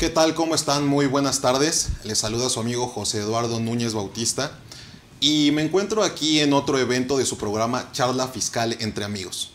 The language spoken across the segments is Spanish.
¿Qué tal? ¿Cómo están? Muy buenas tardes. Les saluda su amigo José Eduardo Núñez Bautista y me encuentro aquí en otro evento de su programa Charla Fiscal entre Amigos.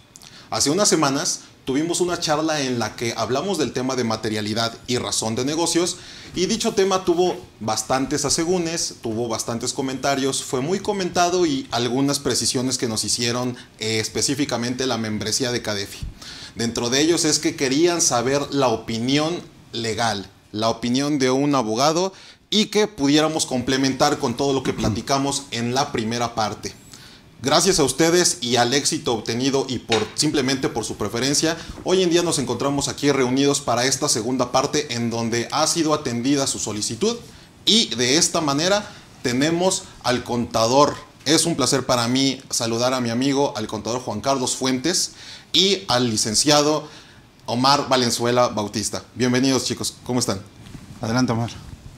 Hace unas semanas tuvimos una charla en la que hablamos del tema de materialidad y razón de negocios y dicho tema tuvo bastantes asegúnes, tuvo bastantes comentarios, fue muy comentado y algunas precisiones que nos hicieron eh, específicamente la membresía de Cadefi. Dentro de ellos es que querían saber la opinión legal, la opinión de un abogado y que pudiéramos complementar con todo lo que platicamos en la primera parte. Gracias a ustedes y al éxito obtenido y por simplemente por su preferencia, hoy en día nos encontramos aquí reunidos para esta segunda parte en donde ha sido atendida su solicitud y de esta manera tenemos al contador. Es un placer para mí saludar a mi amigo, al contador Juan Carlos Fuentes y al licenciado Omar Valenzuela Bautista. Bienvenidos chicos, ¿cómo están? Adelante Omar.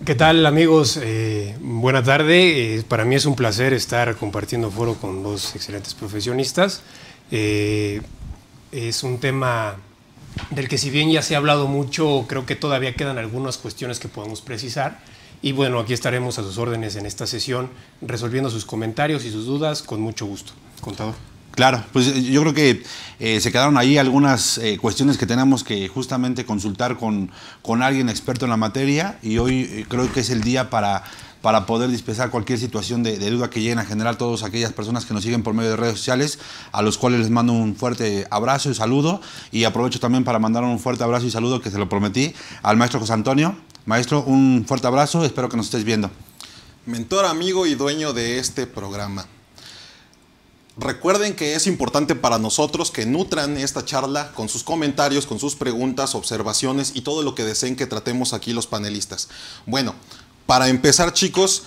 ¿Qué tal amigos? Eh, buena tarde. Eh, para mí es un placer estar compartiendo foro con dos excelentes profesionistas. Eh, es un tema del que si bien ya se ha hablado mucho, creo que todavía quedan algunas cuestiones que podemos precisar. Y bueno, aquí estaremos a sus órdenes en esta sesión, resolviendo sus comentarios y sus dudas con mucho gusto. Contador. Claro, pues eh, yo creo que eh, se quedaron ahí algunas eh, cuestiones que tenemos que justamente consultar con, con alguien experto en la materia y hoy creo que es el día para, para poder dispensar cualquier situación de, duda que lleguen a generar todas aquellas personas que nos siguen por medio de redes sociales, a los cuales les mando un fuerte abrazo y saludo y aprovecho también para mandar un fuerte abrazo y saludo que se lo prometí al maestro José Antonio. Maestro, un fuerte abrazo, espero que nos estés viendo. Mentor, amigo y dueño de este programa. Recuerden que es importante para nosotros que nutran esta charla con sus comentarios, con sus preguntas, observaciones y todo lo que deseen que tratemos aquí los panelistas. Bueno, para empezar chicos,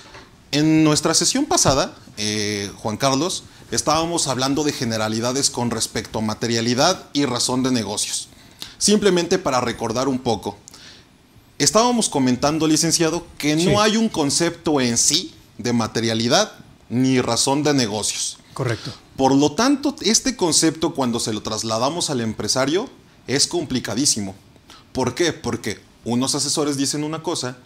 en nuestra sesión pasada, eh, Juan Carlos, estábamos hablando de generalidades con respecto a materialidad y razón de negocios. Simplemente para recordar un poco, estábamos comentando, licenciado, que no hay un concepto en sí de materialidad ni razón de negocios. Correcto. Por lo tanto, este concepto cuando se lo trasladamos al empresario es complicadísimo. ¿Por qué? Porque unos asesores dicen una cosa,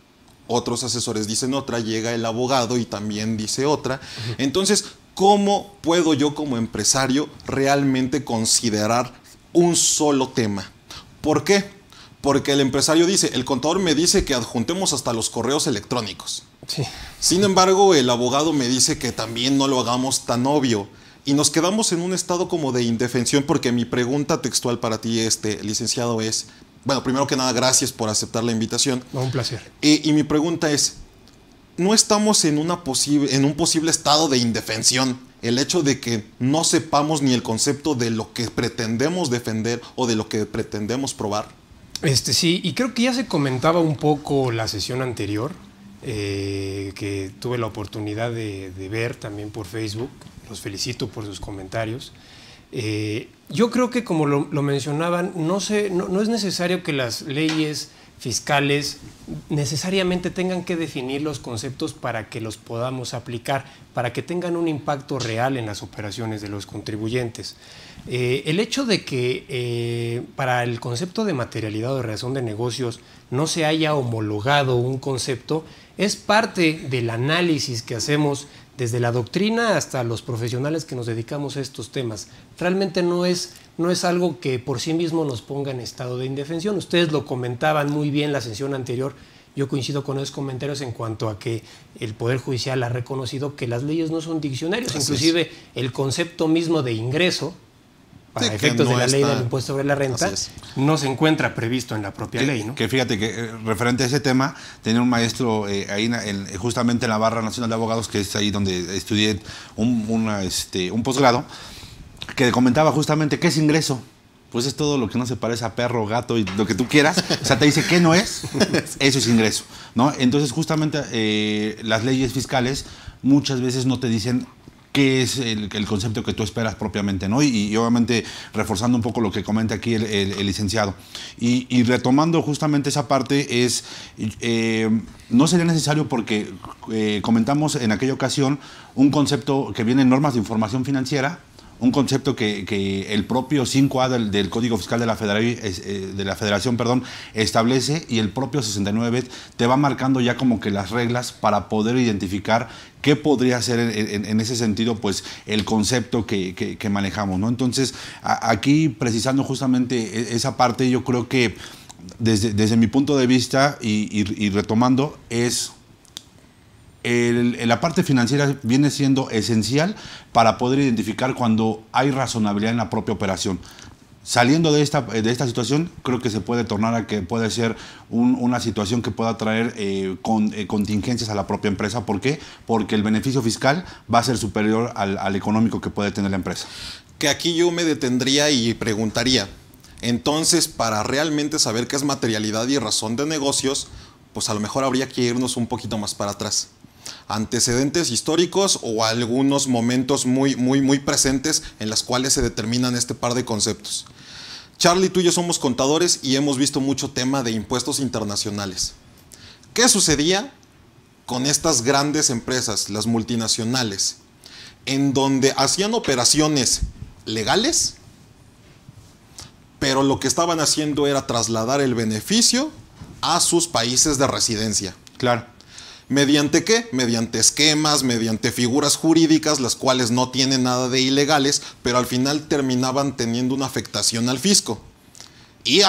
otros asesores dicen otra, llega el abogado y también dice otra. Entonces, ¿cómo puedo yo como empresario realmente considerar un solo tema? ¿Por qué? Porque el empresario dice, el contador me dice que adjuntemos hasta los correos electrónicos. Sin embargo, el abogado me dice que también no lo hagamos tan obvio. Y nos quedamos en un estado como de indefensión porque mi pregunta textual para ti, este, licenciado, es, bueno, primero que nada, gracias por aceptar la invitación. un placer. Y, mi pregunta es, ¿no estamos en, una en un posible estado de indefensión? El hecho de que no sepamos ni el concepto de lo que pretendemos defender o de lo que pretendemos probar. Este sí, y creo que ya se comentaba un poco la sesión anterior, eh, que tuve la oportunidad de, ver también por Facebook. Los felicito por sus comentarios. Eh, yo creo que, como lo, mencionaban, no, no, es necesario que las leyes fiscales necesariamente tengan que definir los conceptos para que los podamos aplicar, para que tengan un impacto real en las operaciones de los contribuyentes. Eh, el hecho de que para el concepto de materialidad o razón de negocios no se haya homologado un concepto es parte del análisis que hacemos desde la doctrina hasta los profesionales que nos dedicamos a estos temas. Realmente no es, no es algo que por sí mismo nos ponga en estado de indefensión. Ustedes lo comentaban muy bien la sesión anterior. Yo coincido con esos comentarios en cuanto a que el Poder Judicial ha reconocido que las leyes no son diccionarios. Inclusive el concepto mismo de ingreso, para efectos de la ley del impuesto sobre la renta, no se encuentra previsto en la propia ley. ¿no? Que fíjate que eh, referente a ese tema, tenía un maestro eh, ahí justamente en la Barra Nacional de Abogados, que es ahí donde estudié un, este, un posgrado, que comentaba justamente qué es ingreso. Pues es todo lo que no se parece a perro, gato y lo que tú quieras. O sea, te dice qué no es, eso es ingreso. ¿no? Entonces, justamente eh, las leyes fiscales muchas veces no te dicen qué es el, concepto que tú esperas propiamente, ¿no? Y, obviamente reforzando un poco lo que comenta aquí el, licenciado. Y, retomando justamente esa parte es, eh, no sería necesario porque eh, comentamos en aquella ocasión un concepto que viene en normas de información financiera, un concepto que, el propio 5A del, Código Fiscal de la, Federación, eh, de la Federación perdón, establece y el propio 69 te va marcando ya como que las reglas para poder identificar qué podría ser en, ese sentido pues el concepto que, manejamos. ¿no? Entonces, aquí precisando justamente e, esa parte, yo creo que desde, mi punto de vista y retomando es el, la parte financiera viene siendo esencial para poder identificar cuando hay razonabilidad en la propia operación. Saliendo de esta, situación, creo que se puede tornar a que puede ser un, una situación que pueda traer eh, eh, contingencias a la propia empresa. ¿Por qué? Porque el beneficio fiscal va a ser superior al, al económico que puede tener la empresa. Que aquí yo me detendría y preguntaría, entonces, para realmente saber qué es materialidad y razón de negocios, pues a lo mejor habría que irnos un poquito más para atrás antecedentes históricos o algunos momentos muy, muy, muy presentes en las cuales se determinan este par de conceptos. Charlie, tú y yo somos contadores y hemos visto mucho tema de impuestos internacionales. ¿Qué sucedía con estas grandes empresas, las multinacionales, en donde hacían operaciones legales, pero lo que estaban haciendo era trasladar el beneficio a sus países de residencia? Claro. ¿Mediante qué? Mediante esquemas, mediante figuras jurídicas, las cuales no tienen nada de ilegales, pero al final terminaban teniendo una afectación al fisco. Y,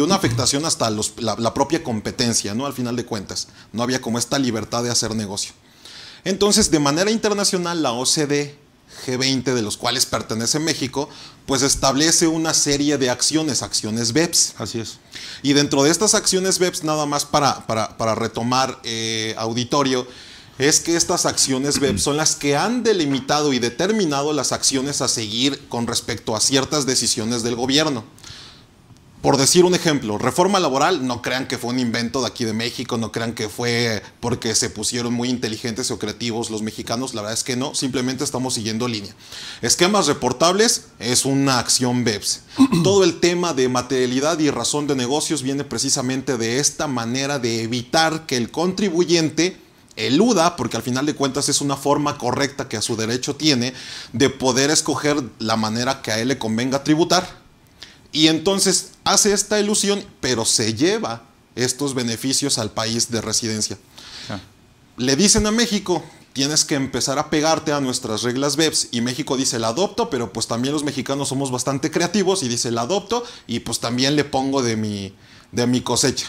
una afectación hasta la, la, propia competencia, ¿no? Al final de cuentas. No había como esta libertad de hacer negocio. Entonces, de manera internacional, la OCDE G20, de los cuales pertenece México, pues establece una serie de acciones, acciones BEPS. Así es. Y dentro de estas acciones BEPS, nada más para, para, para retomar eh, auditorio, es que estas acciones BEPS son las que han delimitado y determinado las acciones a seguir con respecto a ciertas decisiones del gobierno. Por decir un ejemplo, reforma laboral, no crean que fue un invento de aquí de México, no crean que fue porque se pusieron muy inteligentes o creativos los mexicanos, la verdad es que no, simplemente estamos siguiendo línea. Esquemas reportables es una acción BEPS. Todo el tema de materialidad y razón de negocios viene precisamente de esta manera de evitar que el contribuyente eluda, porque al final de cuentas es una forma correcta que a su derecho tiene de poder escoger la manera que a él le convenga tributar y entonces hace esta ilusión, pero se lleva estos beneficios al país de residencia. Ah. Le dicen a México, tienes que empezar a pegarte a nuestras reglas BEPS. Y México dice, la adopto, pero pues también los mexicanos somos bastante creativos y dice, la adopto y pues también le pongo de mi, de mi cosecha.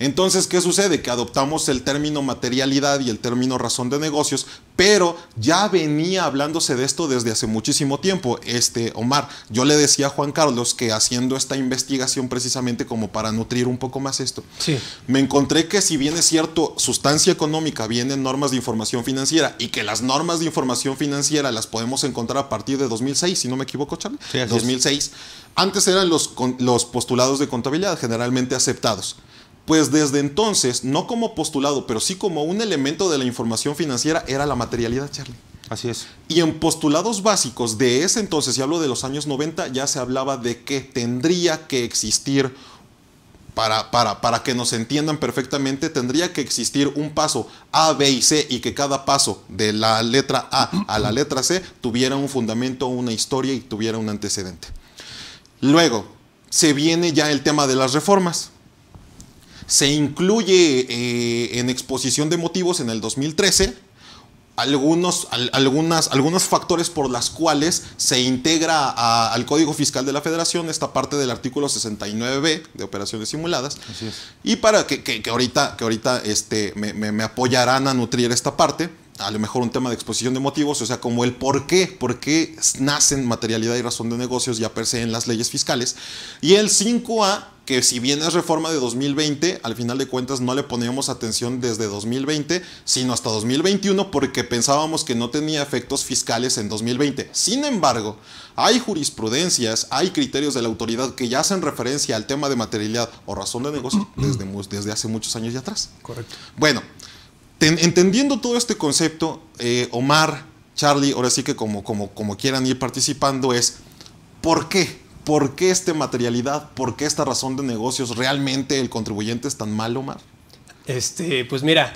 Entonces, ¿qué sucede? Que adoptamos el término materialidad y el término razón de negocios, pero ya venía hablándose de esto desde hace muchísimo tiempo. Este, Omar, yo le decía a Juan Carlos que haciendo esta investigación precisamente como para nutrir un poco más esto, sí. me encontré que si bien es cierto, sustancia económica vienen normas de información financiera y que las normas de información financiera las podemos encontrar a partir de 2006, si no me equivoco, Charlie. Sí, 2006. Es. Antes eran los, los postulados de contabilidad generalmente aceptados. Pues desde entonces, no como postulado, pero sí como un elemento de la información financiera, era la materialidad, Charlie. Así es. Y en postulados básicos de ese entonces, y hablo de los años 90, ya se hablaba de que tendría que existir, para, para, para que nos entiendan perfectamente, tendría que existir un paso A, B y C y que cada paso de la letra A a la letra C tuviera un fundamento, una historia y tuviera un antecedente. Luego, se viene ya el tema de las reformas se incluye eh, en exposición de motivos en el 2013 algunos, al, algunas, algunos factores por las cuales se integra a, al Código Fiscal de la Federación esta parte del artículo 69b de operaciones simuladas. Y para que, que, que, ahorita, que ahorita este, me, me, me apoyarán a nutrir esta parte, a lo mejor un tema de exposición de motivos, o sea, como el por qué, por qué nacen materialidad y razón de negocios ya per se en las leyes fiscales. Y el 5A, que si bien es reforma de 2020, al final de cuentas no le poníamos atención desde 2020, sino hasta 2021 porque pensábamos que no tenía efectos fiscales en 2020. Sin embargo, hay jurisprudencias, hay criterios de la autoridad que ya hacen referencia al tema de materialidad o razón de negocio desde, desde hace muchos años ya atrás. Correcto. Bueno, ten, entendiendo todo este concepto, eh, Omar, Charlie, ahora sí que como, como, como quieran ir participando es, ¿por qué? ¿Por qué esta materialidad? ¿Por qué esta razón de negocios? ¿Realmente el contribuyente es tan malo, Omar? Este, pues mira,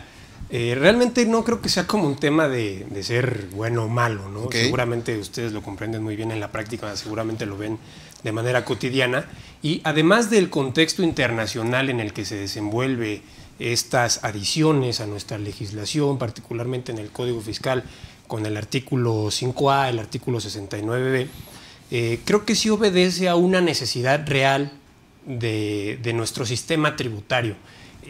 Eh, realmente no creo que sea como un tema de, de ser bueno o malo, ¿no? Seguramente ustedes lo comprenden muy bien en la práctica, seguramente lo ven de manera cotidiana. Y además del contexto internacional en el que se desenvuelve estas adiciones a nuestra legislación, particularmente en el Código Fiscal, con el artículo 5A, el artículo 69B, eh, creo que sí obedece a una necesidad real de, nuestro sistema tributario.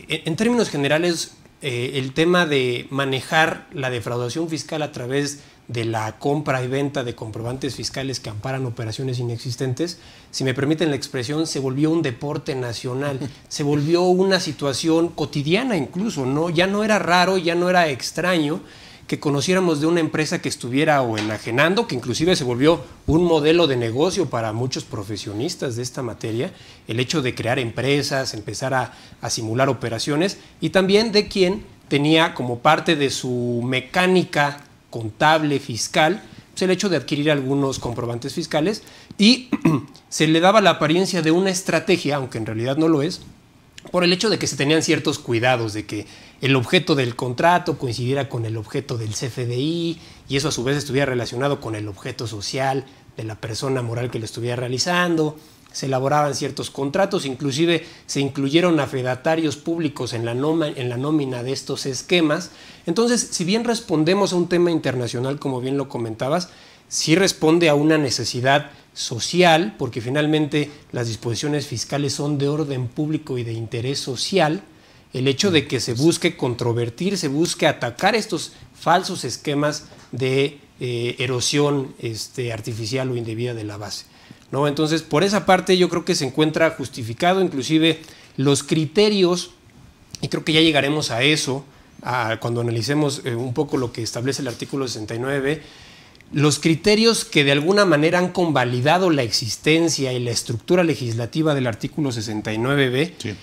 En, en términos generales, eh, el tema de manejar la defraudación fiscal a través de la compra y venta de comprobantes fiscales que amparan operaciones inexistentes, si me permiten la expresión, se volvió un deporte nacional, se volvió una situación cotidiana incluso, ¿no? ya no era raro, ya no era extraño que conociéramos de una empresa que estuviera o enajenando, que inclusive se volvió un modelo de negocio para muchos profesionistas de esta materia, el hecho de crear empresas, empezar a, a simular operaciones, y también de quien tenía como parte de su mecánica contable, fiscal, pues el hecho de adquirir algunos comprobantes fiscales y se le daba la apariencia de una estrategia, aunque en realidad no lo es, por el hecho de que se tenían ciertos cuidados, de que el objeto del contrato coincidiera con el objeto del CFDI y eso a su vez estuviera relacionado con el objeto social de la persona moral que lo estuviera realizando. Se elaboraban ciertos contratos, inclusive se incluyeron afedatarios públicos en la, noma- en la nómina de estos esquemas. Entonces, si bien respondemos a un tema internacional, como bien lo comentabas, sí responde a una necesidad social, porque finalmente las disposiciones fiscales son de orden público y de interés social, el hecho de que se busque controvertir, se busque atacar estos falsos esquemas de eh, erosión este, artificial o indebida de la base. ¿No? Entonces, por esa parte yo creo que se encuentra justificado, inclusive los criterios, y creo que ya llegaremos a eso, a- cuando analicemos eh, un poco lo que establece el artículo 69, los criterios que de alguna manera han convalidado la existencia y la estructura legislativa del artículo 69b Sí.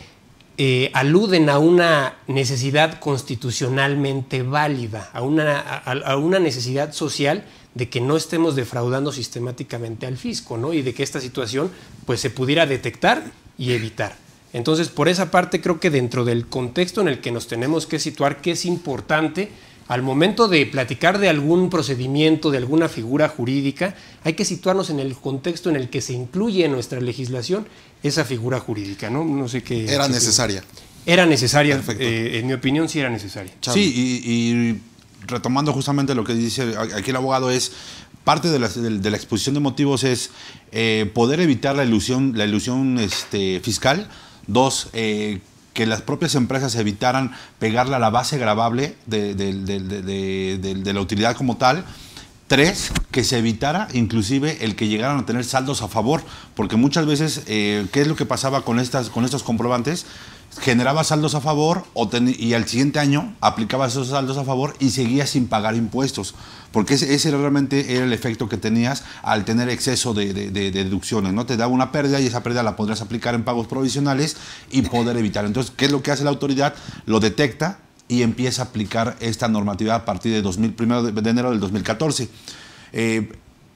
eh, aluden a una necesidad constitucionalmente válida, a una, a, a una necesidad social de que no estemos defraudando sistemáticamente al fisco, ¿no? Y de que esta situación pues se pudiera detectar y evitar. Entonces, por esa parte creo que dentro del contexto en el que nos tenemos que situar, que es importante al momento de platicar de algún procedimiento, de alguna figura jurídica, hay que situarnos en el contexto en el que se incluye en nuestra legislación esa figura jurídica, ¿no? No sé qué. Era necesaria. Era necesaria, Perfecto. eh, en mi opinión sí era necesaria. Charlie. Sí, y, y retomando justamente lo que dice aquí el abogado es parte de la, de- exposición de motivos es eh, poder evitar la ilusión, la ilusión este, fiscal. Dos, eh, que las propias empresas evitaran pegarle a la base de- de la utilidad como tal. Tres, que se evitara inclusive el que llegaran a tener saldos a favor, porque muchas veces, eh, ¿qué es lo que pasaba con, estas, con estos comprobantes? Generaba saldos a favor y al siguiente año aplicaba esos saldos a favor y seguía sin pagar impuestos, porque ese, realmente era el efecto que tenías al tener exceso de, de- de- de deducciones, ¿no? Te daba una pérdida y esa pérdida la podrías aplicar en pagos provisionales y poder evitar. Entonces, ¿qué es lo que hace la autoridad? Lo detecta y empieza a aplicar esta normatividad a partir de 2000, primero de enero del 2014. Eh,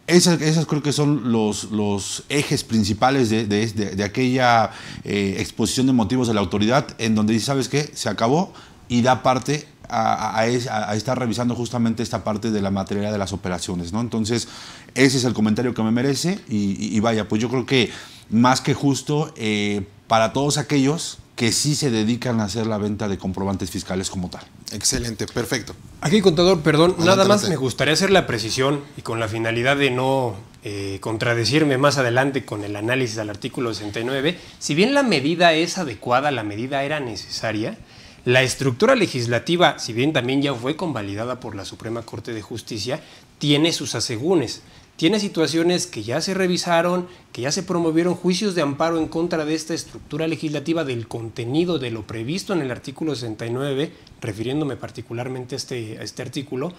esas, esas creo que son los, los ejes principales de, de- de- aquella eh, exposición de motivos de la autoridad, en donde dice, ¿sabes qué? Se acabó y da parte a, a- a es- a- a estar revisando justamente esta parte de la materialidad de las operaciones, ¿no? Entonces, ese es el comentario que me merece y vaya, pues yo creo que más que justo eh, para todos aquellos que sí se dedican a hacer la venta de comprobantes fiscales como tal. Excelente, perfecto. Aquí, contador, perdón, Adelante, nada más me gustaría hacer la precisión y con la finalidad de no eh, contradecirme más adelante con el análisis al artículo 69. Si bien la medida es adecuada, la medida era necesaria, la estructura legislativa, si bien también ya fue convalidada por la Suprema Corte de Justicia, tiene sus asegúnes. Tiene situaciones que ya se revisaron, que ya se promovieron juicios de amparo en contra de esta estructura legislativa del contenido de lo previsto en el artículo 69, refiriéndome particularmente a este, a este artículo,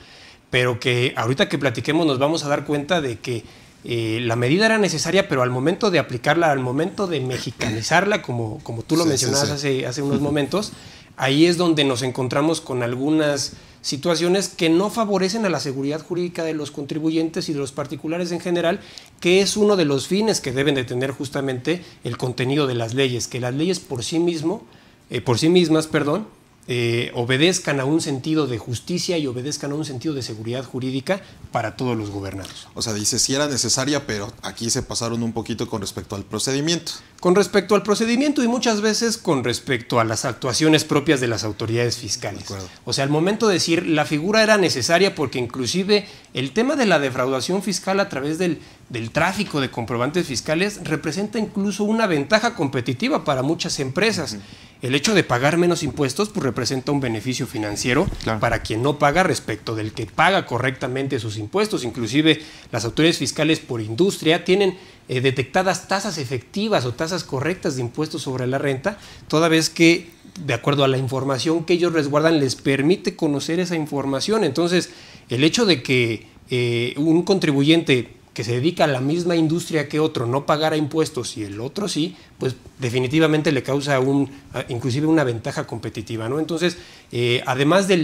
pero que ahorita que platiquemos nos vamos a dar cuenta de que eh, la medida era necesaria, pero al momento de aplicarla, al momento de mexicanizarla, como, como tú lo Sí, sí, mencionabas sí. Hace, hace unos momentos, ahí es donde nos encontramos con algunas situaciones que no favorecen a la seguridad jurídica de los contribuyentes y de los particulares en general, que es uno de los fines que deben de tener justamente el contenido de las leyes, que las leyes por sí mismo, eh, por sí mismas, perdón, eh, obedezcan a un sentido de justicia y obedezcan a un sentido de seguridad jurídica para todos los gobernados. O sea, dice si era necesaria, pero aquí se pasaron un poquito con respecto al procedimiento. Con respecto al procedimiento y muchas veces con respecto a las actuaciones propias de las autoridades fiscales. O sea, al momento de decir la figura era necesaria porque inclusive el tema de la defraudación fiscal a través del, del tráfico de comprobantes fiscales representa incluso una ventaja competitiva para muchas empresas el hecho de pagar menos impuestos pues, representa un beneficio financiero para quien no paga respecto del que paga correctamente sus impuestos. Inclusive las autoridades fiscales por industria tienen eh, detectadas tasas efectivas o tasas correctas de impuestos sobre la renta, toda vez que de acuerdo a la información que ellos resguardan les permite conocer esa información. Entonces, el hecho de que eh, un contribuyente que se dedica a la misma industria que otro no pagara impuestos y el otro sí, pues definitivamente le causa un, inclusive una ventaja competitiva. ¿no? Entonces, eh, además de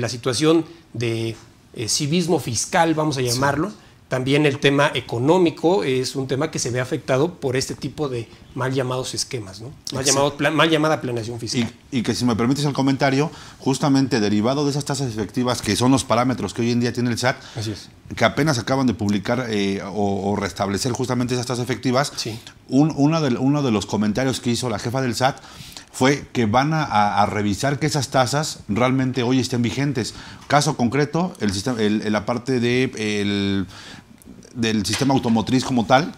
la situación de eh, civismo fiscal, vamos a llamarlo, también el tema económico es un tema que se ve afectado por este tipo de mal llamados esquemas, ¿no? mal, llamado, mal llamada planeación fiscal. Y, que si me permites el comentario, justamente derivado de esas tasas efectivas, que son los parámetros que hoy en día tiene el SAT, que apenas acaban de publicar eh, o, restablecer justamente esas tasas efectivas, uno, de, uno de los comentarios que hizo la jefa del SAT fue que van a, revisar que esas tasas realmente hoy estén vigentes. Caso concreto, el sistema, la parte de del sistema automotriz como tal,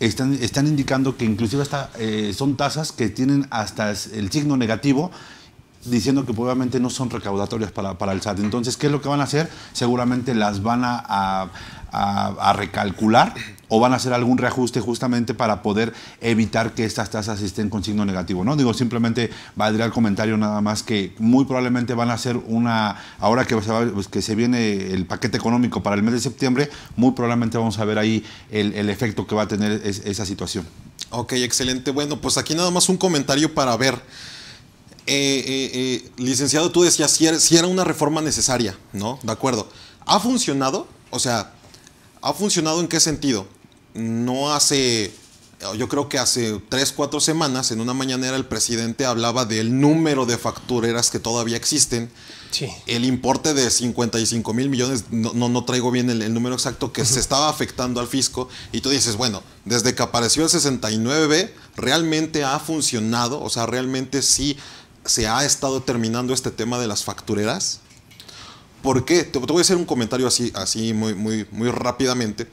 están, están indicando que inclusive hasta, eh, son tasas que tienen hasta el signo negativo diciendo que probablemente no son recaudatorias para, para, el SAT. Entonces, ¿qué es lo que van a hacer? Seguramente las van a, a, recalcular o van a hacer algún reajuste justamente para poder evitar que estas tasas estén con signo negativo. No digo simplemente valdría el comentario nada más que muy probablemente van a hacer una, ahora que se, pues, que se viene el paquete económico para el mes de septiembre, muy probablemente vamos a ver ahí el, efecto que va a tener esa situación. Ok, excelente. Bueno, pues aquí nada más un comentario para ver. Eh, eh, eh, licenciado, tú decías si era una reforma necesaria, ¿no? De acuerdo. ¿Ha funcionado? O sea, ¿Ha funcionado en qué sentido? No hace, yo creo que hace tres, cuatro semanas, en una mañanera el presidente hablaba del número de factureras que todavía existen. Sí. El importe de 55 mil millones, no, no, traigo bien el, número exacto, que se estaba afectando al fisco. Y tú dices, bueno, desde que apareció el 69B, ¿realmente ha funcionado? O sea, ¿realmente sí se ha estado terminando este tema de las factureras? ¿Por qué? Te, voy a hacer un comentario así, así muy, muy, muy rápidamente.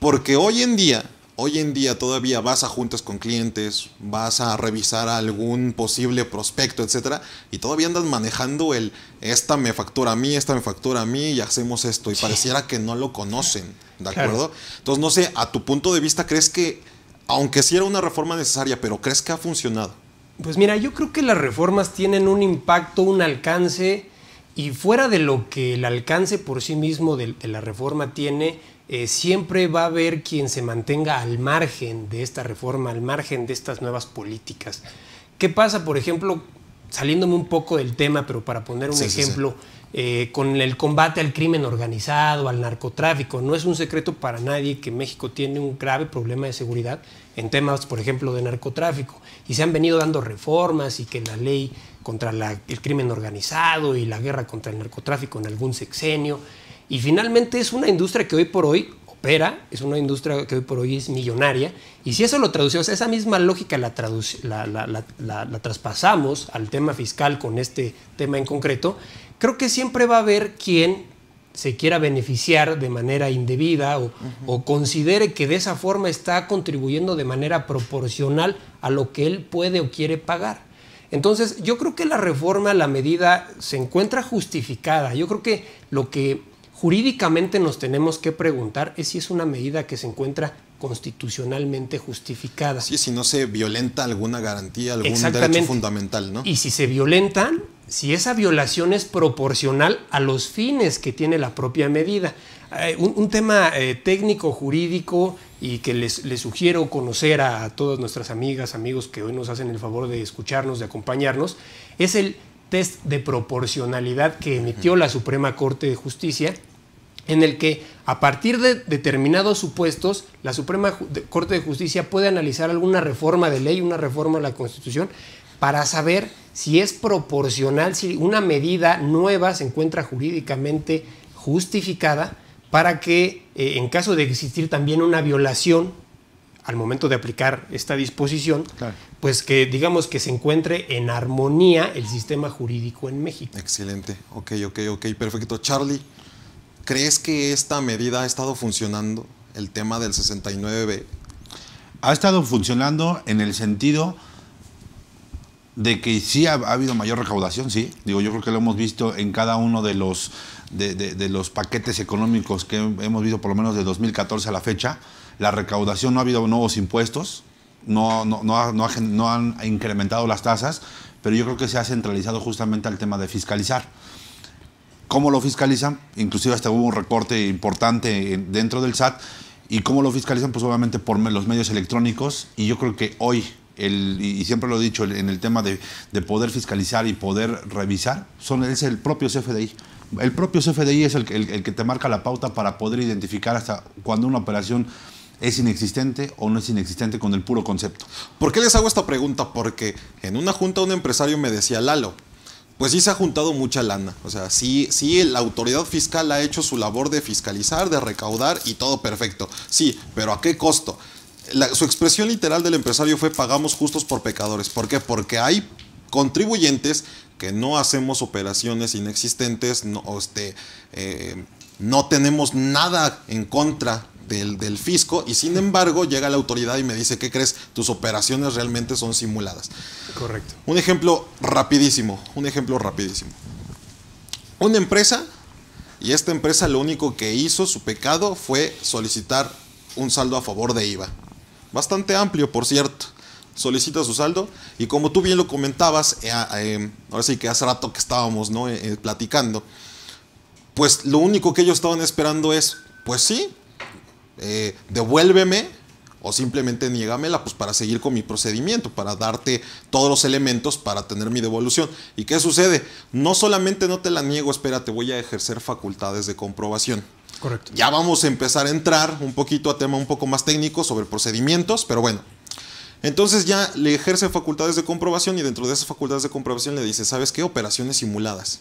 Porque hoy en día, hoy en día todavía vas a juntas con clientes, vas a revisar algún posible prospecto, etcétera, y todavía andas manejando el esta me factura a mí, esta me factura a mí y hacemos esto. Y pareciera que no lo conocen, ¿de acuerdo? Entonces, no sé, a tu punto de vista, ¿crees que, aunque sí era una reforma necesaria, pero crees que ha funcionado? Pues mira, yo creo que las reformas tienen un impacto, un alcance y fuera de lo que el alcance por sí mismo de, la reforma tiene, eh, siempre va a haber quien se mantenga al margen de esta reforma, al margen de estas nuevas políticas. ¿Qué pasa, por ejemplo, saliéndome un poco del tema, pero para poner un ejemplo, eh, con el combate al crimen organizado, al narcotráfico? No es un secreto para nadie que México tiene un grave problema de seguridad en temas, por ejemplo, de narcotráfico. Y se han venido dando reformas y que la ley contra el crimen organizado y la guerra contra el narcotráfico en algún sexenio. Y finalmente es una industria que hoy por hoy opera, es una industria que hoy por hoy es millonaria. Y si eso lo traducimos, esa misma lógica la, la, traspasamos al tema fiscal con este tema en concreto, creo que siempre va a haber quien se quiera beneficiar de manera indebida o, o, considere que de esa forma está contribuyendo de manera proporcional a lo que él puede o quiere pagar. Entonces, yo creo que la reforma, la medida, se encuentra justificada. Yo creo que lo que jurídicamente nos tenemos que preguntar es si es una medida que se encuentra constitucionalmente justificada. Sí, si no se violenta alguna garantía, algún derecho fundamental, ¿no? Y si se violentan, si esa violación es proporcional a los fines que tiene la propia medida. Eh, un, tema eh, técnico, jurídico, y que les, sugiero conocer a, todas nuestras amigas, amigos que hoy nos hacen el favor de escucharnos, de acompañarnos, es el test de proporcionalidad que emitió la Suprema Corte de Justicia en el que a partir de determinados supuestos, la Suprema Corte de Justicia puede analizar alguna reforma de ley, una reforma de la Constitución, para saber si es proporcional, si una medida nueva se encuentra jurídicamente justificada para que eh, en caso de existir también una violación al momento de aplicar esta disposición, pues que digamos que se encuentre en armonía el sistema jurídico en México. Excelente, ok, ok, ok, perfecto. Charlie, ¿crees que esta medida ha estado funcionando, el tema del 69B? Ha estado funcionando en el sentido de que sí ha, habido mayor recaudación, sí. Digo, yo creo que lo hemos visto en cada uno de los, de, los paquetes económicos que hemos visto por lo menos de 2014 a la fecha. La recaudación no ha habido nuevos impuestos, no, no, no, no, han incrementado las tasas, pero yo creo que se ha centralizado justamente al tema de fiscalizar. ¿Cómo lo fiscalizan? Inclusive hasta hubo un recorte importante dentro del SAT. ¿Y cómo lo fiscalizan? Pues obviamente por los medios electrónicos. Y yo creo que hoy y siempre lo he dicho, en el tema de, poder fiscalizar y poder revisar, son, es el propio CFDI. El propio CFDI es el, que te marca la pauta para poder identificar hasta cuando una operación es inexistente o no es inexistente con el puro concepto. ¿Por qué les hago esta pregunta? Porque en una junta un empresario me decía, Lalo, pues sí se ha juntado mucha lana. O sea, sí, sí, la autoridad fiscal ha hecho su labor de fiscalizar, de recaudar y todo perfecto. Sí, pero ¿a qué costo? Su expresión literal del empresario fue pagamos justos por pecadores. ¿Por qué? Porque hay contribuyentes que no hacemos operaciones inexistentes, no, este, eh, no tenemos nada en contra del, del, fisco y sin embargo llega la autoridad y me dice, ¿qué crees? Tus operaciones realmente son simuladas. Correcto. Un ejemplo rapidísimo, un ejemplo rapidísimo. Una empresa, y esta empresa lo único que hizo, su pecado, fue solicitar un saldo a favor de IVA bastante amplio, por cierto. Solicita su saldo y como tú bien lo comentabas, eh, eh, ahora sí que hace rato que estábamos ¿no? Eh, platicando, pues lo único que ellos estaban esperando es, pues sí, devuélveme o simplemente niégamela pues para seguir con mi procedimiento, para darte todos los elementos para tener mi devolución. ¿Y qué sucede? No solamente no te la niego, espérate, voy a ejercer facultades de comprobación. Correcto. Ya vamos a empezar a entrar un poquito a tema un poco más técnico sobre procedimientos, pero bueno. Entonces ya le ejerce facultades de comprobación y dentro de esas facultades de comprobación le dice, ¿sabes qué? Operaciones simuladas.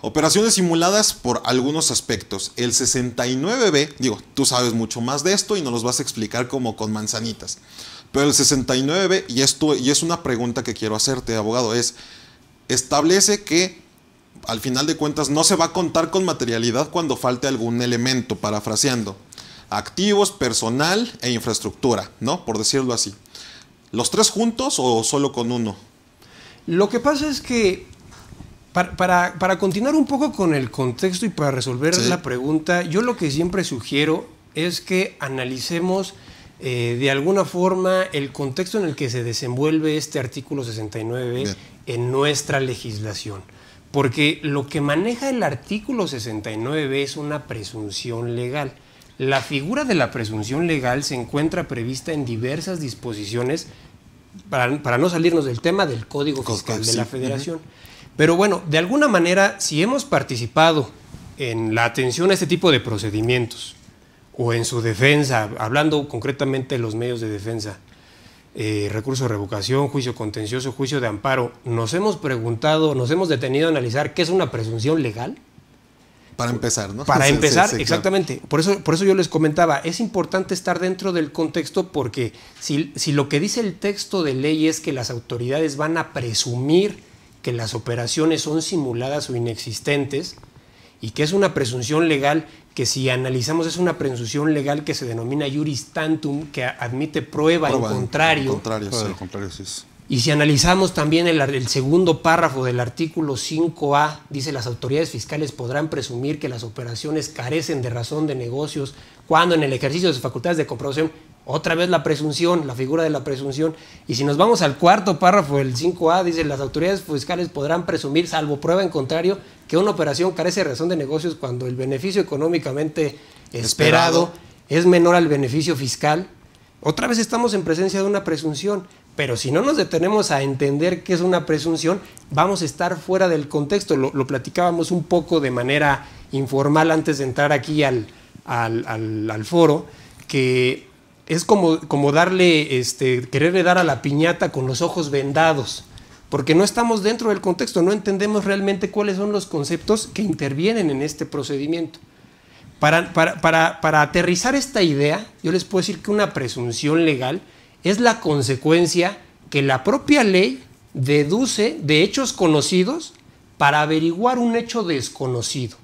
Operaciones simuladas por algunos aspectos. El 69B, digo, tú sabes mucho más de esto y nos los vas a explicar como con manzanitas. Pero el 69B, y, esto, y es una pregunta que quiero hacerte, abogado, es, establece que al final de cuentas no se va a contar con materialidad cuando falte algún elemento, parafraseando. Activos, personal e infraestructura, ¿no? Por decirlo así. ¿Los tres juntos o solo con uno? Lo que pasa es que para, continuar un poco con el contexto y para resolver la pregunta, yo lo que siempre sugiero es que analicemos eh, de alguna forma el contexto en el que se desenvuelve este artículo 69 en nuestra legislación. Porque lo que maneja el artículo 69 es una presunción legal. La figura de la presunción legal se encuentra prevista en diversas disposiciones, para, no salirnos del tema del Código Fiscal de la Federación. Pero bueno, de alguna manera, si hemos participado en la atención a este tipo de procedimientos, o en su defensa, hablando concretamente de los medios de defensa, eh, recurso de revocación, juicio contencioso, juicio de amparo, nos hemos preguntado, nos hemos detenido a analizar qué es una presunción legal. Para empezar, ¿no? Para empezar, exactamente. Por, eso, por eso yo les comentaba, es importante estar dentro del contexto porque si, si lo que dice el texto de ley es que las autoridades van a presumir que las operaciones son simuladas o inexistentes y que es una presunción legal que si analizamos es una presunción legal que se denomina juris tantum, que admite prueba, en contrario. contrario, Y si analizamos también el, el, segundo párrafo del artículo 5A, dice las autoridades fiscales podrán presumir que las operaciones carecen de razón de negocios cuando en el ejercicio de sus facultades de comprobación otra vez la presunción, la figura de la presunción. Y si nos vamos al cuarto párrafo del 5A, dice, las autoridades fiscales podrán presumir, salvo prueba en contrario, que una operación carece de razón de negocios cuando el beneficio económicamente esperado, es menor al beneficio fiscal. Otra vez estamos en presencia de una presunción. Pero si no nos detenemos a entender qué es una presunción, vamos a estar fuera del contexto. Lo, lo platicábamos un poco de manera informal antes de entrar aquí al, al, al- al foro, que es como, como darle, este, quererle dar a la piñata con los ojos vendados, porque no estamos dentro del contexto, no entendemos realmente cuáles son los conceptos que intervienen en este procedimiento. Para, para- para- para aterrizar esta idea, yo les puedo decir que una presunción legal es la consecuencia que la propia ley deduce de hechos conocidos para averiguar un hecho desconocido.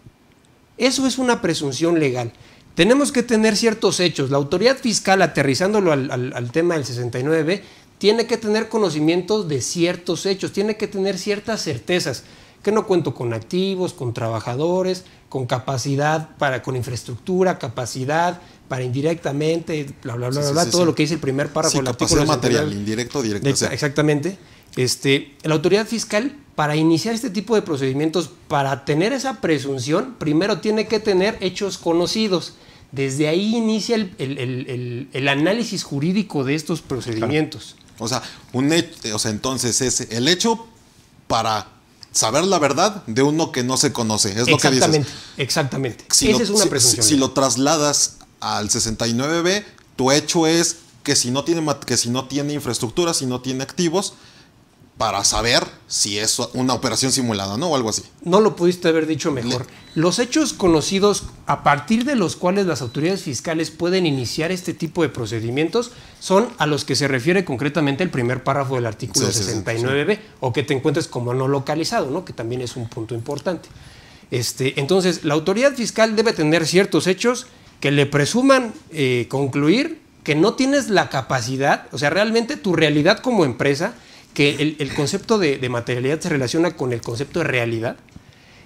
Eso es una presunción legal. Tenemos que tener ciertos hechos. La autoridad fiscal, aterrizándolo al, al- al tema del 69B, tiene que tener conocimientos de ciertos hechos, tiene que tener ciertas certezas, que no cuento con activos, con trabajadores, con capacidad para, con infraestructura, capacidad para indirectamente, bla, bla, bla, Sí, bla, sí, todo sí. lo que dice el primer párrafo Sí, del artículo material, 69. indirecto, directo. Exa- sí. Exactamente. Este, la autoridad fiscal, para iniciar este tipo de procedimientos, para tener esa presunción, primero tiene que tener hechos conocidos. Desde ahí inicia el, el- el- el- el análisis jurídico de estos procedimientos. O sea, un hecho, o sea, entonces es el hecho para saber la verdad de uno que no se conoce. Es lo que dices. exactamente. Si Esa lo, es una presunción. si- si lo trasladas al 69B, tu hecho es que si no tiene que si no tiene infraestructura, si no tiene activos, para saber si es una operación simulada, ¿no? O algo así. No lo pudiste haber dicho mejor. Los hechos conocidos a partir de los cuales las autoridades fiscales pueden iniciar este tipo de procedimientos son a los que se refiere concretamente el primer párrafo del artículo Sí, sí, sí, 69b o que te encuentres como no localizado, ¿no? que también es un punto importante. Este, entonces, la autoridad fiscal debe tener ciertos hechos que le presuman eh, concluir que no tienes la capacidad, o sea, realmente tu realidad como empresa, que el, el concepto de, de materialidad se relaciona con el concepto de realidad,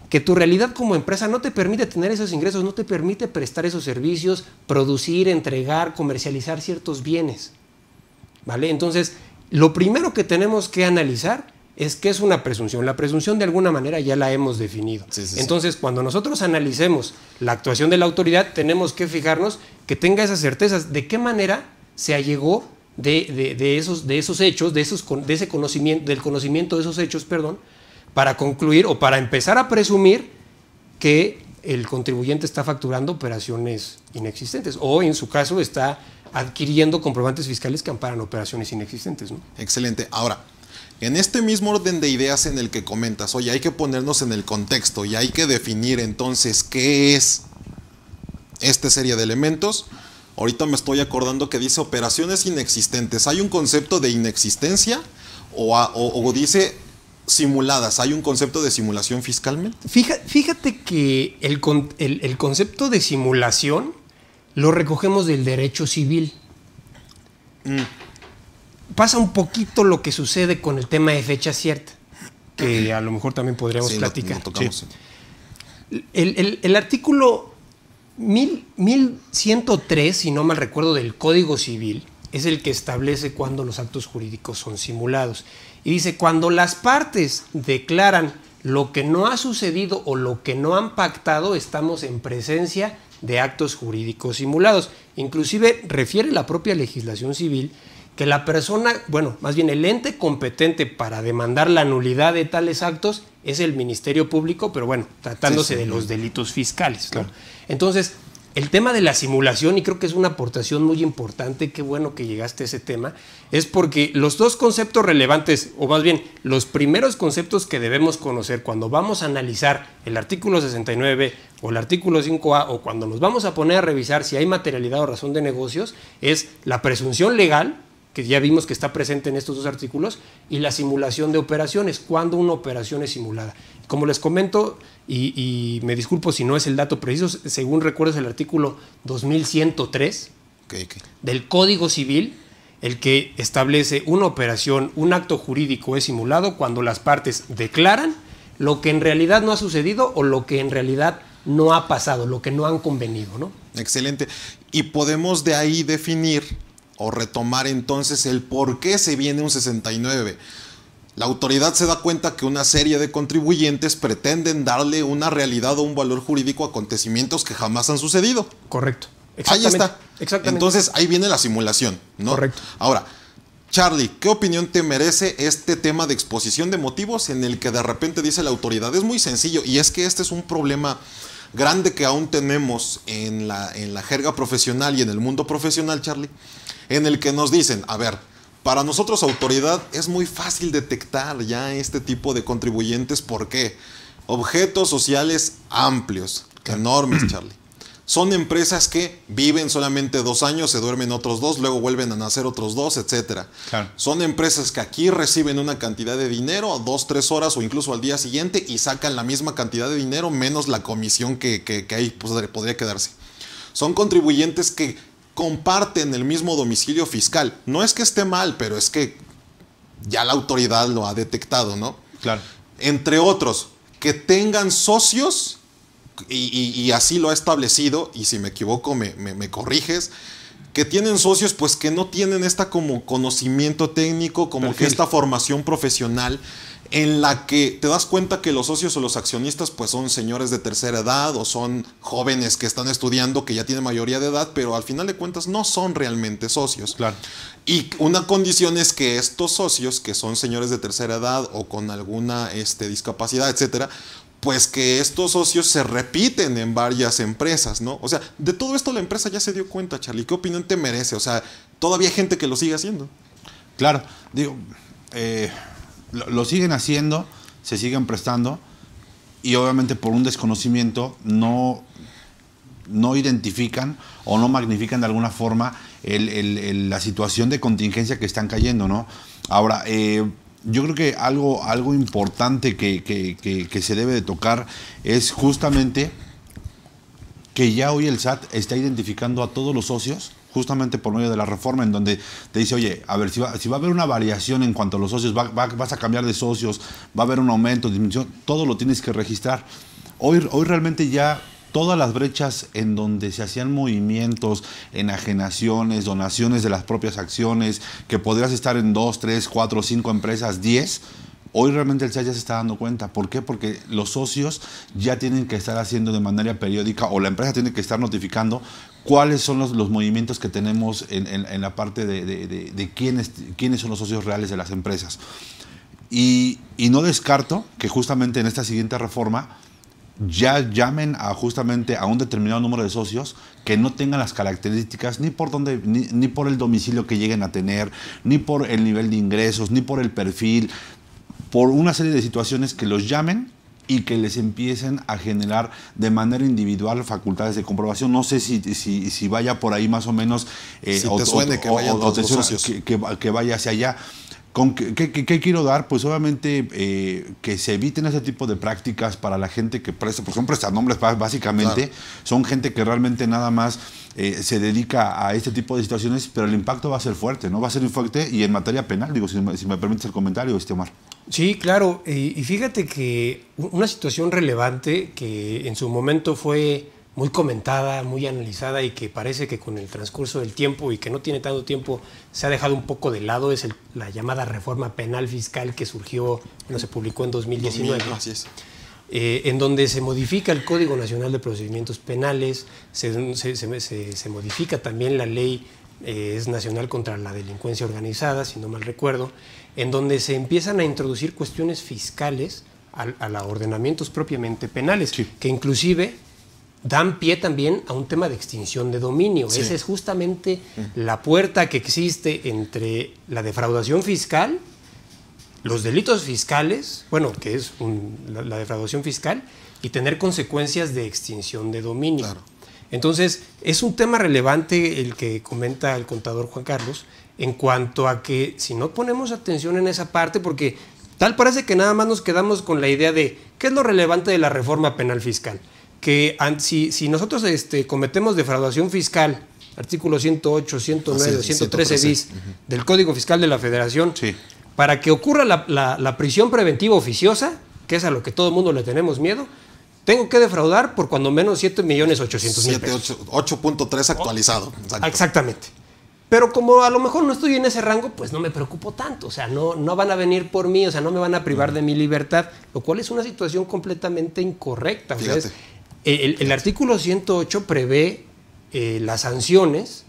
que tu realidad como empresa no te permite tener esos ingresos, no te permite prestar esos servicios, producir, entregar, comercializar ciertos bienes. ¿Vale? Entonces, lo primero que tenemos que analizar es qué es una presunción. La presunción de alguna manera ya la hemos definido. Sí, sí, sí. Entonces, cuando nosotros analicemos la actuación de la autoridad, tenemos que fijarnos que tenga esas certezas de qué manera se allegó de, de- de esos, de esos hechos, de, esos, de ese conocimiento, del conocimiento de esos hechos, perdón, para concluir o para empezar a presumir que el contribuyente está facturando operaciones inexistentes o en su caso está adquiriendo comprobantes fiscales que amparan operaciones inexistentes. ¿no? Excelente. Ahora, en este mismo orden de ideas en el que comentas, oye, hay que ponernos en el contexto y hay que definir entonces qué es esta serie de elementos. Ahorita me estoy acordando que dice operaciones inexistentes. ¿Hay un concepto de inexistencia o, a- o- o dice simuladas? ¿Hay un concepto de simulación fiscalmente? Fíjate que el, con- el- el concepto de simulación lo recogemos del derecho civil. Pasa un poquito lo que sucede con el tema de fecha cierta, que a lo mejor también podríamos Sí, platicar. lo. El, el- el artículo mil- 1103, si no mal recuerdo, del Código Civil, es el que establece cuándo los actos jurídicos son simulados. Y dice, cuando las partes declaran lo que no ha sucedido o lo que no han pactado, estamos en presencia de actos jurídicos simulados. Inclusive refiere la propia legislación civil que la persona, bueno, más bien el ente competente para demandar la nulidad de tales actos es el Ministerio Público, pero bueno, tratándose Sí, sí. de los delitos fiscales. ¿no? Entonces, el tema de la simulación, y creo que es una aportación muy importante, qué bueno que llegaste a ese tema, es porque los dos conceptos relevantes, o más bien los primeros conceptos que debemos conocer cuando vamos a analizar el artículo 69 o el artículo 5A, o cuando nos vamos a poner a revisar si hay materialidad o razón de negocios, es la presunción legal, que ya vimos que está presente en estos dos artículos, y la simulación de operaciones, cuando una operación es simulada. Como les comento, y, y me disculpo si no es el dato preciso, según recuerdo es el artículo 2103 Ok, ok. del Código Civil, el que establece una operación, un acto jurídico es simulado cuando las partes declaran lo que en realidad no ha sucedido o lo que en realidad no ha pasado, lo que no han convenido, ¿no? Excelente. Y podemos de ahí definir o retomar entonces el por qué se viene un 69. La autoridad se da cuenta que una serie de contribuyentes pretenden darle una realidad o un valor jurídico a acontecimientos que jamás han sucedido. Correcto. Ahí está. Exactamente. Entonces ahí viene la simulación, ¿no? Correcto. Ahora, Charlie, ¿qué opinión te merece este tema de exposición de motivos en el que de repente dice la autoridad? Es muy sencillo y es que este es un problema grande que aún tenemos en la, en la jerga profesional y en el mundo profesional, Charlie, en el que nos dicen, a ver, para nosotros autoridad es muy fácil detectar ya este tipo de contribuyentes. ¿Por qué? Objetos sociales amplios, enormes, Charlie. Son empresas que viven solamente dos años, se duermen otros dos, luego vuelven a nacer otros dos, etc. Claro. Son empresas que aquí reciben una cantidad de dinero, dos, tres horas o incluso al día siguiente y sacan la misma cantidad de dinero menos la comisión que, que, que ahí pues, podría quedarse. Son contribuyentes que comparten el mismo domicilio fiscal. No es que esté mal, pero es que ya la autoridad lo ha detectado, ¿no? Claro. Entre otros, que tengan socios y, y, y, así lo ha establecido, y si me equivoco me, me, me, corriges, que tienen socios pues que no tienen esta como conocimiento técnico, como Perfil. que esta formación profesional en la que te das cuenta que los socios o los accionistas pues son señores de tercera edad o son jóvenes que están estudiando que ya tienen mayoría de edad, pero al final de cuentas no son realmente socios. Claro. Y una condición es que estos socios, que son señores de tercera edad o con alguna este, discapacidad, etcétera, pues que estos socios se repiten en varias empresas, ¿no? O sea, de todo esto la empresa ya se dio cuenta, Charlie. ¿Qué opinión te merece? O sea, todavía hay gente que lo sigue haciendo. Claro, digo, eh, lo, siguen haciendo, se siguen prestando y obviamente por un desconocimiento no, no identifican o no magnifican de alguna forma la situación de contingencia que están cayendo, ¿no? Ahora, eh, yo creo que algo, algo importante que, que, que, que, se debe de tocar es justamente que ya hoy el SAT está identificando a todos los socios justamente por medio de la reforma en donde te dice, oye, a ver, si va, si va a haber una variación en cuanto a los socios, va, va, vas a cambiar de socios, va a haber un aumento, disminución, todo lo tienes que registrar. Hoy, hoy realmente ya todas las brechas en donde se hacían movimientos, enajenaciones, donaciones de las propias acciones, que podrías estar en dos, tres, cuatro, cinco empresas, diez, hoy realmente el SAT ya se está dando cuenta. ¿Por qué? Porque los socios ya tienen que estar haciendo de manera periódica o la empresa tiene que estar notificando cuáles son los, los movimientos que tenemos en, en, en la parte de, de, de, de, quiénes, quiénes son los socios reales de las empresas. Y, y no descarto que justamente en esta siguiente reforma ya llamen a justamente a un determinado número de socios que no tengan las características ni por donde ni, ni, por el domicilio que lleguen a tener, ni por el nivel de ingresos, ni por el perfil, por una serie de situaciones que los llamen y que les empiecen a generar de manera individual facultades de comprobación. No sé si, si, si vaya por ahí más o menos eh, si o, te suene o, que, vaya o, te suena que, que, que vaya hacia allá. ¿Con qué, qué, qué, quiero dar? Pues obviamente eh, que se eviten ese tipo de prácticas para la gente que presta, porque son prestanombres básicamente, claro. son gente que realmente nada más eh, se dedica a este tipo de situaciones, pero el impacto va a ser fuerte, ¿no? Va a ser fuerte y en materia penal, digo, si me, si me permites el comentario, este Omar. Sí, claro, y fíjate que una situación relevante que en su momento fue muy comentada, muy analizada y que parece que con el transcurso del tiempo y que no tiene tanto tiempo se ha dejado un poco de lado es el, la llamada reforma penal fiscal que surgió, bueno, se publicó en 2019. 2000, así es. Eh, en donde se modifica el Código Nacional de Procedimientos Penales, se, se, se, se modifica también la ley eh, es nacional contra la delincuencia organizada, si no mal recuerdo, en donde se empiezan a introducir cuestiones fiscales a, a los ordenamientos propiamente penales, sí. que inclusive dan pie también a un tema de extinción de dominio. Sí. Esa es justamente la puerta que existe entre la defraudación fiscal, los delitos fiscales, bueno, que es un, la, la, defraudación fiscal, y tener consecuencias de extinción de dominio. Claro. Entonces, es un tema relevante el que comenta el contador Juan Carlos en cuanto a que si no ponemos atención en esa parte, porque tal parece que nada más nos quedamos con la idea de qué es lo relevante de la reforma penal fiscal que si, si nosotros este, cometemos defraudación fiscal, artículo 108, 109, 113 bis uh -huh. del Código Fiscal de la Federación, sí. para que ocurra la, la, la, prisión preventiva oficiosa, que es a lo que todo el mundo le tenemos miedo, tengo que defraudar por cuando menos 7 millones 800 mil pesos. 8.3 actualizado. Exacto. Exactamente. Pero como a lo mejor no estoy en ese rango, pues no me preocupo tanto. O sea, no, no van a venir por mí, o sea, no me van a privar uh -huh. de mi libertad, lo cual es una situación completamente incorrecta. O sea, es, el, el, artículo 108 prevé eh, las sanciones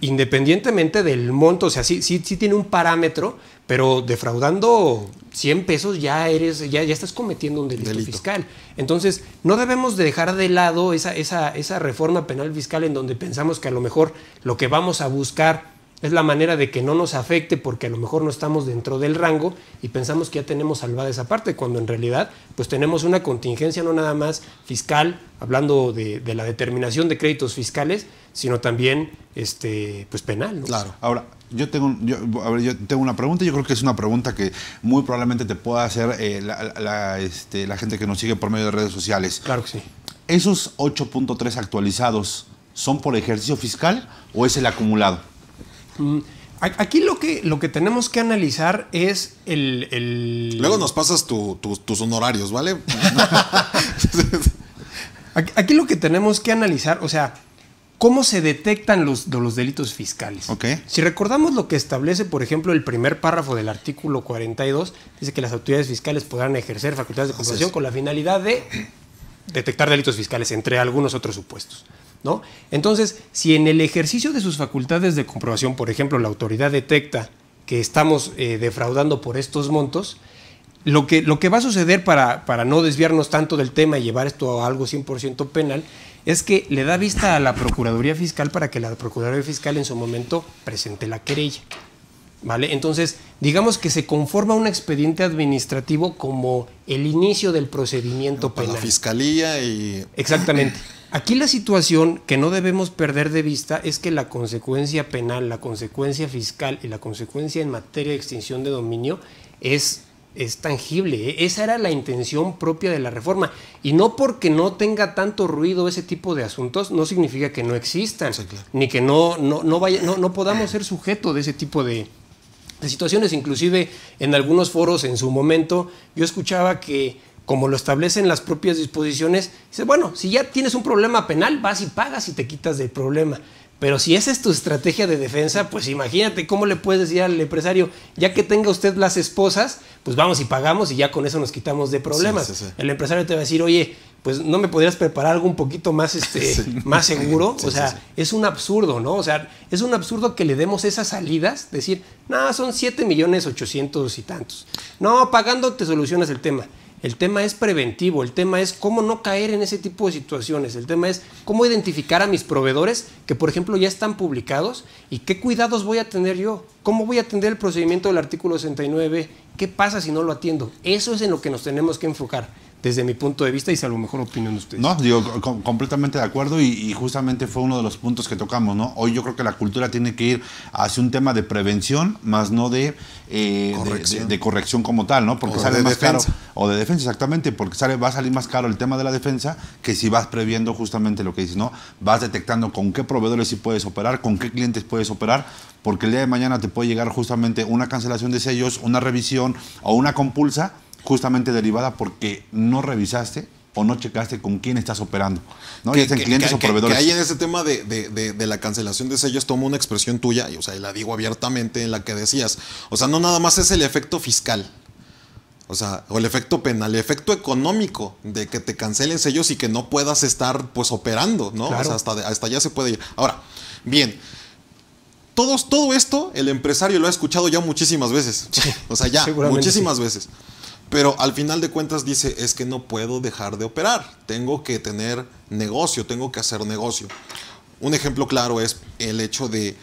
independientemente del monto, o sea, sí, sí, sí tiene un parámetro, pero defraudando 100 pesos ya eres, ya, ya estás cometiendo un delito, Delito. fiscal. Entonces, no debemos de dejar de lado esa, esa, esa reforma penal fiscal en donde pensamos que a lo mejor lo que vamos a buscar es la manera de que no nos afecte porque a lo mejor no estamos dentro del rango y pensamos que ya tenemos salvada esa parte, cuando en realidad pues tenemos una contingencia no nada más fiscal, hablando de, de la determinación de créditos fiscales, sino también este, pues penal. ¿no? Claro. Ahora, yo tengo, yo, a ver, yo tengo una pregunta, yo creo que es una pregunta que muy probablemente te pueda hacer eh, la, la- este, la gente que nos sigue por medio de redes sociales. Claro que sí. ¿Esos 8.3 actualizados son por ejercicio fiscal o es el acumulado? Mm, Aquí lo que, lo que tenemos que analizar es el... el- Luego nos pasas tu- tu- tus honorarios, ¿vale? Aquí, lo que tenemos que analizar, o sea, cómo se detectan los, los delitos fiscales. Ok. Si recordamos lo que establece, por ejemplo, el primer párrafo del artículo 42, dice que las autoridades fiscales podrán ejercer facultades de comprobación con la finalidad de detectar delitos fiscales, entre algunos otros supuestos. ¿No? Entonces, si en el ejercicio de sus facultades de comprobación, por ejemplo, la autoridad detecta que estamos eh, defraudando por estos montos, lo que, lo que va a suceder para, para no desviarnos tanto del tema y llevar esto a algo 100% penal es que le da vista a la Procuraduría Fiscal para que la Procuraduría Fiscal en su momento presente la querella. ¿Vale? Entonces, digamos que se conforma un expediente administrativo como el inicio del procedimiento Para la penal. fiscalía y Exactamente. Aquí la situación que no debemos perder de vista es que la consecuencia penal, la consecuencia fiscal y la consecuencia en materia de extinción de dominio es, es tangible. ¿eh? Esa era la intención propia de la reforma. Y no porque no tenga tanto ruido ese tipo de asuntos, no significa que no existan, Sí, claro. ni que no, no, no, vaya, no, no podamos ser sujeto de ese tipo de, de situaciones. Inclusive en algunos foros en su momento yo escuchaba que como lo establecen las propias disposiciones, dice, bueno, si ya tienes un problema penal, vas y pagas y te quitas del problema. Pero si esa es tu estrategia de defensa, pues imagínate cómo le puedes decir al empresario, ya que tenga usted las esposas, pues vamos y pagamos y ya con eso nos quitamos de problemas. Sí, sí, sí. El empresario te va a decir, oye, pues no me podrías preparar algo un poquito más, este, más seguro. O sea, es un absurdo, ¿no? O sea, es un absurdo que le demos esas salidas, decir, no, son 7 millones 800 y tantos. No, pagando te solucionas el tema. El tema es preventivo, el tema es cómo no caer en ese tipo de situaciones, el tema es cómo identificar a mis proveedores que, por ejemplo, ya están publicados y qué cuidados voy a tener yo, cómo voy a atender el procedimiento del artículo 69, qué pasa si no lo atiendo. Eso es en lo que nos tenemos que enfocar, desde mi punto de vista y a lo mejor opinión de ustedes. No, digo, com- completamente de acuerdo y, y justamente fue uno de los puntos que tocamos, ¿no? Hoy yo creo que la cultura tiene que ir hacia un tema de prevención, más no de, eh, de- Corrección. de, de corrección como tal, ¿no? Porque O sale de más caro. defensa. O de defensa, exactamente, porque sale, va a salir más caro el tema de la defensa que si vas previendo justamente lo que dices, ¿no? Vas detectando con qué proveedores sí puedes operar, con qué clientes puedes operar, porque el día de mañana te puede llegar justamente una cancelación de sellos, una revisión o una compulsa justamente derivada porque no revisaste o no checaste con quién estás operando. ¿no? Ya que, sean que- clientes que- o proveedores. que ahí en ese tema de, de- de- de la cancelación de sellos tomo una expresión tuya, y, o sea, y la digo abiertamente en la que decías, o sea, no nada más es el efecto fiscal, o sea, o el efecto penal, el efecto económico de que te cancelen sellos y que no puedas estar pues operando, ¿no? Claro. O sea, hasta, hasta allá se puede ir. Ahora, bien, todos, todo esto el empresario lo ha escuchado ya muchísimas veces. O sea, ya, muchísimas veces. Pero al final de cuentas dice, es que no puedo dejar de operar, tengo que tener negocio, tengo que hacer negocio. Un ejemplo claro es el hecho de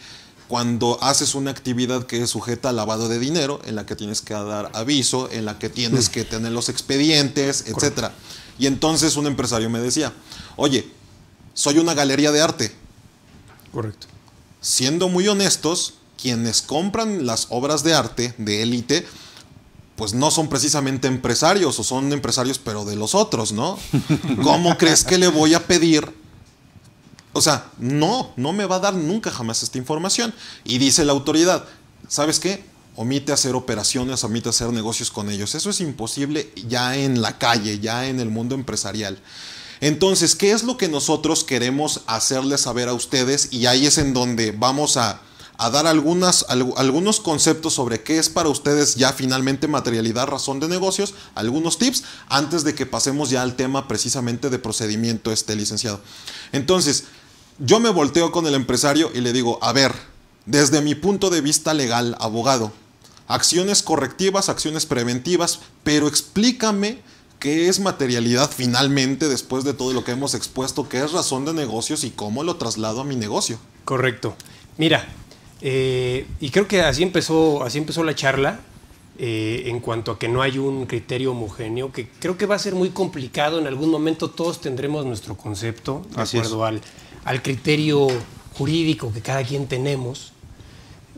cuando haces una actividad que es sujeta al lavado de dinero, en la que tienes que dar aviso, en la que tienes que tener los expedientes, etcétera. Y entonces un empresario me decía, oye, soy una galería de arte, Correcto. siendo muy honestos, quienes compran las obras de arte de élite, pues no son precisamente empresarios o son empresarios pero de los otros, ¿no? ¿Cómo crees que le voy a pedir? O sea, no, no me va a dar nunca jamás esta información. Y dice la autoridad, ¿sabes qué? Omite hacer operaciones, omite hacer negocios con ellos. Eso es imposible ya en la calle, ya en el mundo empresarial. Entonces, ¿qué es lo que nosotros queremos hacerles saber a ustedes? Y ahí es en donde vamos a, a dar algunos conceptos sobre qué es para ustedes ya finalmente materialidad, razón de negocios, algunos tips, antes de que pasemos ya al tema precisamente de procedimiento este licenciado. Entonces, Yo me volteo con el empresario y le digo, a ver, desde mi punto de vista legal, abogado, acciones correctivas, acciones preventivas, pero explícame qué es materialidad finalmente después de todo lo que hemos expuesto, qué es razón de negocios y cómo lo traslado a mi negocio. Correcto. Mira, eh, y creo que así empezó, así empezó la charla. Eh, en cuanto a que no hay un criterio homogéneo, que creo que va a ser muy complicado. En algún momento todos tendremos nuestro concepto, de acuerdo al, al criterio jurídico que cada quien tenemos,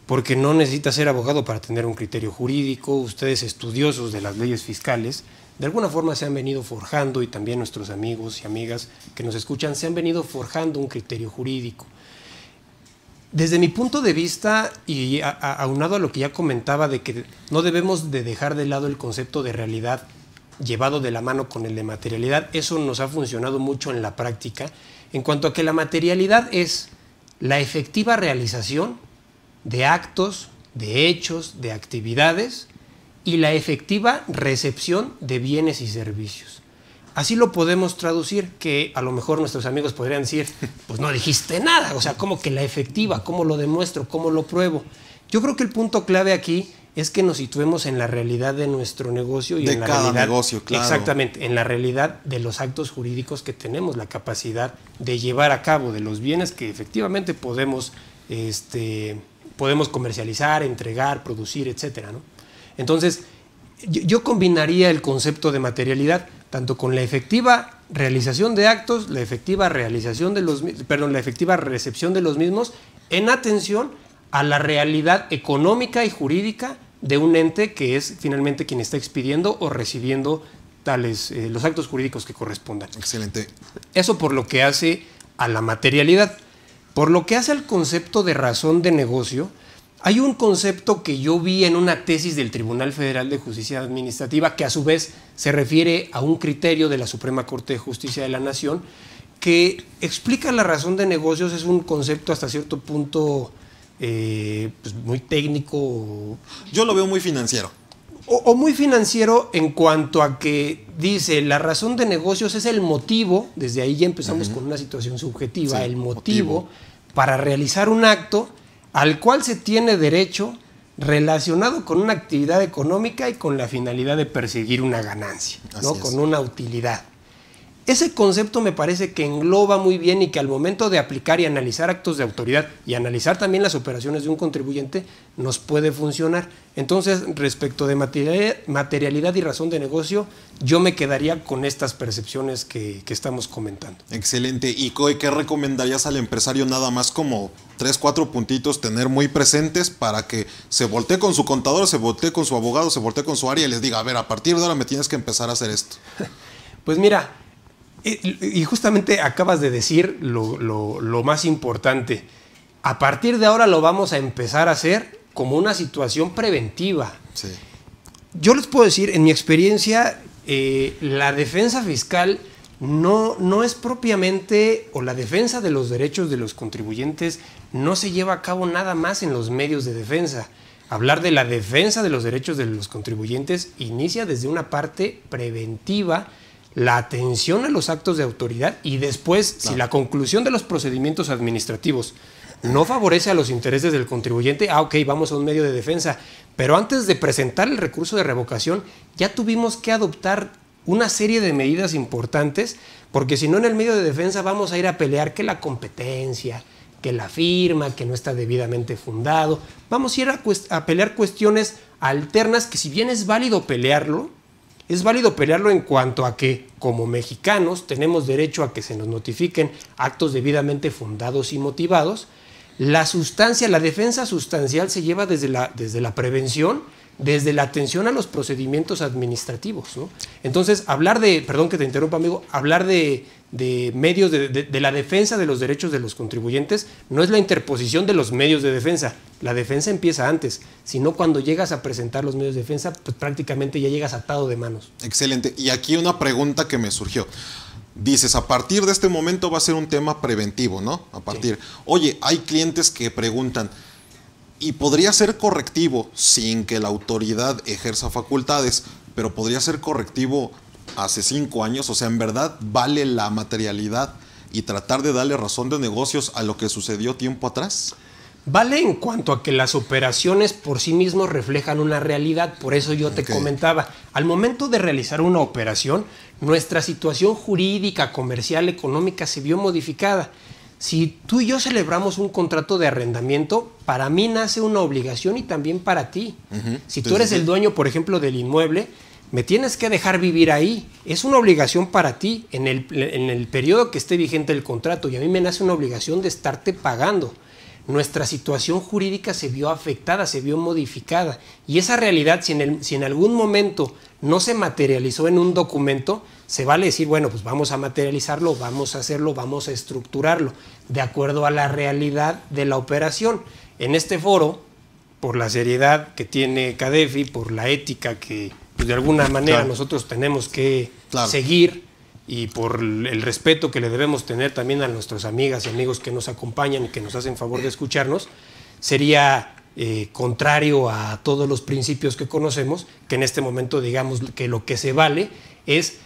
porque no necesita ser abogado para tener un criterio jurídico. Ustedes estudiosos de las leyes fiscales, de alguna forma se han venido forjando y también nuestros amigos y amigas que nos escuchan se han venido forjando un criterio jurídico. Desde mi punto de vista, y aunado a lo que ya comentaba de que no debemos de dejar de lado el concepto de realidad llevado de la mano con el de materialidad, eso nos ha funcionado mucho en la práctica, en cuanto a que la materialidad es la efectiva realización de actos, de hechos, de actividades y la efectiva recepción de bienes y servicios. Así lo podemos traducir, que a lo mejor nuestros amigos podrían decir, pues no dijiste nada, o sea, ¿cómo que la efectiva? ¿Cómo lo demuestro? ¿Cómo lo pruebo? Yo creo que el punto clave aquí es que nos situemos en la realidad de nuestro negocio y de en la cada realidad, negocio, claro. Exactamente, en la realidad de los actos jurídicos que tenemos la capacidad de llevar a cabo, de los bienes que efectivamente podemos, este, podemos comercializar, entregar, producir, etcétera, ¿no? Entonces, yo, yo combinaría el concepto de materialidad tanto con la efectiva realización de actos, la efectiva realización de los, perdón, la efectiva recepción de los mismos, en atención a la realidad económica y jurídica de un ente que es finalmente quien está expidiendo o recibiendo tales eh, los actos jurídicos que correspondan. Excelente. Eso por lo que hace a la materialidad. Por lo que hace al concepto de razón de negocio, hay un concepto que yo vi en una tesis del Tribunal Federal de Justicia Administrativa que a su vez se refiere a un criterio de la Suprema Corte de Justicia de la Nación que explica la razón de negocios, es un concepto hasta cierto punto eh, pues muy técnico. Yo lo veo muy financiero. O, o, muy financiero en cuanto a que dice la razón de negocios es el motivo, desde ahí ya empezamos uh -huh. con una situación subjetiva, sí, el motivo, motivo para realizar un acto al cual se tiene derecho relacionado con una actividad económica y con la finalidad de perseguir una ganancia, ¿no? con una utilidad. Ese concepto me parece que engloba muy bien y que al momento de aplicar y analizar actos de autoridad y analizar también las operaciones de un contribuyente nos puede funcionar. Entonces, respecto de materialidad y razón de negocio, yo me quedaría con estas percepciones que, que estamos comentando. Excelente. ¿Y qué recomendarías al empresario nada más como tres, cuatro puntitos tener muy presentes para que se voltee con su contador, se voltee con su abogado, se voltee con su área y les diga, a ver, a partir de ahora me tienes que empezar a hacer esto? Pues mira, y justamente acabas de decir lo, lo, lo, más importante. A partir de ahora lo vamos a empezar a hacer como una situación preventiva. Sí. Yo les puedo decir, en mi experiencia, eh, la defensa fiscal no, no es propiamente, o la defensa de los derechos de los contribuyentes no se lleva a cabo nada más en los medios de defensa. Hablar de la defensa de los derechos de los contribuyentes inicia desde una parte preventiva la atención a los actos de autoridad y después, no. si la conclusión de los procedimientos administrativos no favorece a los intereses del contribuyente, ah, ok, vamos a un medio de defensa. Pero antes de presentar el recurso de revocación, ya tuvimos que adoptar una serie de medidas importantes, porque si no en el medio de defensa vamos a ir a pelear que la competencia, que la firma, que no está debidamente fundado. Vamos a ir a, a pelear cuestiones alternas que si bien es válido pelearlo, es válido pelearlo en cuanto a que, como mexicanos, tenemos derecho a que se nos notifiquen actos debidamente fundados y motivados. La sustancia, la defensa sustancial se lleva desde la, desde la prevención, desde la atención a los procedimientos administrativos. Entonces, hablar de, perdón que te interrumpa, amigo, hablar de, de medios de, de, de, la defensa de los derechos de los contribuyentes no es la interposición de los medios de defensa. La defensa empieza antes, sino cuando llegas a presentar los medios de defensa, pues prácticamente ya llegas atado de manos. Excelente. Y aquí una pregunta que me surgió. Dices, a partir de este momento va a ser un tema preventivo, ¿no? A partir. Sí. Oye, hay clientes que preguntan, ¿y podría ser correctivo sin que la autoridad ejerza facultades, pero podría ser correctivo hace cinco años? O sea, ¿en verdad vale la materialidad y tratar de darle razón de negocios a lo que sucedió tiempo atrás? Vale en cuanto a que las operaciones por sí mismos reflejan una realidad, por eso yo te comentaba, al momento de realizar una operación, nuestra situación jurídica, comercial, económica se vio modificada. Si tú y yo celebramos un contrato de arrendamiento, para mí nace una obligación y también para ti. Si tú eres el dueño, por ejemplo, del inmueble, me tienes que dejar vivir ahí. Es una obligación para ti en el, en el periodo que esté vigente el contrato y a mí me nace una obligación de estarte pagando. Nuestra situación jurídica se vio afectada, se vio modificada. Y esa realidad, si en, si en algún momento no se materializó en un documento, se vale decir, bueno, pues vamos a materializarlo, vamos a hacerlo, vamos a estructurarlo, de acuerdo a la realidad de la operación. En este foro, por la seriedad que tiene Cadefi, por la ética que pues, de alguna manera Claro. nosotros tenemos que Claro. seguir y por el respeto que le debemos tener también a nuestras amigas y amigos que nos acompañan y que nos hacen favor de escucharnos, sería eh, contrario a todos los principios que conocemos, que en este momento digamos que lo que se vale es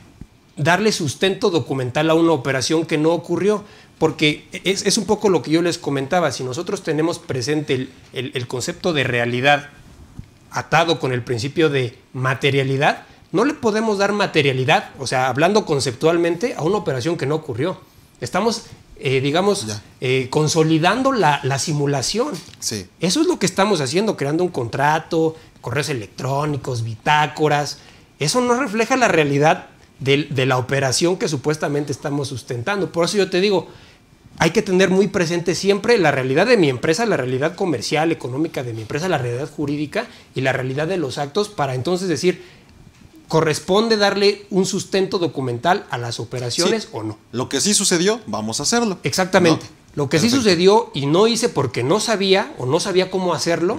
darle sustento documental a una operación que no ocurrió. Porque es, es un poco lo que yo les comentaba, si nosotros tenemos presente el, el- el concepto de realidad atado con el principio de materialidad, no le podemos dar materialidad, o sea, hablando conceptualmente, a una operación que no ocurrió. Estamos, eh, digamos, eh, consolidando la, la simulación. Sí. Eso es lo que estamos haciendo, creando un contrato, correos electrónicos, bitácoras. Eso no refleja la realidad del- de, la operación que supuestamente estamos sustentando. Por eso yo te digo, hay que tener muy presente siempre la realidad de mi empresa, la realidad comercial, económica de mi empresa, la realidad jurídica y la realidad de los actos para entonces decir, corresponde darle un sustento documental a las operaciones Sí. o no. Lo que sí sucedió, vamos a hacerlo. Exactamente. ¿No? Lo que sí sucedió y no hice porque no sabía o no sabía cómo hacerlo,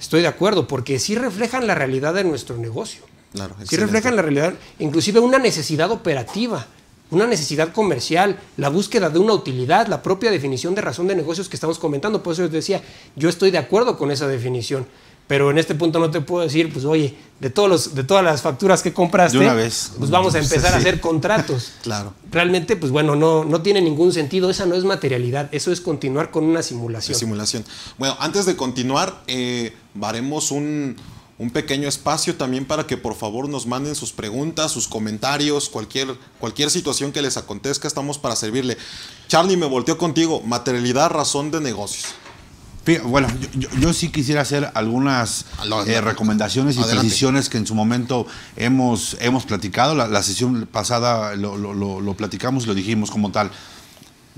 estoy de acuerdo, porque sí reflejan la realidad de nuestro negocio. Claro, Sí reflejan la realidad, inclusive una necesidad operativa, una necesidad comercial, la búsqueda de una utilidad, la propia definición de razón de negocios que estamos comentando. Por eso yo decía, yo estoy de acuerdo con esa definición. Pero en este punto no te puedo decir, pues oye, de, todos los, de todas las facturas que compraste, De una vez. pues vamos a empezar Sí, a hacer contratos. Claro. Realmente, pues bueno, no, no tiene ningún sentido. Esa no es materialidad, eso es continuar con una simulación. simulación. Bueno, antes de continuar, eh, haremos un, un pequeño espacio también para que por favor nos manden sus preguntas, sus comentarios, cualquier, cualquier situación que les acontezca, estamos para servirle. Charlie, me volteó contigo. Materialidad, razón de negocios. Bueno, yo, yo- yo sí quisiera hacer algunas Lo- eh, recomendaciones y Adelante. precisiones que en su momento hemos, hemos platicado. La, la sesión pasada lo, lo- lo- lo platicamos y lo dijimos como tal.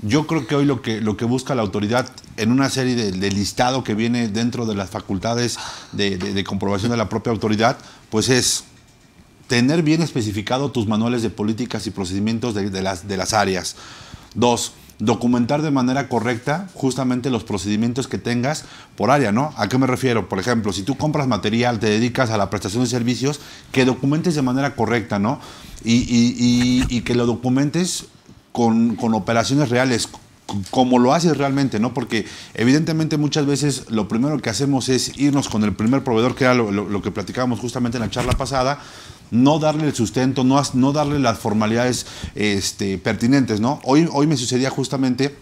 Yo creo que hoy lo que, lo que busca la autoridad en una serie de, de listado que viene dentro de las facultades de, comprobación de la propia autoridad, pues es tener bien especificado tus manuales de políticas y procedimientos de, las, de las áreas. Dos, documentar de manera correcta justamente los procedimientos que tengas por área, ¿no? ¿A qué me refiero? Por ejemplo, si tú compras material, te dedicas a la prestación de servicios, que documentes de manera correcta, ¿no? Y- y que lo documentes con, operaciones reales, como lo haces realmente, ¿no? Porque evidentemente muchas veces lo primero que hacemos es irnos con el primer proveedor, que era lo, que platicábamos justamente en la charla pasada, no darle el sustento, no, no darle las formalidades este, pertinentes, ¿no? Hoy, hoy me sucedía justamente,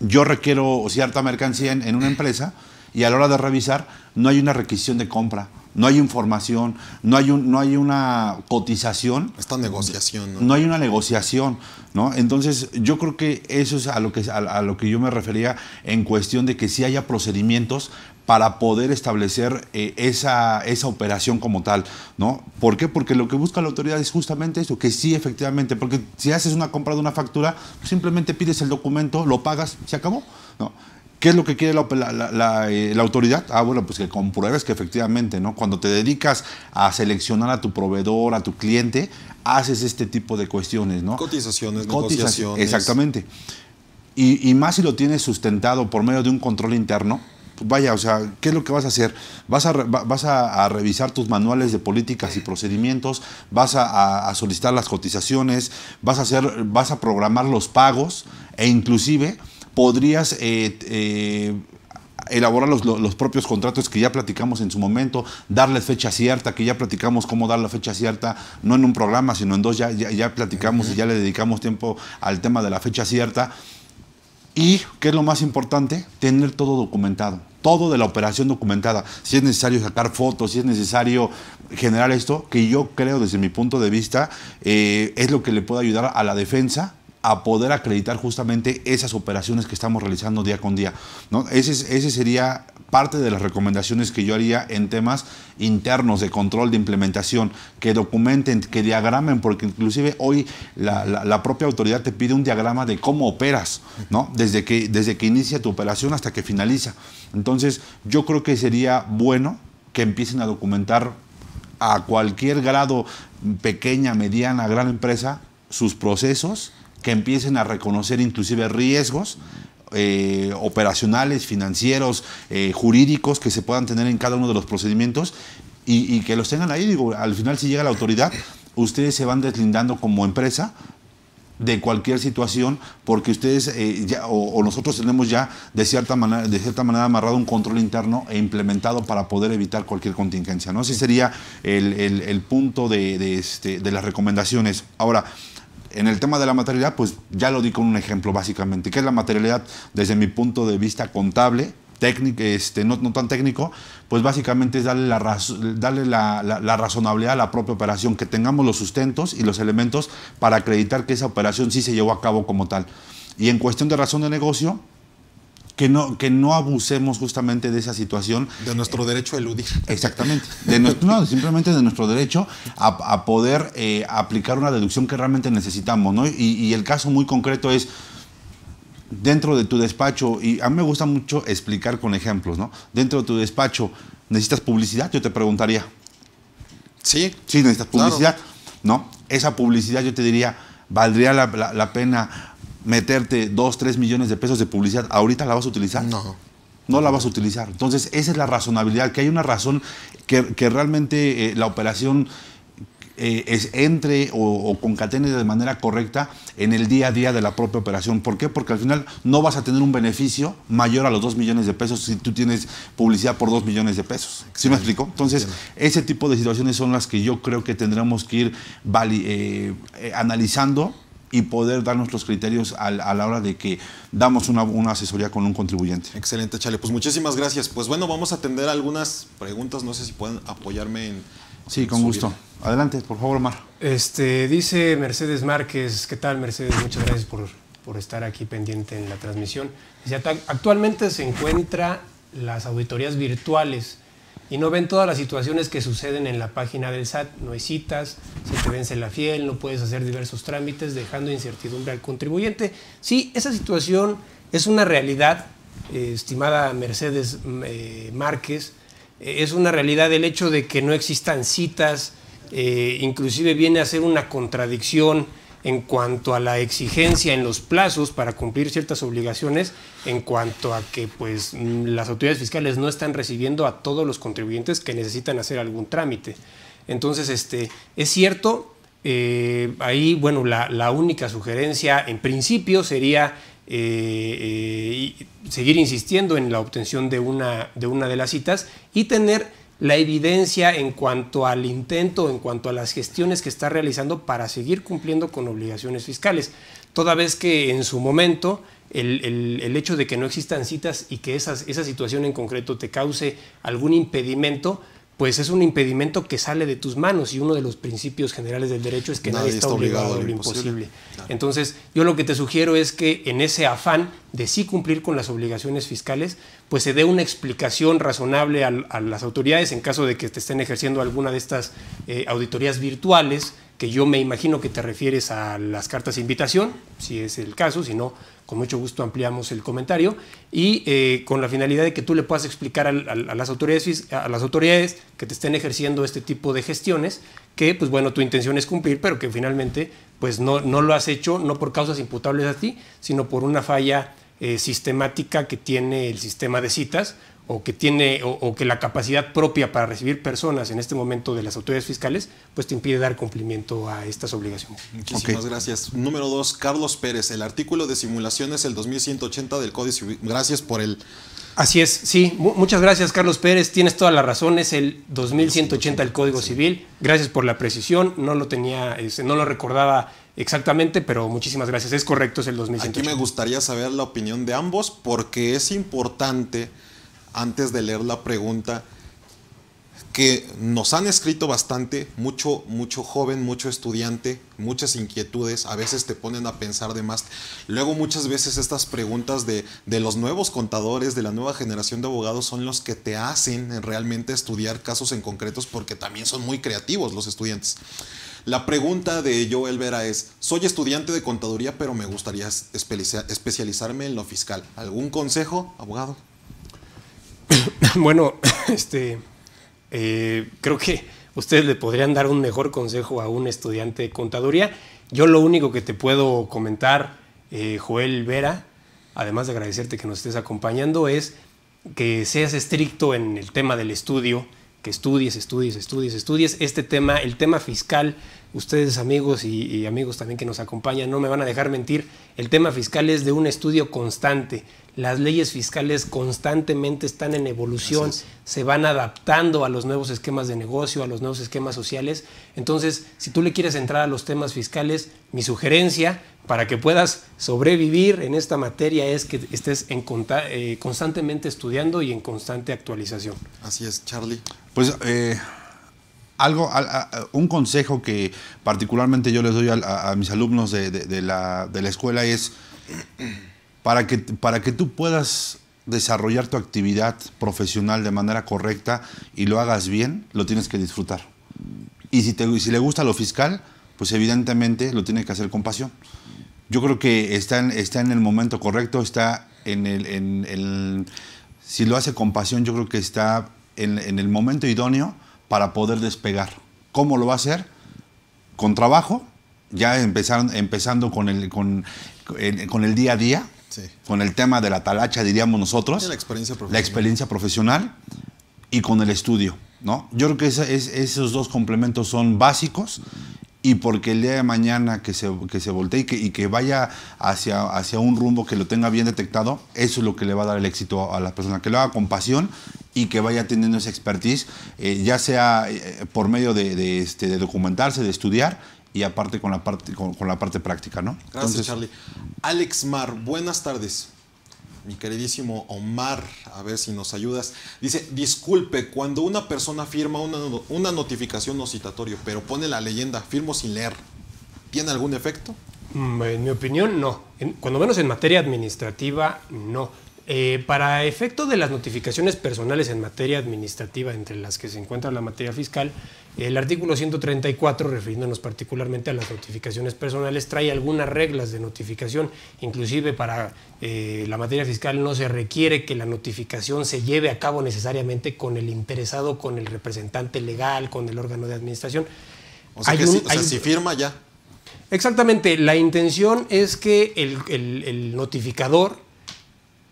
yo requiero cierta mercancía en, en una empresa y a la hora de revisar no hay una requisición de compra, no hay información, no hay, un, no hay una cotización Esta negociación, ¿no? no hay una negociación, ¿no? Entonces, yo creo que eso es a lo que, a, a lo que yo me refería en cuestión de que sí haya procedimientos para poder establecer eh, esa, esa operación como tal, ¿no? ¿Por qué? Porque lo que busca la autoridad es justamente eso, que sí, efectivamente, porque si haces una compra de una factura, simplemente pides el documento, lo pagas, se acabó, ¿no? ¿Qué es lo que quiere la, la- la- la, eh, la autoridad? Ah, bueno, pues que compruebes que efectivamente, ¿no? Cuando te dedicas a seleccionar a tu proveedor, a tu cliente, haces este tipo de cuestiones, ¿no? Cotizaciones, Cotizaciones, negociaciones. Exactamente. Y, y más si lo tienes sustentado por medio de un control interno, pues vaya, o sea, ¿qué es lo que vas a hacer? Vas a, vas a, a revisar tus manuales de políticas y procedimientos, vas a, a- a solicitar las cotizaciones, vas a, hacer, vas a programar los pagos e inclusive podrías eh, eh, elaborar los, los, propios contratos que ya platicamos en su momento, darles fecha cierta, que ya platicamos cómo dar la fecha cierta, no en un programa, sino en dos, ya, ya, platicamos y ya le dedicamos tiempo al tema de la fecha cierta. Y, ¿qué es lo más importante? Tener todo documentado, todo de la operación documentada. Si es necesario sacar fotos, si es necesario generar esto, que yo creo desde mi punto de vista eh, es lo que le puede ayudar a la defensa a poder acreditar justamente esas operaciones que estamos realizando día con día. ¿no? Ese, ese sería parte de las recomendaciones que yo haría en temas internos de control de implementación, que documenten, que diagramen, porque inclusive hoy la, propia autoridad te pide un diagrama de cómo operas, ¿no? Desde que, desde que inicia tu operación hasta que finaliza. Entonces, yo creo que sería bueno que empiecen a documentar a cualquier grado, pequeña, mediana, gran empresa, sus procesos, que empiecen a reconocer inclusive riesgos eh, operacionales, financieros, eh, jurídicos que se puedan tener en cada uno de los procedimientos y, que los tengan ahí. Digo, al final si llega la autoridad, ustedes se van deslindando como empresa de cualquier situación porque ustedes eh, ya, o, nosotros tenemos ya de cierta manera de cierta manera amarrado un control interno e implementado para poder evitar cualquier contingencia no ese sería el, punto de, de, este, de las recomendaciones. Ahora en el tema de la materialidad, pues ya lo di con un ejemplo básicamente. ¿Qué es la materialidad desde mi punto de vista contable? Técnico, este, no, no, tan técnico, pues básicamente es darle, la, darle la, la, razonabilidad a la propia operación, que tengamos los sustentos y los elementos para acreditar que esa operación sí se llevó a cabo como tal. Y en cuestión de razón de negocio, que no, que no abusemos justamente de esa situación. De nuestro derecho a eludir. Exactamente. De no, simplemente de nuestro derecho a, poder eh, aplicar una deducción que realmente necesitamos. ¿no? Y, el caso muy concreto es dentro de tu despacho, y a mí me gusta mucho explicar con ejemplos, ¿no? Dentro de tu despacho, ¿necesitas publicidad? Yo te preguntaría. Sí. Sí, necesitas publicidad, ¿no? Esa publicidad yo te diría, ¿valdría la pena meterte 2, 3 millones de pesos de publicidad, ¿ahorita la vas a utilizar? No. No la vas a utilizar. Entonces, esa es la razonabilidad, que hay una razón que, realmente eh, la operación eh, es, entre o, concatene de manera correcta en el día a día de la propia operación. ¿Por qué? Porque al final no vas a tener un beneficio mayor a los 2 millones de pesos si tú tienes publicidad por 2 millones de pesos. ¿Sí me explico? Entonces, ese tipo de situaciones son las que yo creo que tendremos que ir eh, analizando y poder dar nuestros criterios a, la hora de que damos una, asesoría con un contribuyente. Excelente, Chale. Pues muchísimas gracias. Pues bueno, vamos a atender algunas preguntas. No sé si pueden apoyarme en. Sí, con gusto. Adelante, por favor, Omar. Este, dice Mercedes Márquez, ¿qué tal, Mercedes? Muchas gracias por, por estar aquí pendiente en la transmisión. Dice, actualmente se encuentra las auditorías virtuales y no ven todas las situaciones que suceden en la página del SAT. No hay citas, se te vence la fiel, no puedes hacer diversos trámites, dejando incertidumbre al contribuyente. Sí, esa situación es una realidad, eh, estimada Mercedes eh, Márquez, eh, es una realidad el hecho de que no existan citas, inclusive viene a ser una contradicción en cuanto a la exigencia en los plazos para cumplir ciertas obligaciones, en cuanto a que pues, mm, las autoridades fiscales no están recibiendo a todos los contribuyentes que necesitan hacer algún trámite. Entonces, este, es cierto, eh, ahí, bueno, la, única sugerencia en principio sería eh, eh, seguir insistiendo en la obtención de una, de una de las citas y tener la evidencia en cuanto al intento, en cuanto a las gestiones que está realizando para seguir cumpliendo con obligaciones fiscales. Toda vez que en su momento el, hecho de que no existan citas y que esa situación en concreto te cause algún impedimento, pues es un impedimento que sale de tus manos y uno de los principios generales del derecho es que nadie, está, obligado, a lo imposible. Entonces, yo lo que te sugiero es que en ese afán de sí cumplir con las obligaciones fiscales, pues se dé una explicación razonable a, las autoridades en caso de que te estén ejerciendo alguna de estas eh, auditorías virtuales, que yo me imagino que te refieres a las cartas de invitación, si es el caso, si no, con mucho gusto ampliamos el comentario y eh, con la finalidad de que tú le puedas explicar a, las autoridades, a las autoridades que te estén ejerciendo este tipo de gestiones que, pues bueno, tu intención es cumplir, pero que finalmente pues no, no lo has hecho no por causas imputables a ti, sino por una falla eh, sistemática que tiene el sistema de citas o que tiene o, que la capacidad propia para recibir personas en este momento de las autoridades fiscales, pues te impide dar cumplimiento a estas obligaciones. Muchísimas gracias. Número dos, Carlos Pérez, el artículo de simulación es el 2180 del Código Civil. Gracias por el... Así es, sí. muchas gracias, Carlos Pérez. Tienes toda la razón. Es el 2180 del Código Civil. Gracias por la precisión. No lo tenía, este, no lo recordaba exactamente, pero muchísimas gracias. Es correcto, es el 2180. Aquí me gustaría saber la opinión de ambos porque es importante antes de leer la pregunta, que nos han escrito bastante, mucho, mucho joven, mucho estudiante, muchas inquietudes, a veces te ponen a pensar de más. Luego muchas veces estas preguntas de, de los nuevos contadores, de la nueva generación de abogados, son los que te hacen realmente estudiar casos en concretos porque también son muy creativos los estudiantes. La pregunta de Joel Vera es, soy estudiante de contaduría, pero me gustaría especializarme en lo fiscal. ¿Algún consejo, abogado? bueno, este, eh, creo que ustedes le podrían dar un mejor consejo a un estudiante de contaduría. Yo lo único que te puedo comentar, eh, Joel Vera, además de agradecerte que nos estés acompañando, es que seas estricto en el tema del estudio, que estudies, estudies, estudies, estudies. Este tema, el tema fiscal, ustedes amigos y, amigos también que nos acompañan, no me van a dejar mentir, el tema fiscal es de un estudio constante. Las leyes fiscales constantemente están en evolución, se van adaptando a los nuevos esquemas de negocio, a los nuevos esquemas sociales. Entonces, si tú le quieres entrar a los temas fiscales, mi sugerencia para que puedas sobrevivir en esta materia es que estés en eh, constantemente estudiando y en constante actualización. Así es, Charlie. Pues eh, algo, un consejo que particularmente yo les doy a, mis alumnos de, la, escuela es para que, para que tú puedas desarrollar tu actividad profesional de manera correcta y lo hagas bien, lo tienes que disfrutar. Y si, te, si le gusta lo fiscal, pues evidentemente lo tienes que hacer con pasión. Yo creo que está en, está en el momento correcto, está en el, en Si lo hace con pasión, yo creo que está en, en el momento idóneo para poder despegar. ¿Cómo lo va a hacer? Con trabajo, ya empezaron, empezando con el, con, con el día a día, con el tema de la talacha, diríamos nosotros. La experiencia profesional. La experiencia profesional y con el estudio. ¿no? Yo creo que esos dos complementos son básicos y porque el día de mañana que se, que se voltee y que, y que vaya hacia, hacia un rumbo que lo tenga bien detectado, eso es lo que le va a dar el éxito a la persona, que lo haga con pasión y que vaya teniendo esa expertise, eh, ya sea eh, por medio de, este, de documentarse, de estudiar y aparte con la parte, con, la parte práctica, ¿no? Gracias, Charlie. Alex Mar, buenas tardes mi queridísimo Omar, a ver si nos ayudas. Dice, disculpe, cuando una persona firma una, una notificación no citatorio, pero pone la leyenda, firmo sin leer, ¿tiene algún efecto? Mm, en mi opinión, no. cuando menos en materia administrativa, no. Eh, para efecto de las notificaciones personales en materia administrativa, entre las que se encuentra la materia fiscal, el artículo 134, refiriéndonos particularmente a las notificaciones personales, trae algunas reglas de notificación. Inclusive para eh, la materia fiscal no se requiere que la notificación se lleve a cabo necesariamente con el interesado, con el representante legal, con el órgano de administración. O sea, que si, firma ya. Exactamente, la intención es que el notificador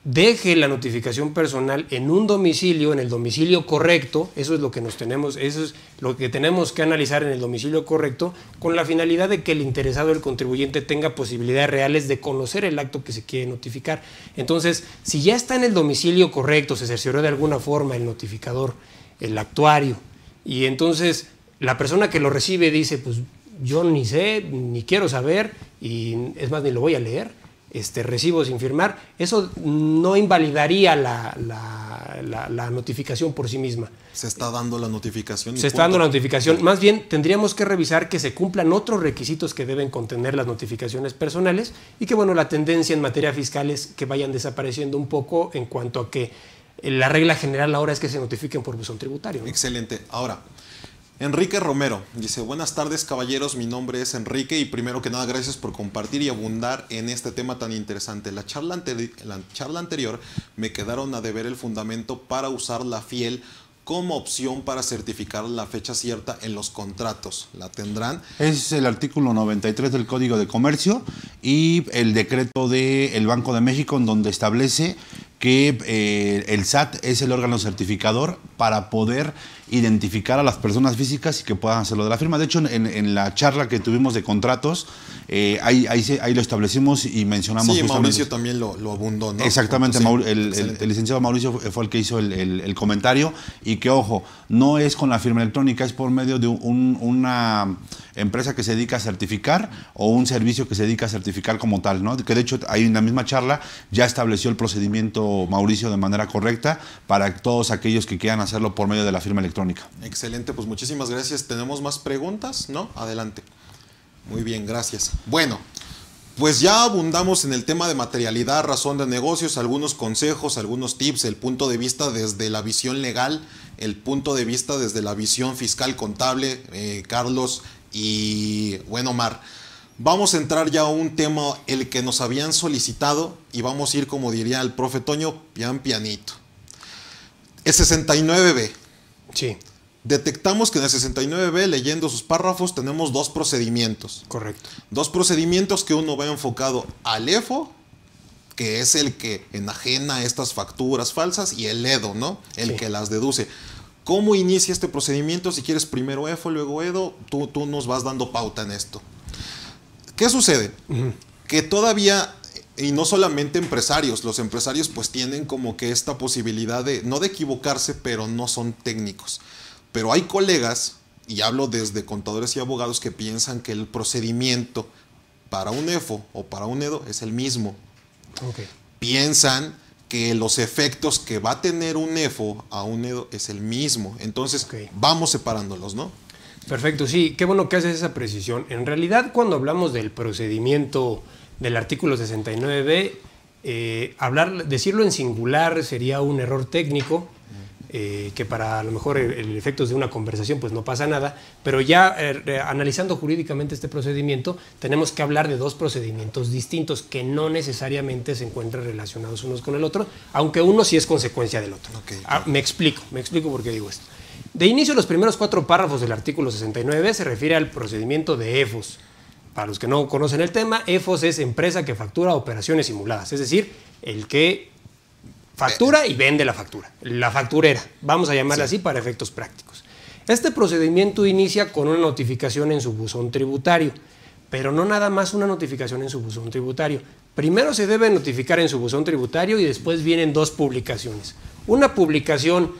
deje la notificación personal en un domicilio, en el domicilio correcto, eso es lo que nos tenemos, eso es lo que tenemos que analizar en el domicilio correcto, con la finalidad de que el interesado, el contribuyente, tenga posibilidades reales de conocer el acto que se quiere notificar. Entonces, si ya está en el domicilio correcto, se cercioró de alguna forma el notificador, el actuario, y entonces la persona que lo recibe dice, pues yo ni sé, ni quiero saber, y es más, ni lo voy a leer este, recibo sin firmar, eso no invalidaría la, notificación por sí misma. Se está dando la notificación. Se está dando la notificación. Más bien, tendríamos que revisar que se cumplan otros requisitos que deben contener las notificaciones personales y que, bueno, la tendencia en materia fiscal es que vayan desapareciendo un poco en cuanto a que la regla general ahora es que se notifiquen por buzón tributario. Excelente. Ahora, Enrique Romero dice, buenas tardes caballeros, mi nombre es Enrique y primero que nada gracias por compartir y abundar en este tema tan interesante. La charla, la charla anterior me quedaron a deber el fundamento para usar la fiel como opción para certificar la fecha cierta en los contratos. ¿La tendrán? Es el artículo 93 del Código de Comercio y el decreto del Banco de México en donde establece que eh, el SAT es el órgano certificador para poder identificar a las personas físicas y que puedan hacerlo de la firma. De hecho, en, en la charla que tuvimos de contratos, eh, ahí, ahí, se- ahí lo establecimos y mencionamos Sí, justamente- Mauricio también lo, lo abundó, ¿no? Exactamente, Sí, Maur- el, el- excelente. el licenciado Mauricio fue el que hizo el, el- el comentario y que, ojo, no es con la firma electrónica, es por medio de un- una empresa que se dedica a certificar o un servicio que se dedica a certificar como tal, ¿no? Que de hecho ahí en la misma charla ya estableció el procedimiento Mauricio de manera correcta para todos aquellos que quieran hacerlo por medio de la firma electrónica. Excelente, pues muchísimas gracias. ¿Tenemos más preguntas? ¿No? Adelante. Muy bien, gracias. Bueno, pues ya abundamos en el tema de materialidad, razón de negocios, algunos consejos, algunos tips, el punto de vista desde la visión legal, el punto de vista desde la visión fiscal contable, eh, Carlos y bueno, Mar. Vamos a entrar ya a un tema, el que nos habían solicitado, y vamos a ir, como diría el profe Toño, pian pianito. El 69B. Sí, Detectamos que en el 69B, leyendo sus párrafos, tenemos dos procedimientos. correcto. Dos procedimientos que uno va enfocado al EFO, que es el que enajena estas facturas falsas, y el EDO, ¿no? El Sí. que las deduce. ¿Cómo inicia este procedimiento? Si quieres primero EFO, luego EDO, tú, tú nos vas dando pauta en esto. ¿Qué sucede? Que todavía, y no solamente empresarios, los empresarios pues tienen como que esta posibilidad de, no de equivocarse, pero no son técnicos. Pero hay colegas, y hablo desde contadores y abogados, que piensan que el procedimiento para un EFO o para un EDO es el mismo. Piensan que los efectos que va a tener un EFO a un EDO es el mismo. Entonces, vamos separándolos, ¿no? Perfecto, sí, qué bueno que haces esa precisión. En realidad, cuando hablamos del procedimiento del artículo 69b, eh, hablar, decirlo en singular sería un error técnico, eh, que para a lo mejor el, el efectos de una conversación pues no pasa nada, pero ya eh, analizando jurídicamente este procedimiento, tenemos que hablar de dos procedimientos distintos que no necesariamente se encuentran relacionados unos con el otro, aunque uno sí es consecuencia del otro. Ah, me explico, me explico por qué digo esto. De inicio, los primeros cuatro párrafos del artículo 69 se refiere al procedimiento de EFOS. Para los que no conocen el tema, EFOS es empresa que factura operaciones simuladas, es decir, el que factura y vende la factura, la facturera, vamos a llamarla así para efectos prácticos. Este procedimiento inicia con una notificación en su buzón tributario, pero no nada más una notificación en su buzón tributario. Primero se debe notificar en su buzón tributario y después vienen dos publicaciones. Una publicación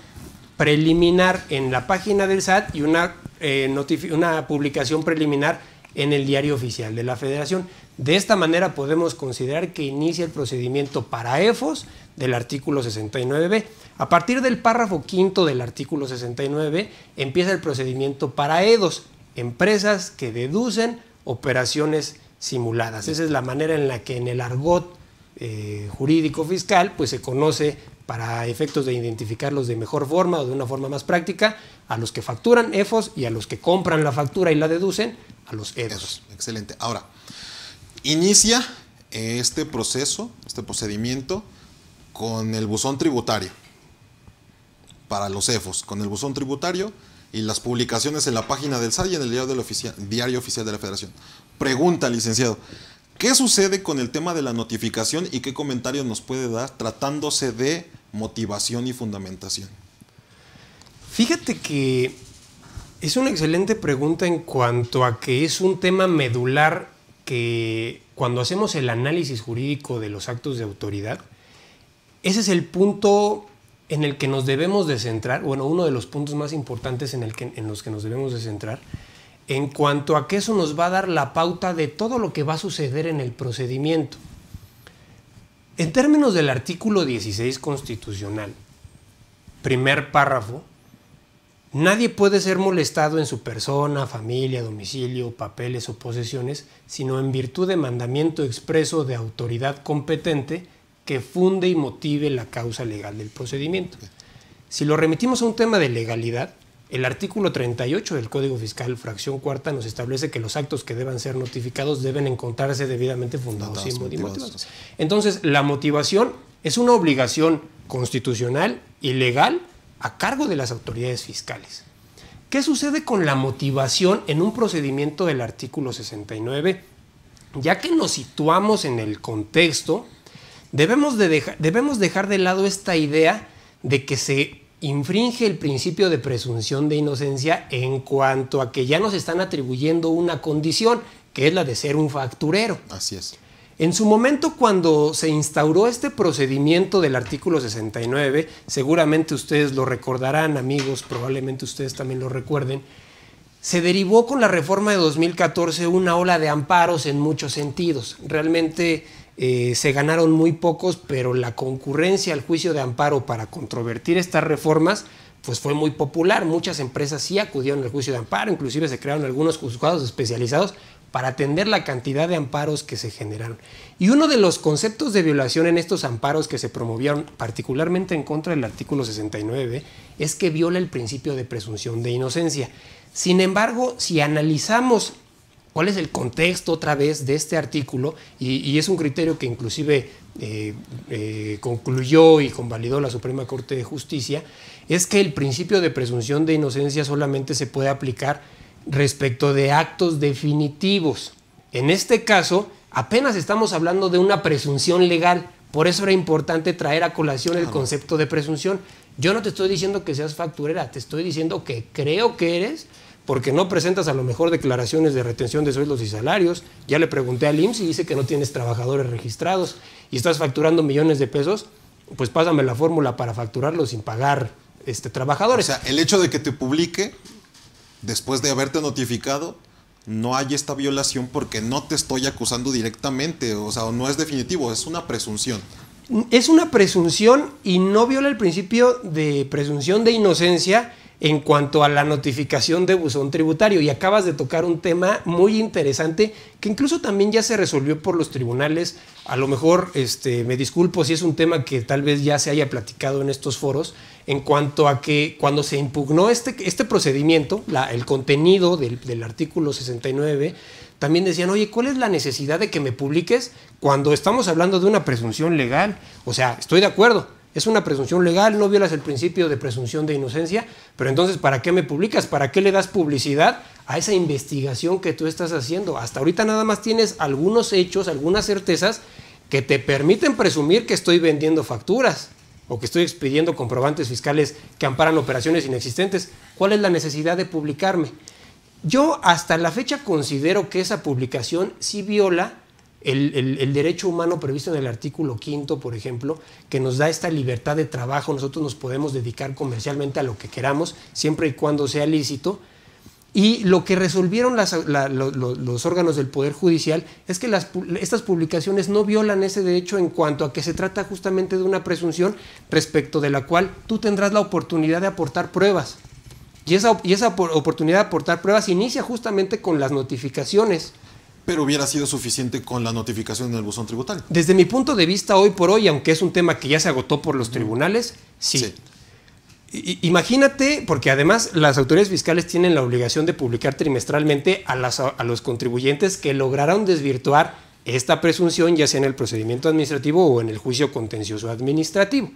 preliminar en la página del SAT y una, eh, una publicación preliminar en el diario oficial de la Federación. De esta manera podemos considerar que inicia el procedimiento para EFOS del artículo 69b. A partir del párrafo quinto del artículo 69b empieza el procedimiento para EDOS, empresas que deducen operaciones simuladas. Esa es la manera en la que en el argot eh, jurídico fiscal pues se conoce para efectos de identificarlos de mejor forma o de una forma más práctica a los que facturan EFOS y a los que compran la factura y la deducen a los EDOS. Excelente. Ahora, inicia este proceso, este procedimiento, con el buzón tributario para los EFOS, con el buzón tributario y las publicaciones en la página del SAT y en el diario, del oficia- diario oficial de la Federación. Pregunta, licenciado, ¿qué sucede con el tema de la notificación y qué comentario nos puede dar tratándose de motivación y fundamentación? Fíjate que es una excelente pregunta en cuanto a que es un tema medular que cuando hacemos el análisis jurídico de los actos de autoridad, ese es el punto en el que nos debemos de centrar, bueno, uno de los puntos más importantes en, el que, los que nos debemos de centrar, en cuanto a que eso nos va a dar la pauta de todo lo que va a suceder en el procedimiento. En términos del artículo 16 constitucional, primer párrafo, Nadie puede ser molestado en su persona, familia, domicilio, papeles o posesiones, sino en virtud de mandamiento expreso de autoridad competente que funde y motive la causa legal del procedimiento. Si lo remitimos a un tema de legalidad, el artículo 38 del Código Fiscal, fracción cuarta, nos establece que los actos que deban ser notificados deben encontrarse debidamente fundados y motivados. Entonces, la motivación es una obligación constitucional y legal a cargo de las autoridades fiscales. ¿Qué sucede con la motivación en un procedimiento del artículo 69? Ya que nos situamos en el contexto, debemos, de debemos dejar de lado esta idea de que se infringe el principio de presunción de inocencia en cuanto a que ya nos están atribuyendo una condición, que es la de ser un facturero. Así es. En su momento, cuando se instauró este procedimiento del artículo 69, seguramente ustedes lo recordarán, amigos, probablemente ustedes también lo recuerden, se derivó con la reforma de 2014 una ola de amparos en muchos sentidos. Realmente eh, se ganaron muy pocos, pero la concurrencia al juicio de amparo para controvertir estas reformas pues fue muy popular. Muchas empresas sí acudieron al juicio de amparo, inclusive se crearon algunos juzgados especializados para atender la cantidad de amparos que se generaron. Y uno de los conceptos de violación en estos amparos que se promovieron, particularmente en contra del artículo 69, es que viola el principio de presunción de inocencia. Sin embargo, si analizamos cuál es el contexto otra vez de este artículo, y, es un criterio que inclusive eh, eh, concluyó y convalidó la Suprema Corte de Justicia, es que el principio de presunción de inocencia solamente se puede aplicar respecto de actos definitivos. En este caso, apenas estamos hablando de una presunción legal, por eso era importante traer a colación el concepto de presunción. Yo no te estoy diciendo que seas facturera, te estoy diciendo que creo que eres, porque no presentas a lo mejor declaraciones de retención de sueldos y salarios. Ya le pregunté al IMSS y dice que no tienes trabajadores registrados y estás facturando millones de pesos, pues pásame la fórmula para facturarlo sin pagar este, trabajadores. O sea, el hecho de que te publique después de haberte notificado, no hay esta violación porque no te estoy acusando directamente, o sea, no es definitivo, es una presunción. Es una presunción y no viola el principio de presunción de inocencia en cuanto a la notificación de buzón tributario. Y acabas de tocar un tema muy interesante que incluso también ya se resolvió por los tribunales. A lo mejor este, me disculpo si es un tema que tal vez ya se haya platicado en estos foros, en cuanto a que cuando se impugnó este, este procedimiento, el contenido del, del artículo 69, también decían, oye, ¿cuál es la necesidad de que me publiques cuando estamos hablando de una presunción legal? O sea, estoy de acuerdo es una presunción legal, no violas el principio de presunción de inocencia, pero entonces ¿para qué me publicas? ¿Para qué le das publicidad a esa investigación que tú estás haciendo? Hasta ahorita nada más tienes algunos hechos, algunas certezas que te permiten presumir que estoy vendiendo facturas o que estoy expidiendo comprobantes fiscales que amparan operaciones inexistentes. ¿Cuál es la necesidad de publicarme? Yo hasta la fecha considero que esa publicación sí viola el, derecho humano previsto en el artículo quinto, por ejemplo, que nos da esta libertad de trabajo, nosotros nos podemos dedicar comercialmente a lo que queramos, siempre y cuando sea lícito. Y lo que resolvieron los, órganos del Poder Judicial es que estas publicaciones no violan ese derecho en cuanto a que se trata justamente de una presunción respecto de la cual tú tendrás la oportunidad de aportar pruebas. Y esa, y esa oportunidad de aportar pruebas inicia justamente con las notificaciones pero hubiera sido suficiente con la notificación en el buzón tributario. Desde mi punto de vista, hoy por hoy, aunque es un tema que ya se agotó por los tribunales, sí. Imagínate, porque además las autoridades fiscales tienen la obligación de publicar trimestralmente a, los contribuyentes que lograron desvirtuar esta presunción, ya sea en el procedimiento administrativo o en el juicio contencioso administrativo.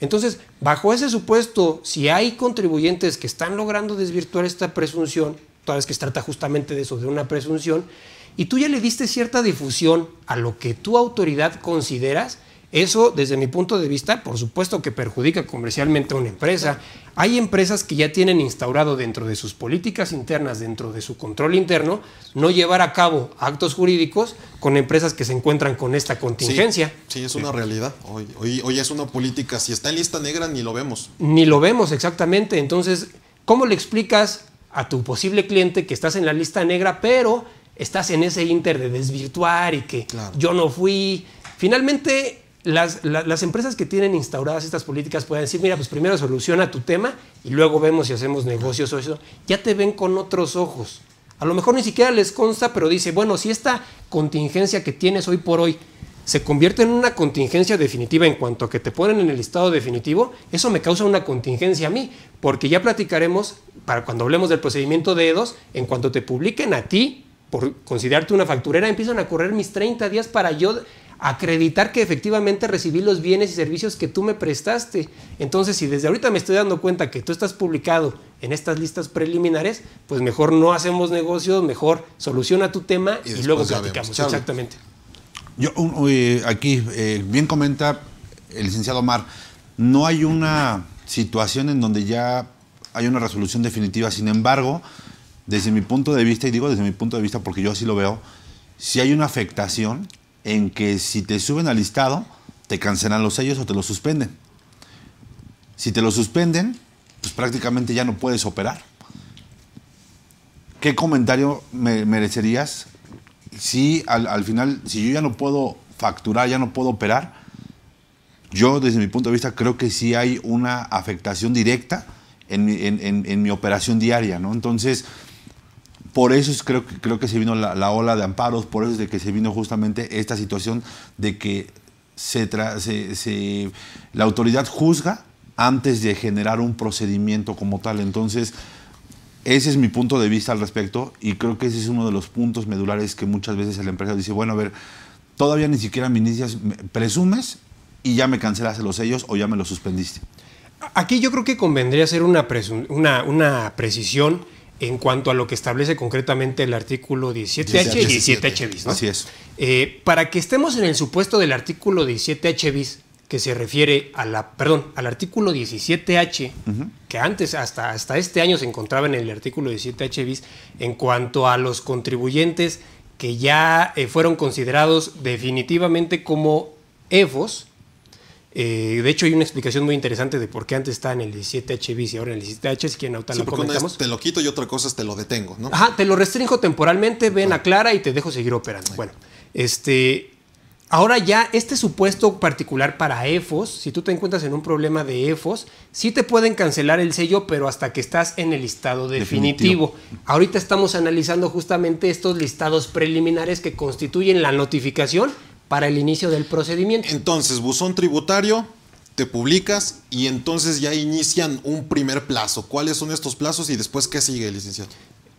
Entonces, bajo ese supuesto, si hay contribuyentes que están logrando desvirtuar esta presunción, toda vez que se trata justamente de eso, de una presunción, y tú ya le diste cierta difusión a lo que tu autoridad consideras, eso, desde mi punto de vista, por supuesto que perjudica comercialmente a una empresa. Hay empresas que ya tienen instaurado dentro de sus políticas internas, dentro de su control interno, no llevar a cabo actos jurídicos con empresas que se encuentran con esta contingencia. Sí, es una realidad. Hoy, hoy, hoy es una política. Si está en lista negra, ni lo vemos. Ni lo vemos, exactamente. Entonces, ¿cómo le explicas a tu posible cliente que estás en la lista negra, pero estás en ese inter de desvirtuar y que yo no fui. Finalmente, las, las, empresas que tienen instauradas estas políticas pueden decir, mira, pues primero soluciona tu tema y luego vemos si hacemos negocios o eso. Ya te ven con otros ojos. A lo mejor ni siquiera les consta, pero dice, bueno, si esta contingencia que tienes hoy por hoy se convierte en una contingencia definitiva en cuanto a que te ponen en el estado definitivo, eso me causa una contingencia a mí, porque ya platicaremos, para cuando hablemos del procedimiento de EDOS, en cuanto te publiquen a ti, por considerarte una facturera, empiezan a correr mis 30 días para yo acreditar que efectivamente recibí los bienes y servicios que tú me prestaste. Entonces, si desde ahorita me estoy dando cuenta que tú estás publicado en estas listas preliminares, pues mejor no hacemos negocios, mejor soluciona tu tema y, luego platicamos. Exactamente. Yo, un- eh, aquí, eh, bien comenta el licenciado Mar, no hay una situación en donde ya hay una resolución definitiva. Sin embargo, desde mi punto de vista, y digo desde mi punto de vista porque yo así lo veo, si hay una afectación en que si te suben al listado, te cancelan los sellos o te los suspenden. Si te lo suspenden, pues prácticamente ya no puedes operar. ¿Qué comentario me merecerías si al, al final, si yo ya no puedo facturar, ya no puedo operar? Yo, desde mi punto de vista, creo que sí hay una afectación directa en mi operación diaria, ¿no? Entonces, por eso es- creo, que- creo que se vino la, la ola de amparos, por eso es de que se vino justamente esta situación de que se se- se- la autoridad juzga antes de generar un procedimiento como tal. Entonces, ese es mi punto de vista al respecto y creo que ese es uno de los puntos medulares que muchas veces el empresario dice, bueno, a ver, todavía ni siquiera me inicias, me- presumes y ya me cancelaste los sellos o ya me los suspendiste. Aquí yo creo que convendría hacer una, una, una precisión en cuanto a lo que establece concretamente el artículo 17H y 17H bis. ¿no? Así es. Eh, para que estemos en el supuesto del artículo 17H bis, que se refiere a la, perdón, al artículo 17H, que antes, hasta, hasta este año se encontraba en el artículo 17H bis, en cuanto a los contribuyentes que ya eh, fueron considerados definitivamente como EFOS, eh, de hecho, hay una explicación muy interesante de por qué antes está en el 17H bis y ahora en el 17H. Si quieren, ahorita Sí, una comentamos. es te lo quito y otra cosa es te lo detengo, ¿no? Ajá, te lo restringo temporalmente, ven, aclara y te dejo seguir operando. Bueno, este. Ahora ya, este supuesto particular para EFOS, si tú te encuentras en un problema de EFOS, sí te pueden cancelar el sello, pero hasta que estás en el listado definitivo. Definitivo. Ahorita estamos analizando justamente estos listados preliminares que constituyen la notificación para el inicio del procedimiento. Entonces, buzón tributario, te publicas y entonces ya inician un primer plazo. ¿Cuáles son estos plazos y después qué sigue, licenciado?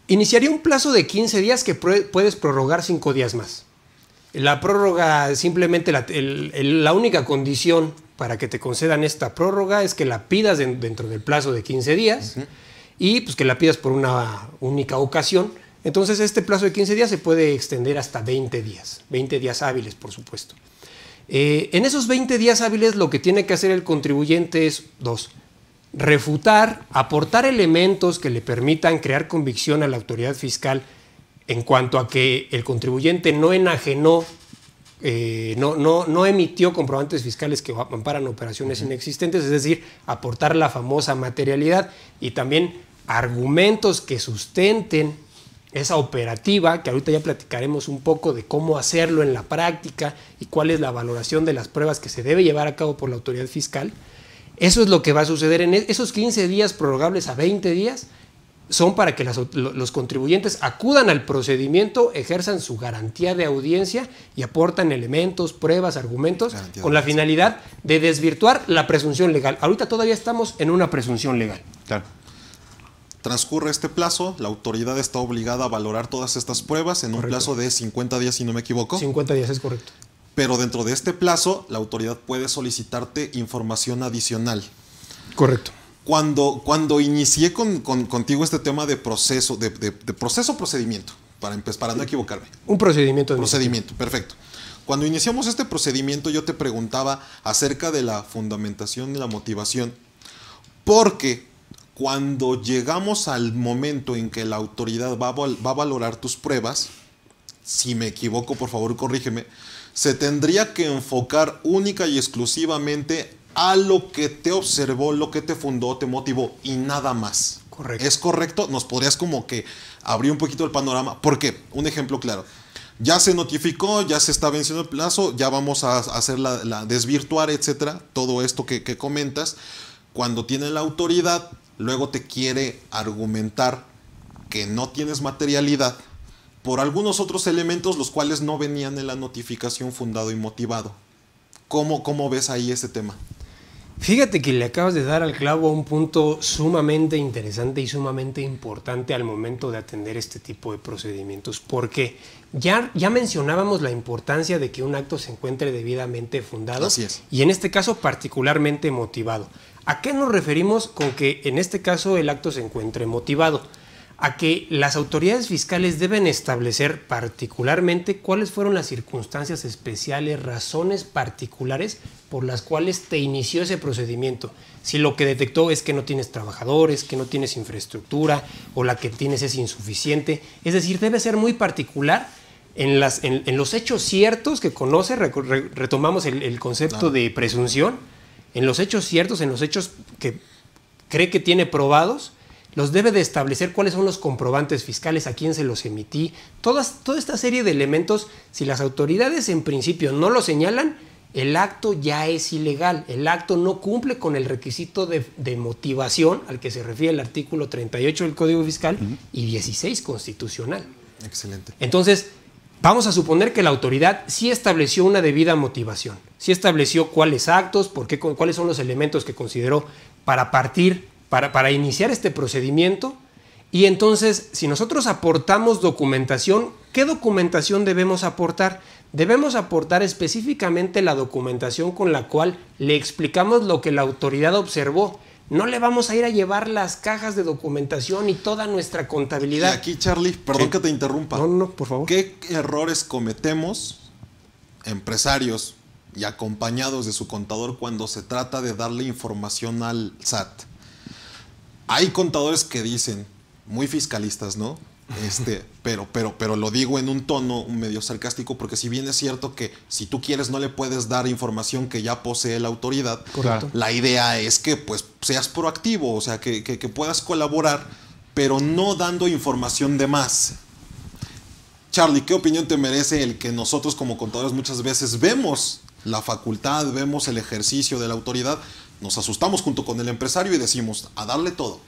Iniciaría un plazo de 15 días que puedes prorrogar 5 días más. La prórroga, simplemente la, el- el- la única condición para que te concedan esta prórroga es que la pidas den- dentro del plazo de 15 días y pues que la pidas por una única ocasión. Entonces este plazo de 15 días se puede extender hasta 20 días, 20 días hábiles por supuesto. Eh, en esos 20 días hábiles lo que tiene que hacer el contribuyente es dos, refutar, aportar elementos que le permitan crear convicción a la autoridad fiscal en cuanto a que el contribuyente no enajenó, eh, no, no, no emitió comprobantes fiscales que amparan operaciones inexistentes, es decir, aportar la famosa materialidad y también argumentos que sustenten esa operativa, que ahorita ya platicaremos un poco de cómo hacerlo en la práctica y cuál es la valoración de las pruebas que se debe llevar a cabo por la autoridad fiscal. Eso es lo que va a suceder en e- esos 15 días prorrogables a 20 días. Son para que las los contribuyentes acudan al procedimiento, ejerzan su garantía de audiencia y aportan elementos, pruebas, argumentos Garantía con la finalidad de desvirtuar la presunción legal. Ahorita todavía estamos en una presunción legal. Claro. Transcurre este plazo, la autoridad está obligada a valorar todas estas pruebas en un plazo de 50 días, si no me equivoco. 50 días es correcto. Pero dentro de este plazo, la autoridad puede solicitarte información adicional. Correcto. Cuando, cuando inicié con, con- contigo este tema de proceso, de, de- de proceso procedimiento, para, para no equivocarme. Un procedimiento. Procedimiento, perfecto. Cuando iniciamos este procedimiento yo te preguntaba acerca de la fundamentación y la motivación, porque cuando llegamos al momento en que la autoridad va a, val- va a valorar tus pruebas, si me equivoco por favor corrígeme, se tendría que enfocar única y exclusivamente a lo que te observó, lo que te fundó, te motivó y nada más. Correcto. ¿Es correcto? ¿Nos podrías como que abrir un poquito el panorama? ¿Por qué? Un ejemplo claro. Ya se notificó, ya se está venciendo el plazo, ya vamos a hacer la, la desvirtuar, etcétera, todo esto que, que comentas. Cuando tiene la autoridad, luego te quiere argumentar que no tienes materialidad por algunos otros elementos los cuales no venían en la notificación fundado y motivado. ¿Cómo, cómo ves ahí ese tema? Fíjate que le acabas de dar al clavo a un punto sumamente interesante y sumamente importante al momento de atender este tipo de procedimientos, porque ya, ya mencionábamos la importancia de que un acto se encuentre debidamente fundado Así es. y en este caso particularmente motivado. ¿A qué nos referimos con que en este caso el acto se encuentre motivado? a que las autoridades fiscales deben establecer particularmente cuáles fueron las circunstancias especiales, razones particulares por las cuales te inició ese procedimiento. Si lo que detectó es que no tienes trabajadores, que no tienes infraestructura o la que tienes es insuficiente. Es decir, debe ser muy particular en, las, en, los hechos ciertos que conoce, retomamos el, concepto de presunción, en los hechos ciertos, en los hechos que cree que tiene probados, los debe de establecer cuáles son los comprobantes fiscales, a quién se los emití, todas, toda esta serie de elementos, si las autoridades en principio no lo señalan, el acto ya es ilegal, el acto no cumple con el requisito de, motivación al que se refiere el artículo 38 del Código Fiscal y 16 constitucional. Excelente. Entonces, vamos a suponer que la autoridad sí estableció una debida motivación, sí estableció cuáles actos, por qué, cuáles son los elementos que consideró para partir, para, para iniciar este procedimiento. Y entonces, si nosotros aportamos documentación, ¿qué documentación debemos aportar? Debemos aportar específicamente la documentación con la cual le explicamos lo que la autoridad observó. No le vamos a ir a llevar las cajas de documentación y toda nuestra contabilidad. Y aquí, Charlie, perdón que te interrumpa. No, no, por favor. ¿Qué errores cometemos empresarios y acompañados de su contador cuando se trata de darle información al SAT? Hay contadores que dicen, muy fiscalistas, ¿no? Este, pero, pero, pero lo digo en un tono medio sarcástico, porque si bien es cierto que si tú quieres no le puedes dar información que ya posee la autoridad, la idea es que pues seas proactivo, o sea, que, puedas colaborar, pero no dando información de más. Charlie, ¿qué opinión te merece el que nosotros como contadores muchas veces vemos la facultad, vemos el ejercicio de la autoridad, nos asustamos junto con el empresario y decimos, a darle todo?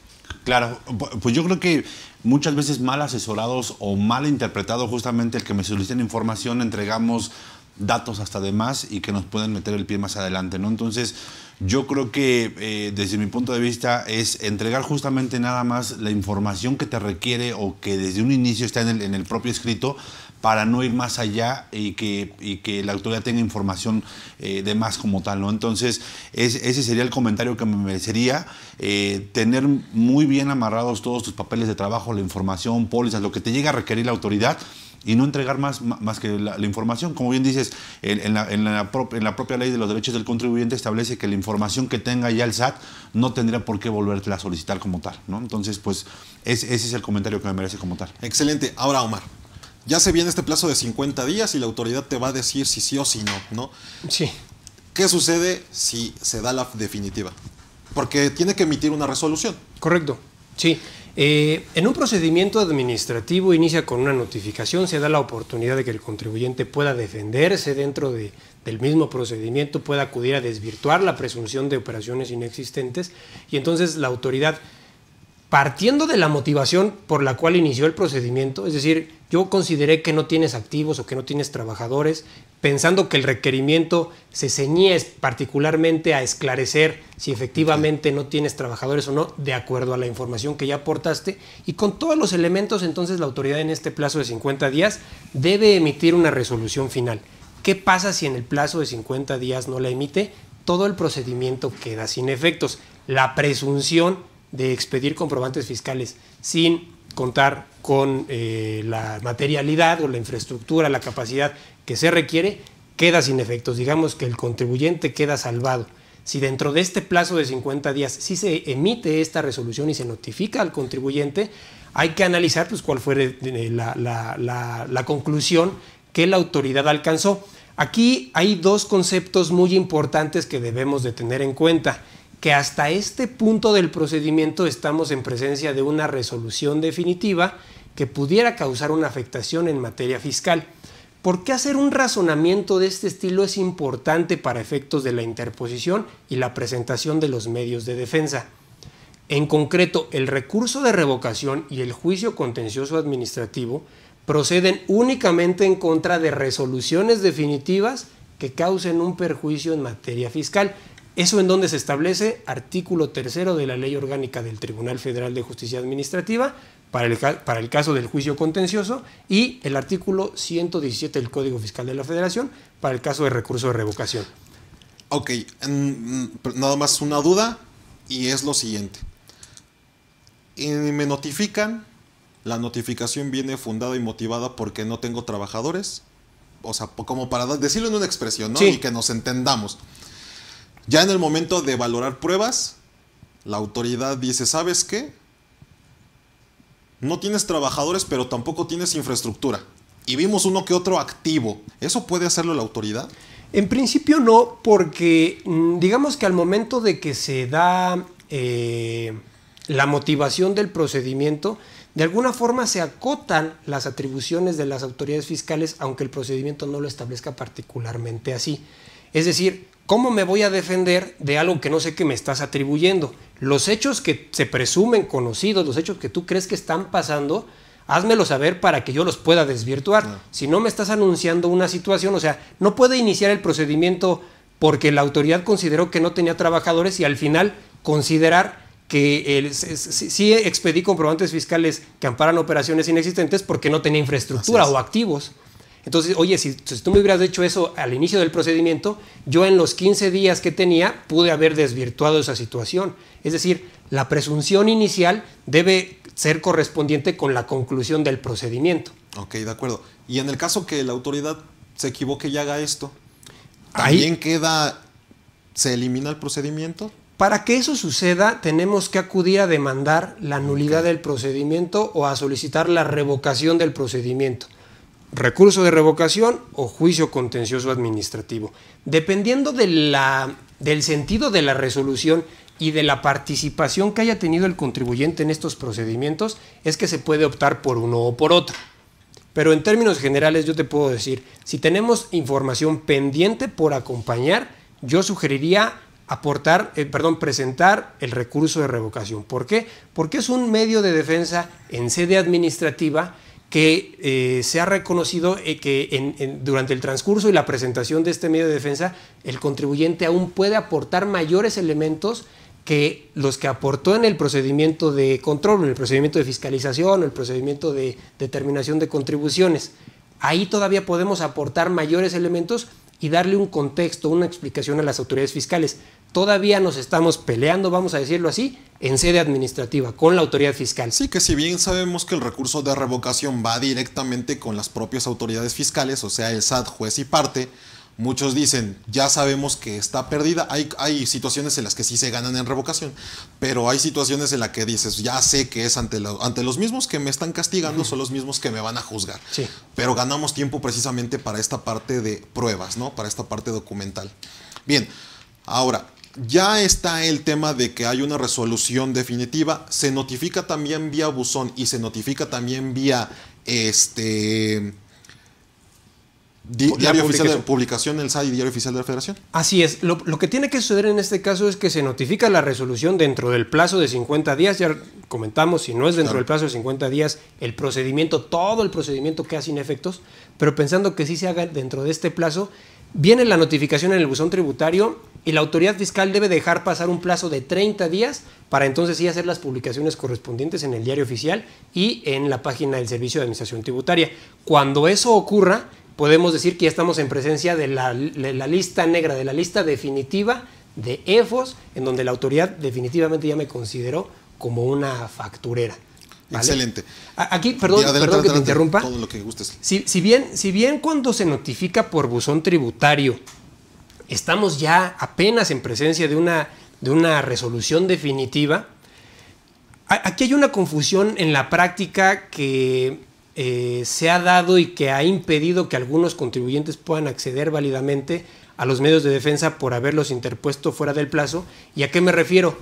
Claro, pues yo creo que muchas veces mal asesorados o mal interpretado justamente el que me soliciten información, entregamos datos hasta de más y que nos pueden meter el pie más adelante, ¿no? Entonces, yo creo que eh, desde mi punto de vista es entregar justamente nada más la información que te requiere o que desde un inicio está en el, en el propio escrito para no ir más allá y que, y que la autoridad tenga información eh, de más como tal, ¿no? Entonces, ese sería el comentario que me merecería, eh, tener muy bien amarrados todos tus papeles de trabajo, la información, pólizas, lo que te llega a requerir la autoridad, y no entregar más, más que la, información. Como bien dices, en, la, en, la propia ley de los derechos del contribuyente establece que la información que tenga ya el SAT no tendría por qué volverte a solicitar como tal. ¿no? Entonces, pues ese es el comentario que me merece como tal. Excelente. Ahora, Omar, ya se viene este plazo de 50 días y la autoridad te va a decir si sí o si no, ¿no? Sí. ¿Qué sucede si se da la definitiva? Porque tiene que emitir una resolución. Correcto, sí. Eh, en un procedimiento administrativo inicia con una notificación, se da la oportunidad de que el contribuyente pueda defenderse dentro de, del mismo procedimiento, pueda acudir a desvirtuar la presunción de operaciones inexistentes y entonces la autoridad partiendo de la motivación por la cual inició el procedimiento, es decir, yo consideré que no tienes activos o que no tienes trabajadores, pensando que el requerimiento se ceñía particularmente a esclarecer si efectivamente no tienes trabajadores o no, de acuerdo a la información que ya aportaste, y con todos los elementos, entonces la autoridad en este plazo de 50 días debe emitir una resolución final. ¿Qué pasa si en el plazo de 50 días no la emite? Todo el procedimiento queda sin efectos. La presunción de expedir comprobantes fiscales sin contar con eh, la materialidad o la infraestructura, la capacidad que se requiere, queda sin efectos. Digamos que el contribuyente queda salvado. Si dentro de este plazo de 50 días sí se emite esta resolución y se notifica al contribuyente, hay que analizar pues, cuál fue la, la conclusión que la autoridad alcanzó. Aquí hay dos conceptos muy importantes que debemos de tener en cuenta que hasta este punto del procedimiento estamos en presencia de una resolución definitiva que pudiera causar una afectación en materia fiscal. ¿Por qué hacer un razonamiento de este estilo es importante para efectos de la interposición y la presentación de los medios de defensa? En concreto, el recurso de revocación y el juicio contencioso administrativo proceden únicamente en contra de resoluciones definitivas que causen un perjuicio en materia fiscal. ¿Eso en donde se establece? Artículo tercero de la Ley Orgánica del Tribunal Federal de Justicia Administrativa para el, para el caso del juicio contencioso y el artículo 117 del Código Fiscal de la Federación para el caso de recurso de revocación. Ok, nada más una duda y es lo siguiente. me notifican la notificación viene fundada y motivada porque no tengo trabajadores. O sea, como para decirlo en una expresión, ¿no? Sí. Y que nos entendamos. Ya en el momento de valorar pruebas, la autoridad dice, ¿sabes qué? No tienes trabajadores, pero tampoco tienes infraestructura. Y vimos uno que otro activo. ¿Eso puede hacerlo la autoridad? En principio no, porque mm, digamos que al momento de que se da eh, la motivación del procedimiento, de alguna forma se acotan las atribuciones de las autoridades fiscales, aunque el procedimiento no lo establezca particularmente así. Es decir, ¿cómo me voy a defender de algo que no sé que me estás atribuyendo? Los hechos que se presumen conocidos, los hechos que tú crees que están pasando, házmelo saber para que yo los pueda desvirtuar. Si no me estás anunciando una situación, o sea, no puede iniciar el procedimiento porque la autoridad consideró que no tenía trabajadores y al final considerar que el, sí expedí comprobantes fiscales que amparan operaciones inexistentes porque no tenía infraestructura o activos. Entonces, oye, si, si tú me hubieras hecho eso al inicio del procedimiento, yo en los 15 días que tenía pude haber desvirtuado esa situación. Es decir, la presunción inicial debe ser correspondiente con la conclusión del procedimiento. Ok, de acuerdo. Y en el caso que la autoridad se equivoque y haga esto, Ahí- ¿también queda, se elimina el procedimiento? Para que eso suceda, tenemos que acudir a demandar la nulidad del procedimiento o a solicitar la revocación del procedimiento. Recurso de revocación o juicio contencioso administrativo. Dependiendo de la- del sentido de la resolución y de la participación que haya tenido el contribuyente en estos procedimientos, es que se puede optar por uno o por otro. Pero en términos generales yo te puedo decir, si tenemos información pendiente por acompañar, yo sugeriría aportar, eh, perdón, presentar el recurso de revocación. ¿Por qué? Porque es un medio de defensa en sede administrativa que eh, se ha reconocido eh, que en- en- durante el transcurso y la presentación de este medio de defensa, el contribuyente aún puede aportar mayores elementos que los que aportó en el procedimiento de control, en el procedimiento de fiscalización, o el procedimiento de determinación de contribuciones. Ahí todavía podemos aportar mayores elementos y darle un contexto, una explicación a las autoridades fiscales. Todavía nos estamos peleando, vamos a decirlo así, en sede administrativa, con la autoridad fiscal. Sí, que si bien sabemos que el recurso de revocación va directamente con las propias autoridades fiscales, o sea, el SAT, juez y parte, muchos dicen, ya sabemos que está perdida. Hay, hay situaciones en las que sí se ganan en revocación, pero hay situaciones en las que dices, ya sé que es ante, la- ante los mismos que me están castigando, son los mismos que me van a juzgar. Sí. Pero ganamos tiempo precisamente para esta parte de pruebas, ¿no? Para esta parte documental. Bien, ahora, ya está el tema de que hay una resolución definitiva, se notifica también vía buzón y se notifica también vía este di- diario oficial de publicación. publicación en el SAT y diario oficial de la Federación. Así es. Lo, lo que tiene que suceder en este caso es que se notifica la resolución dentro del plazo de 50 días. Ya comentamos, si no es dentro Claro. del plazo de 50 días, el procedimiento, todo el procedimiento queda sin efectos. Pero pensando que sí se haga dentro de este plazo, viene la notificación en el buzón tributario y la autoridad fiscal debe dejar pasar un plazo de 30 días para entonces sí hacer las publicaciones correspondientes en el diario oficial y en la página del Servicio de Administración Tributaria. Cuando eso ocurra, podemos decir que ya estamos en presencia de la, de la lista negra, de la lista definitiva de EFOS, en donde la autoridad definitivamente ya me consideró como una facturera. ¿vale? Excelente. Aquí, perdón, adelante, perdón que te interrumpa. Todo lo que gustes. Si, si bien, si bien cuando se notifica por buzón tributario, estamos ya apenas en presencia de una, de una resolución definitiva, aquí hay una confusión en la práctica que eh, se ha dado y que ha impedido que algunos contribuyentes puedan acceder válidamente a los medios de defensa por haberlos interpuesto fuera del plazo. ¿Y a qué me refiero?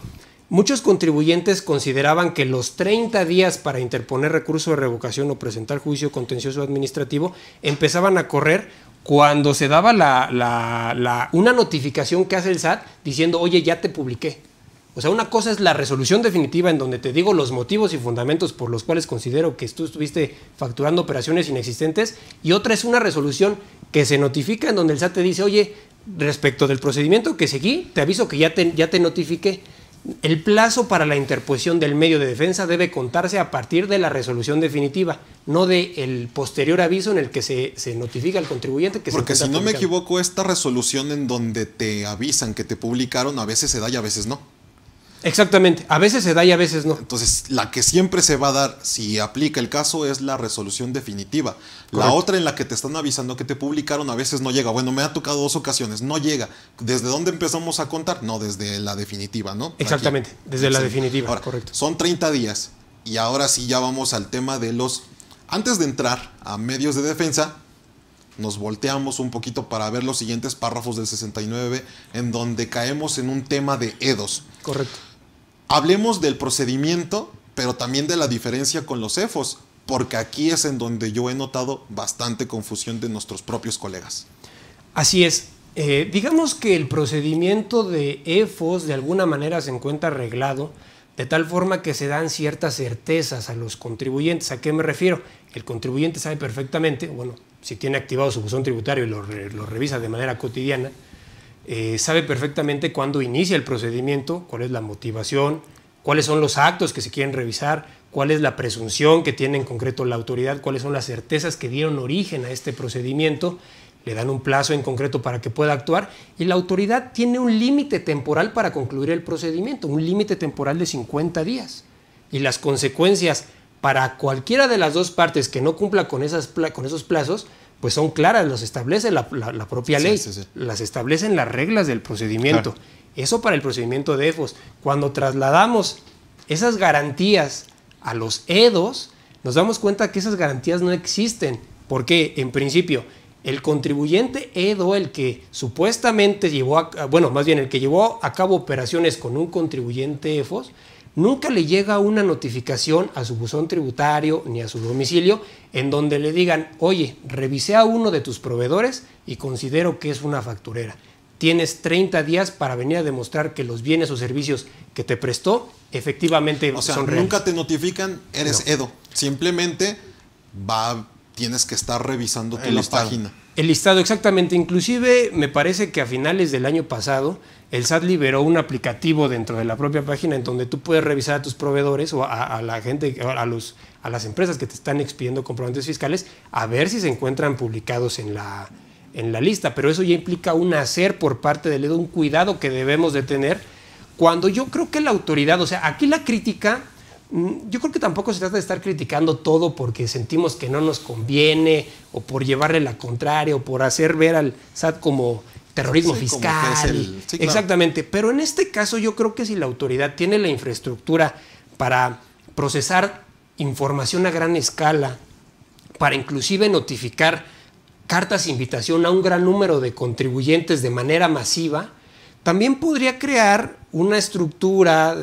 Muchos contribuyentes consideraban que los 30 días para interponer recurso de revocación o presentar juicio contencioso administrativo empezaban a correr cuando se daba la- una notificación que hace el SAT diciendo, oye, ya te publiqué. O sea, una cosa es la resolución definitiva en donde te digo los motivos y fundamentos por los cuales considero que tú estuviste facturando operaciones inexistentes y otra es una resolución que se notifica en donde el SAT te dice, oye, respecto del procedimiento que seguí, te aviso que ya te, ya te notifiqué. El plazo para la interposición del medio de defensa debe contarse a partir de la resolución definitiva, no del posterior aviso en el que se, se notifica al contribuyente que se Porque si no me equivoco, esta resolución en donde te avisan que te publicaron, a veces se da y a veces no. Exactamente, a veces se da y a veces no. Entonces, la que siempre se va a dar, si aplica el caso, es la resolución definitiva. La otra en la que te están avisando que te publicaron a veces no llega. Bueno, me ha tocado dos ocasiones, no llega. ¿Desde dónde empezamos a contar? No, desde la definitiva, ¿no? Exactamente, desde la definitiva, Ahora, correcto. Son 30 días y ahora sí ya vamos al tema de los... Antes de entrar a medios de defensa, nos volteamos un poquito para ver los siguientes párrafos del 69 en donde caemos en un tema de EDOS. Correcto. Hablemos del procedimiento, pero también de la diferencia con los EFOS, porque aquí es en donde yo he notado bastante confusión de nuestros propios colegas. Así es. Eh, digamos que el procedimiento de EFOS de alguna manera se encuentra arreglado de tal forma que se dan ciertas certezas a los contribuyentes. ¿A qué me refiero? El contribuyente sabe perfectamente, bueno, si tiene activado su buzón tributario y lo, re- lo revisa de manera cotidiana, eh, sabe perfectamente cuándo inicia el procedimiento, cuál es la motivación, cuáles son los actos que se quieren revisar, cuál es la presunción que tiene en concreto la autoridad, cuáles son las certezas que dieron origen a este procedimiento, le dan un plazo en concreto para que pueda actuar y la autoridad tiene un límite temporal para concluir el procedimiento, un límite temporal de 50 días. Y las consecuencias para cualquiera de las dos partes que no cumpla con, esas con esos plazos, pues son claras, los establece la, la- la propia Sí, ley, sí, sí. las establecen las reglas del procedimiento. Claro. Eso para el procedimiento de EFOS. Cuando trasladamos esas garantías a los EDOS, nos damos cuenta que esas garantías no existen. Porque, en principio, el contribuyente EDO, el que supuestamente llevó a, bueno, más bien el que llevó a cabo operaciones con un contribuyente EFOS, nunca le llega una notificación a su buzón tributario ni a su domicilio en donde le digan, oye, revisé a uno de tus proveedores y considero que es una facturera. Tienes 30 días para venir a demostrar que los bienes o servicios que te prestó efectivamente O sea, son reales. nunca te notifican, eres EDO. Simplemente va, tienes que estar revisando El la página. El listado, exactamente. Inclusive me parece que a finales del año pasado el SAT liberó un aplicativo dentro de la propia página en donde tú puedes revisar a tus proveedores o a, la gente, a, los, a las empresas que te están expidiendo comprobantes fiscales a ver si se encuentran publicados en la, en la lista. Pero eso ya implica un hacer por parte del EDO, un cuidado que debemos de tener cuando yo creo que la autoridad, o sea, aquí la crítica, mm, yo creo que tampoco se trata de estar criticando todo porque sentimos que no nos conviene o por llevarle la contraria o por hacer ver al SAT como terrorismo Sí, fiscal. el- claro. Exactamente, pero en este caso yo creo que si la autoridad tiene la infraestructura para procesar información a gran escala, para inclusive notificar cartas de invitación a un gran número de contribuyentes de manera masiva, también podría crear una estructura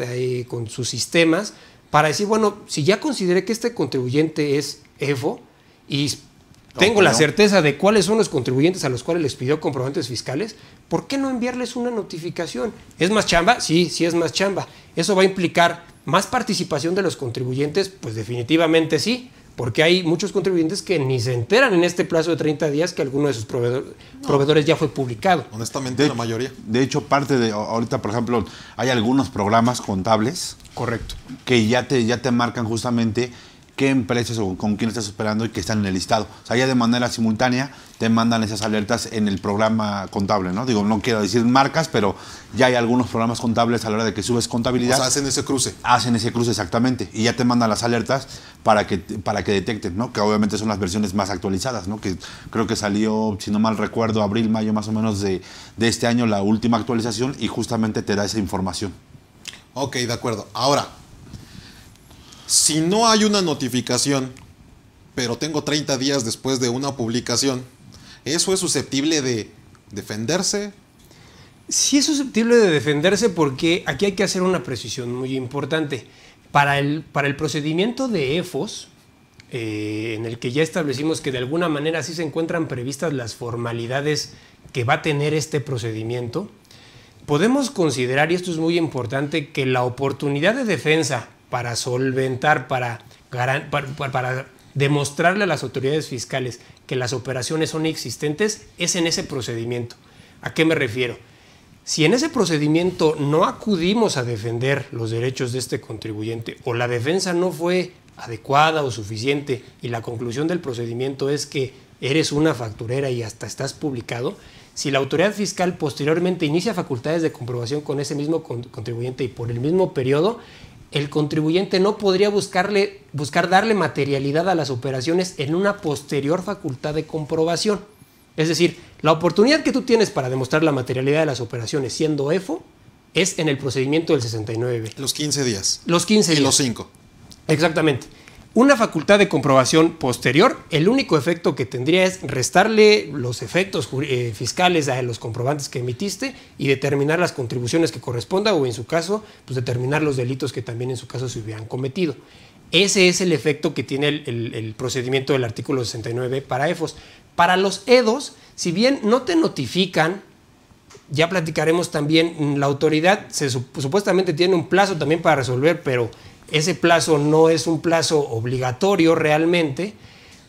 con sus sistemas para decir, bueno, si ya consideré que este contribuyente es EFO y tengo la no. certeza de cuáles son los contribuyentes a los cuales les pidió comprobantes fiscales, ¿por qué no enviarles una notificación? ¿Es más chamba? Sí, sí es más chamba. ¿Eso va a implicar más participación de los contribuyentes? Pues definitivamente sí, porque hay muchos contribuyentes que ni se enteran en este plazo de 30 días que alguno de sus proveedor- proveedores ya fue publicado. Honestamente, De, la mayoría. de hecho, parte de ahorita, por ejemplo, hay algunos programas contables Correcto. que ya te, ya te marcan justamente qué empresas o con quién estás esperando y que están en el listado. O sea, ya de manera simultánea te mandan esas alertas en el programa contable, ¿no? Digo, no quiero decir marcas, pero ya hay algunos programas contables a la hora de que subes O contabilidad. sea, hacen ese cruce. hacen ese cruce exactamente y ya te mandan las alertas para que, para que detecten, ¿no? Que obviamente son las versiones más actualizadas, ¿no? Que creo que salió, si no mal recuerdo, abril, mayo más o menos de, de este año la última actualización y justamente te da esa información. Ok, de acuerdo. Ahora, si no hay una notificación, pero tengo 30 días después de una publicación, ¿eso es susceptible de defenderse? Sí es susceptible de defenderse porque aquí hay que hacer una precisión muy importante. Para el, para el procedimiento de EFOS, eh, en el que ya establecimos que de alguna manera sí se encuentran previstas las formalidades que va a tener este procedimiento, podemos considerar, y esto es muy importante, que la oportunidad de defensa para solventar, para, para- para demostrarle a las autoridades fiscales que las operaciones son existentes, es en ese procedimiento. ¿A qué me refiero? Si en ese procedimiento no acudimos a defender los derechos de este contribuyente o la defensa no fue adecuada o suficiente y la conclusión del procedimiento es que eres una facturera y hasta estás publicado, si la autoridad fiscal posteriormente inicia facultades de comprobación con ese mismo contribuyente y por el mismo periodo, el contribuyente no podría buscarle, buscar darle materialidad a las operaciones en una posterior facultad de comprobación. Es decir, la oportunidad que tú tienes para demostrar la materialidad de las operaciones siendo EFO es en el procedimiento del 69. Los 15 días. Los 15 días. Y los 5. Exactamente. Una facultad de comprobación posterior, el único efecto que tendría es restarle los efectos eh, fiscales a los comprobantes que emitiste y determinar las contribuciones que corresponda o en su caso, pues determinar los delitos que también en su caso se hubieran cometido. Ese es el efecto que tiene el, procedimiento del artículo 69 para EFOS. Para los EDOS, si bien no te notifican, ya platicaremos también, la autoridad se, supuestamente tiene un plazo también para resolver, pero ese plazo no es un plazo obligatorio realmente.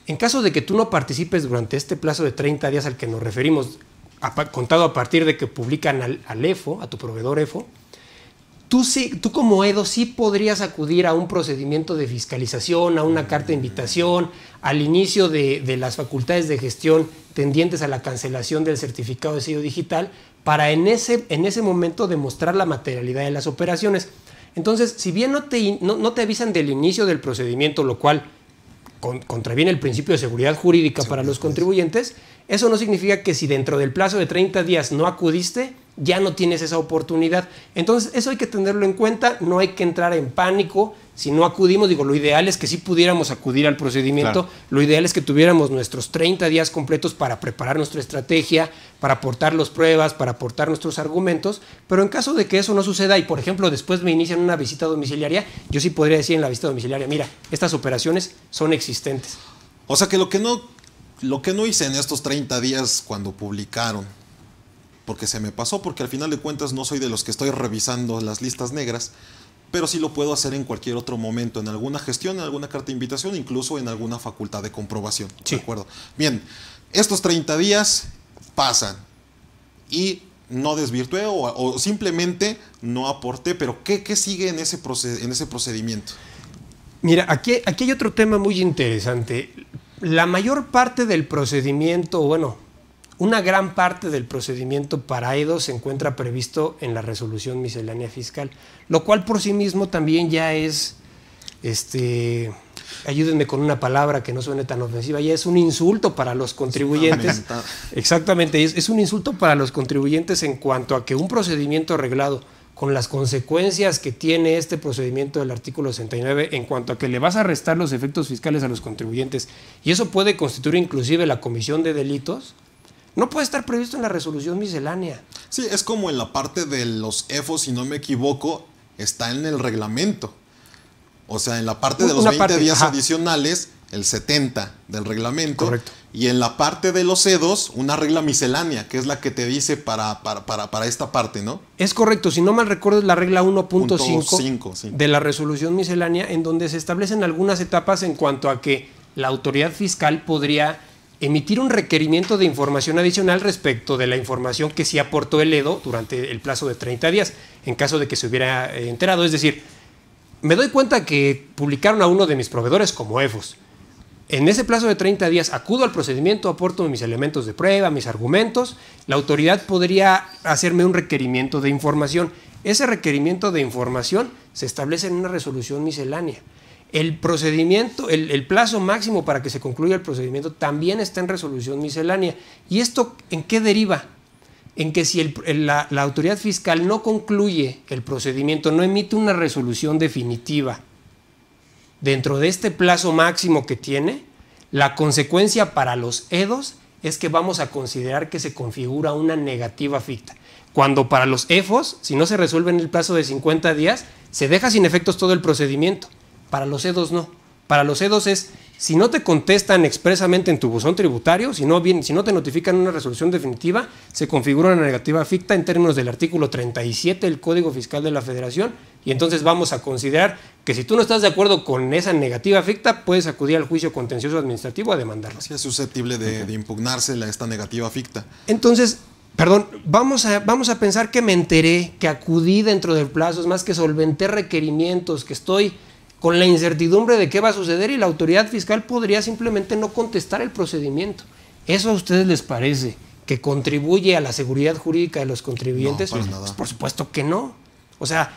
En caso de que tú no participes durante este plazo de 30 días al que nos referimos, contado a partir de que publican al, EFO, a tu proveedor EFO, Tú, sí, tú como Edo sí podrías acudir a un procedimiento de fiscalización, a una carta de invitación, al inicio de, las facultades de gestión tendientes a la cancelación del certificado de sello digital, para en ese, en ese momento demostrar la materialidad de las operaciones. Entonces, si bien no te, no, te avisan del inicio del procedimiento, lo cual contraviene el principio de seguridad jurídica para los contribuyentes, eso no significa que si dentro del plazo de 30 días no acudiste, ya no tienes esa oportunidad. Entonces, eso hay que tenerlo en cuenta, no hay que entrar en pánico. Si no acudimos, digo, lo ideal es que sí pudiéramos acudir al procedimiento, lo ideal es que tuviéramos nuestros 30 días completos para preparar nuestra estrategia, para aportar las pruebas, para aportar nuestros argumentos, pero en caso de que eso no suceda y, por ejemplo, después me inician una visita domiciliaria, yo sí podría decir en la visita domiciliaria, mira, estas operaciones son existentes. O sea que lo que no, lo que no hice en estos 30 días cuando publicaron porque se me pasó, porque al final de cuentas no soy de los que estoy revisando las listas negras, pero sí lo puedo hacer en cualquier otro momento, en alguna gestión, en alguna carta de invitación, incluso en alguna facultad de comprobación. Sí. ¿De acuerdo? Bien, estos 30 días pasan y no desvirtué o, simplemente no aporté, pero ¿qué, sigue en ese, en ese procedimiento? Mira, aquí, aquí hay otro tema muy interesante. La mayor parte del procedimiento, bueno, una gran parte del procedimiento para EDO se encuentra previsto en la resolución miscelánea fiscal, lo cual por sí mismo también ya es, este, ayúdenme con una palabra que no suene tan ofensiva, ya es un insulto para los contribuyentes. Exactamente, es, es un insulto para los contribuyentes en cuanto a que un procedimiento arreglado con las consecuencias que tiene este procedimiento del artículo 69 en cuanto a que le vas a restar los efectos fiscales a los contribuyentes y eso puede constituir inclusive la comisión de delitos, no puede estar previsto en la resolución miscelánea. Sí, es como en la parte de los EFOS, si no me equivoco, está en el reglamento. O sea, en la parte de los 20 días adicionales, el 70 del reglamento. Correcto. Y en la parte de los EDOS, una regla miscelánea, que es la que te dice para, para, para, esta parte, ¿no? Es correcto. Si no mal recuerdo, es la regla 1.5 de la resolución miscelánea, en donde se establecen algunas etapas en cuanto a que la autoridad fiscal podría emitir un requerimiento de información adicional respecto de la información que sí aportó el EDO durante el plazo de 30 días, en caso de que se hubiera eh, enterado. Es decir, me doy cuenta que publicaron a uno de mis proveedores como EFOS. En ese plazo de 30 días acudo al procedimiento, aporto mis elementos de prueba, mis argumentos, la autoridad podría hacerme un requerimiento de información. Ese requerimiento de información se establece en una resolución miscelánea. El procedimiento, el, plazo máximo para que se concluya el procedimiento también está en resolución miscelánea. ¿Y esto en qué deriva? En que si la, la autoridad fiscal no concluye el procedimiento, no emite una resolución definitiva dentro de este plazo máximo que tiene, la consecuencia para los EDOS es que vamos a considerar que se configura una negativa ficta. Cuando para los EFOS, si no se resuelve en el plazo de 50 días, se deja sin efectos todo el procedimiento. Para los EDOS no. Para los EDOS es, si no te contestan expresamente en tu buzón tributario, si no, bien, si no te notifican una resolución definitiva, se configura una negativa ficta en términos del artículo 37 del Código Fiscal de la Federación y entonces vamos a considerar que si tú no estás de acuerdo con esa negativa ficta, puedes acudir al juicio contencioso administrativo a demandarlo. Sí, es susceptible de, impugnarse esta negativa ficta. Entonces, Perdón, vamos a, vamos a pensar que me enteré, que acudí dentro del plazo, es más que solventé requerimientos, que estoy con la incertidumbre de qué va a suceder y la autoridad fiscal podría simplemente no contestar el procedimiento. ¿Eso a ustedes les parece que contribuye a la seguridad jurídica de los contribuyentes? No. Pues, por supuesto que no. O sea,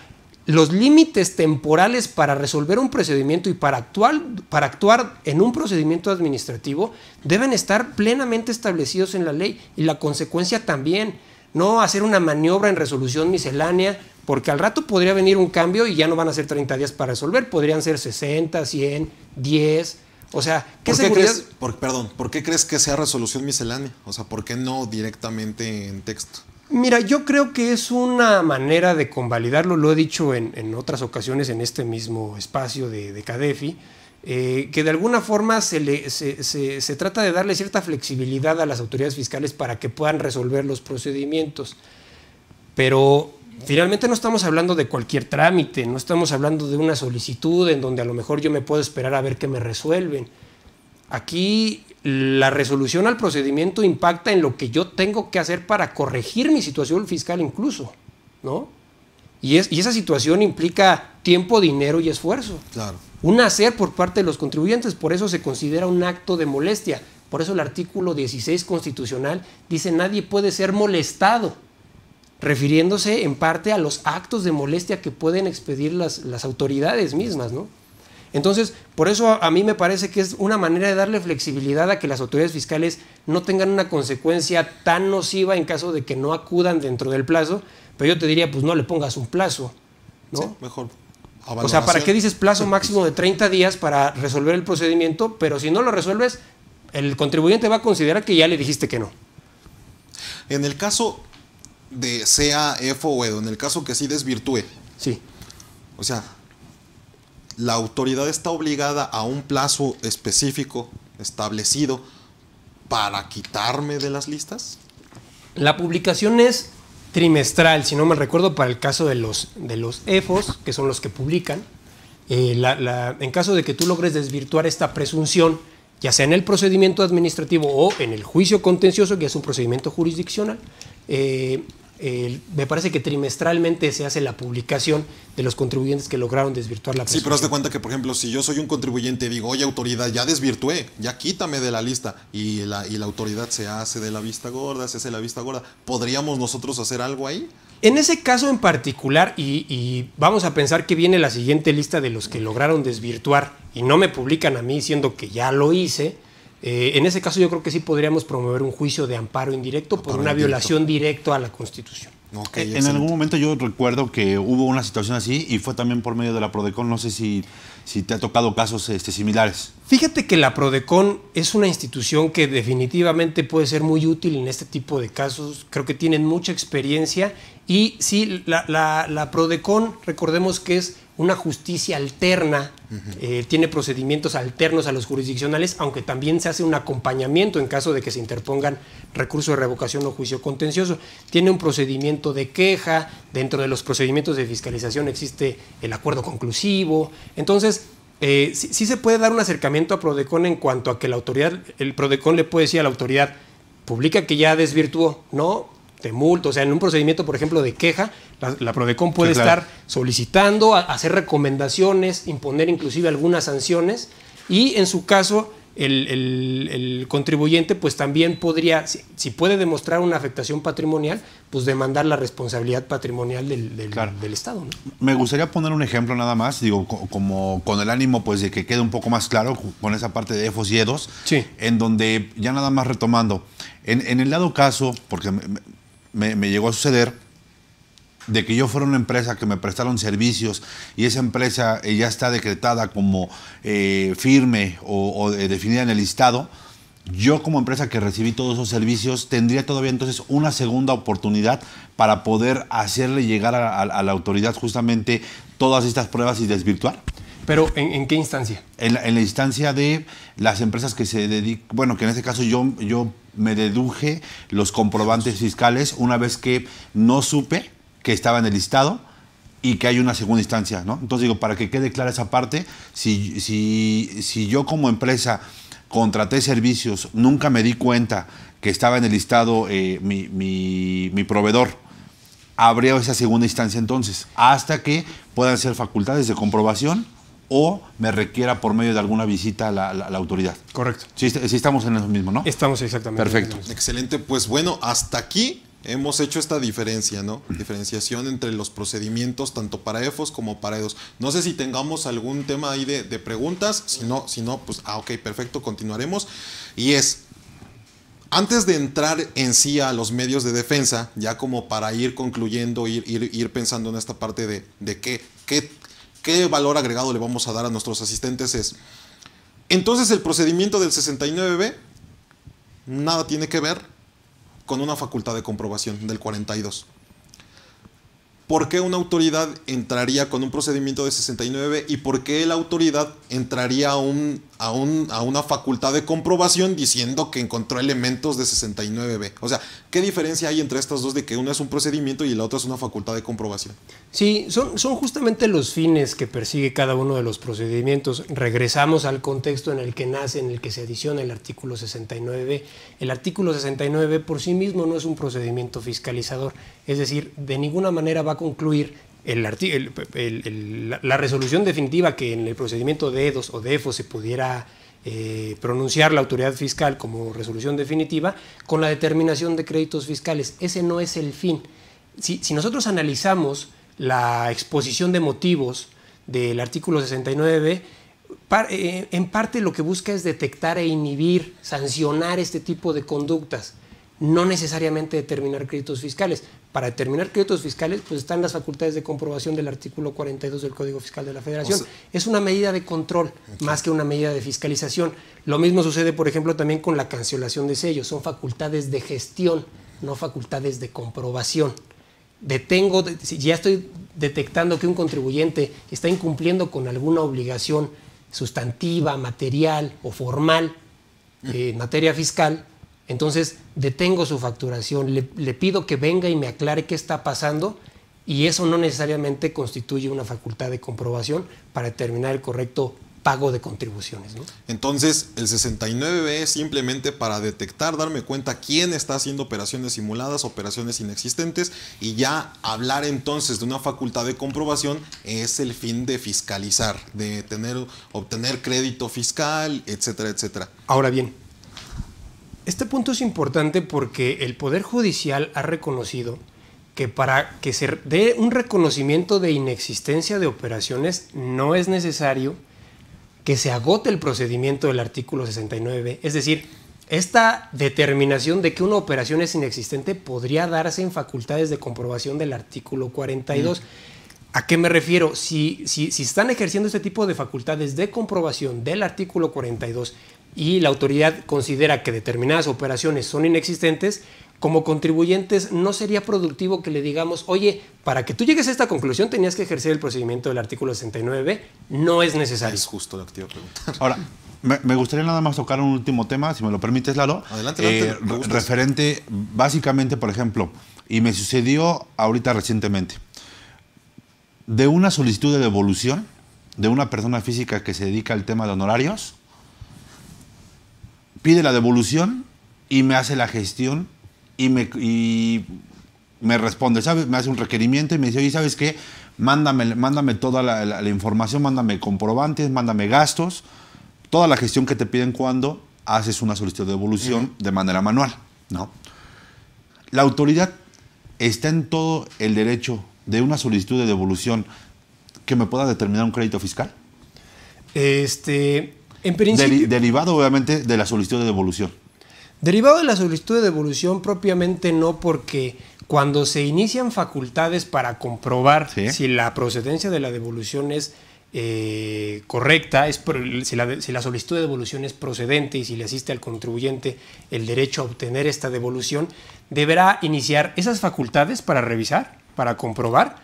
los límites temporales para resolver un procedimiento y para actuar, para actuar en un procedimiento administrativo deben estar plenamente establecidos en la ley y la consecuencia también. No hacer una maniobra en resolución miscelánea, porque al rato podría venir un cambio y ya no van a ser 30 días para resolver, podrían ser 60, 100, 10. O sea, ¿qué ¿Por qué seguridad? crees, por- perdón, ¿por qué crees que sea resolución miscelánea? O sea, ¿por qué no directamente en texto? Mira, yo creo que es una manera de convalidarlo, lo he dicho en, en otras ocasiones en este mismo espacio de, de Cadefi, eh, que de alguna forma se, le, se- se trata de darle cierta flexibilidad a las autoridades fiscales para que puedan resolver los procedimientos. Pero finalmente no estamos hablando de cualquier trámite, no estamos hablando de una solicitud en donde a lo mejor yo me puedo esperar a ver qué me resuelven. Aquí la resolución al procedimiento impacta en lo que yo tengo que hacer para corregir mi situación fiscal incluso, ¿no? Y, es, y esa situación implica tiempo, dinero y esfuerzo. Claro. Un hacer por parte de los contribuyentes, por eso se considera un acto de molestia. Por eso el artículo 16 constitucional dice nadie puede ser molestado, refiriéndose en parte a los actos de molestia que pueden expedir las, las autoridades mismas, ¿no? Entonces, por eso a, a mí me parece que es una manera de darle flexibilidad a que las autoridades fiscales no tengan una consecuencia tan nociva en caso de que no acudan dentro del plazo, pero yo te diría, pues no le pongas un plazo, ¿no? Sí, mejor. O sea, ¿para qué dices plazo máximo de 30 días para resolver el procedimiento? Pero si no lo resuelves, el contribuyente va a considerar que ya le dijiste que no. En el caso de sea F o EDO, en el caso que sí desvirtúe, Sí. o sea, la autoridad está obligada a un plazo específico establecido para quitarme de las listas. La publicación es trimestral, si no me recuerdo, para el caso de los, de los EFOS, que son los que publican. Eh, en caso de que tú logres desvirtuar esta presunción, ya sea en el procedimiento administrativo o en el juicio contencioso, que es un procedimiento jurisdiccional, eh, eh, me parece que trimestralmente se hace la publicación de los contribuyentes que lograron desvirtuar la Sí, presunción. pero haz de cuenta que, por ejemplo, si yo soy un contribuyente y digo, oye, autoridad, ya desvirtué, ya quítame de la lista, y la, y la autoridad se hace de la vista gorda, se hace de la vista gorda, ¿podríamos nosotros hacer algo ahí? En ese caso en particular, y, y vamos a pensar que viene la siguiente lista de los que lograron desvirtuar y no me publican a mí diciendo que ya lo hice, eh, en ese caso yo creo que sí podríamos promover un juicio de amparo indirecto por una indirecto. violación directa a la Constitución. Ok, en excelente. algún momento yo recuerdo que hubo una situación así y fue también por medio de la Prodecon. No sé si, si te ha tocado casos este, similares. Fíjate que la Prodecon es una institución que definitivamente puede ser muy útil en este tipo de casos. Creo que tienen mucha experiencia y sí, la, la- la Prodecon, recordemos que es una justicia alterna, eh, tiene procedimientos alternos a los jurisdiccionales, aunque también se hace un acompañamiento en caso de que se interpongan recursos de revocación o juicio contencioso. Tiene un procedimiento de queja, dentro de los procedimientos de fiscalización existe el acuerdo conclusivo. Entonces, eh, sí, sí se puede dar un acercamiento a Prodecon en cuanto a que la autoridad, el Prodecon le puede decir a la autoridad, publica que ya desvirtuó, no, te multo. O sea, en un procedimiento, por ejemplo, de queja, la, la Prodecon puede Sí, claro. estar solicitando, a- hacer recomendaciones, imponer inclusive algunas sanciones y en su caso el, el- el contribuyente pues también podría, si, si puede demostrar una afectación patrimonial, pues demandar la responsabilidad patrimonial del, del- Claro. del Estado. ¿no? Me gustaría poner un ejemplo nada más, digo, co- como con el ánimo pues de que quede un poco más claro con esa parte de EFOS y EDOS, Sí. en donde ya nada más retomando, en, en el dado caso, porque me, me- me llegó a suceder, de que yo fuera una empresa que me prestaron servicios y esa empresa eh, ya está decretada como eh, firme o, o, eh, definida en el listado, yo como empresa que recibí todos esos servicios tendría todavía entonces una segunda oportunidad para poder hacerle llegar a, a- a la autoridad justamente todas estas pruebas y desvirtuar. Pero ¿en, en qué instancia? En la, en la instancia de las empresas que se dedican, bueno, que en este caso yo, yo me deduje los comprobantes fiscales una vez que no supe que estaba en el listado y que hay una segunda instancia, ¿no? Entonces digo, para que quede clara esa parte, si, si, si yo como empresa contraté servicios, nunca me di cuenta que estaba en el listado eh, mi, mi- mi proveedor, habría esa segunda instancia entonces, hasta que puedan ser facultades de comprobación o me requiera por medio de alguna visita a la, la- la autoridad. Correcto. Sí, sí estamos en eso mismo, ¿no? Estamos exactamente. Perfecto. en eso. Excelente, pues bueno, hasta aquí hemos hecho esta diferencia, ¿no? Diferenciación entre los procedimientos tanto para EFOS como para EDOS. No sé si tengamos algún tema ahí de, de preguntas, si no, si no, pues, ah, ok, perfecto, continuaremos. Y es, antes de entrar en sí a los medios de defensa, ya como para ir concluyendo, ir, ir, ir pensando en esta parte de, de qué, qué, qué valor agregado le vamos a dar a nuestros asistentes es, entonces el procedimiento del 69B nada tiene que ver con una facultad de comprobación del 42. ¿Por qué una autoridad entraría con un procedimiento de 69 y por qué la autoridad entraría a, un, a, un- a una facultad de comprobación diciendo que encontró elementos de 69B? O sea, ¿qué diferencia hay entre estas dos de que una es un procedimiento y la otra es una facultad de comprobación? Sí, son, son justamente los fines que persigue cada uno de los procedimientos. Regresamos al contexto en el que nace, en el que se adiciona el artículo 69. El artículo 69 por sí mismo no es un procedimiento fiscalizador, es decir, de ninguna manera va a concluir la, resolución definitiva que en el procedimiento de EDOS o de EFO se pudiera eh, pronunciar la autoridad fiscal como resolución definitiva con la determinación de créditos fiscales. Ese no es el fin. Si, nosotros analizamos la exposición de motivos del artículo 69, par- eh, en parte lo que busca es detectar e inhibir, sancionar este tipo de conductas, no necesariamente determinar créditos fiscales. Para determinar créditos fiscales, pues están las facultades de comprobación del artículo 42 del Código Fiscal de la Federación. O sea- es una medida de control más que una medida de fiscalización. Lo mismo sucede, por ejemplo, también con la cancelación de sellos. Son facultades de gestión, no facultades de comprobación detengo, de- si ya estoy detectando que un contribuyente está incumpliendo con alguna obligación sustantiva, material o formal eh, en materia fiscal, entonces detengo su facturación, le, le pido que venga y me aclare qué está pasando y eso no necesariamente constituye una facultad de comprobación para determinar el correcto pago de contribuciones. ¿no? Entonces, el 69B es simplemente para detectar, darme cuenta quién está haciendo operaciones simuladas, operaciones inexistentes, y ya hablar entonces de una facultad de comprobación es el fin de fiscalizar, de tener, obtener crédito fiscal, etcétera, etcétera. Ahora bien, este punto es importante porque el Poder Judicial ha reconocido que para que se dé un reconocimiento de inexistencia de operaciones no es necesario que se agote el procedimiento del artículo 69. Es decir, esta determinación de que una operación es inexistente podría darse en facultades de comprobación del artículo 42. ¿A qué me refiero? Si, si, si están ejerciendo este tipo de facultades de comprobación del artículo 42 y la autoridad considera que determinadas operaciones son inexistentes, como contribuyentes no sería productivo que le digamos, oye, para que tú llegues a esta conclusión tenías que ejercer el procedimiento del artículo 69, no es necesario. Es justo lo que te iba a preguntar. Ahora, me, me gustaría nada más tocar un último tema, si me lo permites, Lalo. Adelante, adelante, Eh, referente, básicamente, por ejemplo, y me sucedió ahorita recientemente, de una solicitud de devolución de una persona física que se dedica al tema de honorarios, pide la devolución y me hace la gestión y me, y me responde, ¿sabes? Me hace un requerimiento y me dice, oye, ¿sabes qué? Mándame, mándame toda la, la- la información, mándame comprobantes, mándame gastos, toda la gestión que te piden cuando haces una solicitud de devolución de manera manual, ¿no? La autoridad está en todo el derecho de una solicitud de devolución que me pueda determinar un crédito fiscal. Este, en principio, Deri- derivado, obviamente, de la solicitud de devolución. Derivado de la solicitud de devolución propiamente no porque cuando se inician facultades para comprobar Sí. si la procedencia de la devolución es eh, correcta, es si, la, si la solicitud de devolución es procedente y si le asiste al contribuyente el derecho a obtener esta devolución, deberá iniciar esas facultades para revisar, para comprobar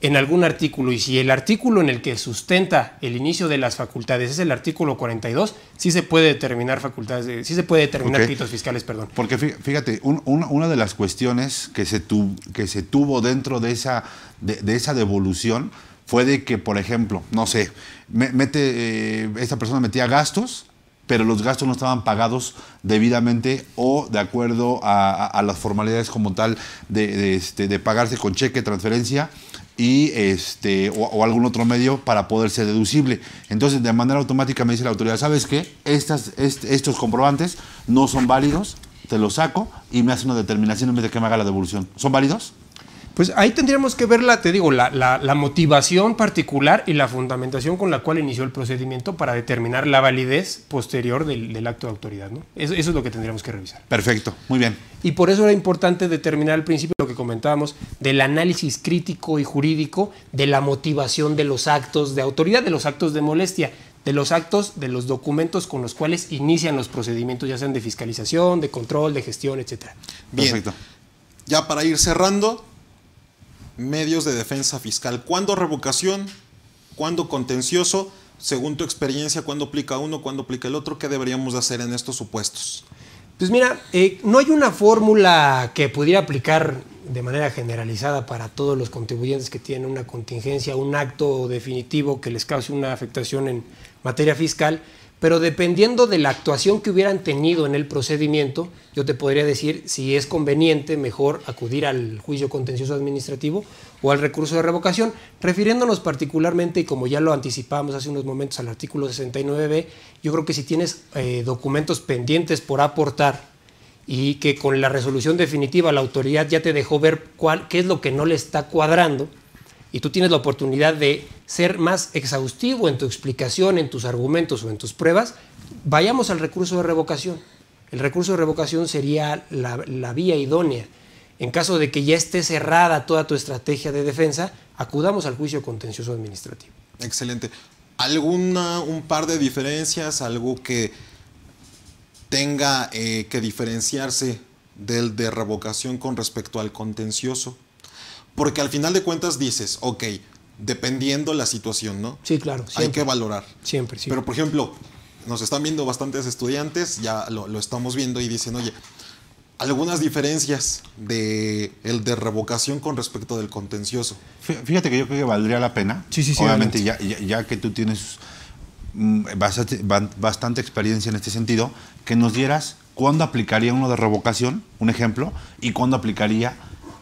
en algún artículo y si el artículo en el que sustenta el inicio de las facultades es el artículo 42, sí se puede determinar facultades, de- sí se puede determinar créditos fiscales, perdón. Porque fí- fíjate, un- una, una de las cuestiones que se, tu- que se tuvo dentro de esa, de, de esa devolución fue de que, por ejemplo, no sé, me- mete, eh, esta persona metía gastos, pero los gastos no estaban pagados debidamente o de acuerdo a, a- a las formalidades como tal de, de, este, de pagarse con cheque, transferencia y este o, algún otro medio para poder ser deducible. Entonces, de manera automática me dice la autoridad, ¿sabes qué? Estas, est- estos comprobantes no son válidos, te los saco y me hace una determinación en vez de que me haga la devolución. ¿Son válidos? Pues ahí tendríamos que ver la, te digo, la, la- la motivación particular y la fundamentación con la cual inició el procedimiento para determinar la validez posterior del, del acto de autoridad. ¿no? Eso, eso es lo que tendríamos que revisar. Perfecto, muy bien. Y por eso era importante determinar al principio lo que comentábamos del análisis crítico y jurídico de la motivación de los actos de autoridad, de los actos de molestia, de los actos, de los documentos con los cuales inician los procedimientos, ya sean de fiscalización, de control, de gestión, etcétera. Bien. Perfecto. Ya para ir cerrando, medios de defensa fiscal. ¿Cuándo revocación? ¿Cuándo contencioso? Según tu experiencia, ¿cuándo aplica uno? ¿Cuándo aplica el otro? ¿Qué deberíamos de hacer en estos supuestos? Pues mira, eh, no hay una fórmula que pudiera aplicar de manera generalizada para todos los contribuyentes que tienen una contingencia, un acto definitivo que les cause una afectación en materia fiscal, pero dependiendo de la actuación que hubieran tenido en el procedimiento, yo te podría decir si es conveniente mejor acudir al juicio contencioso administrativo o al recurso de revocación, refiriéndonos particularmente, y como ya lo anticipamos hace unos momentos al artículo 69b, yo creo que si tienes eh, documentos pendientes por aportar y que con la resolución definitiva la autoridad ya te dejó ver cuál, qué es lo que no le está cuadrando, y tú tienes la oportunidad de ser más exhaustivo en tu explicación, en tus argumentos o en tus pruebas, vayamos al recurso de revocación. El recurso de revocación sería la, la vía idónea. En caso de que ya esté cerrada toda tu estrategia de defensa, acudamos al juicio contencioso administrativo. Excelente. ¿Alguna, un par de diferencias? ¿Algo que tenga eh, que diferenciarse del de revocación con respecto al contencioso? Porque al final de cuentas dices, ok, dependiendo la situación, ¿no? Sí, claro, Hay que valorar. Siempre, sí. Pero, por ejemplo, nos están viendo bastantes estudiantes, ya lo, lo estamos viendo y dicen, oye, algunas diferencias de el de revocación con respecto del contencioso. Fí- Fíjate que yo creo que valdría la pena. Sí, sí, sí, Obviamente, ya, ya- ya que tú tienes mm, bastante experiencia en este sentido, que nos dieras cuándo aplicaría uno de revocación, un ejemplo, y cuándo aplicaría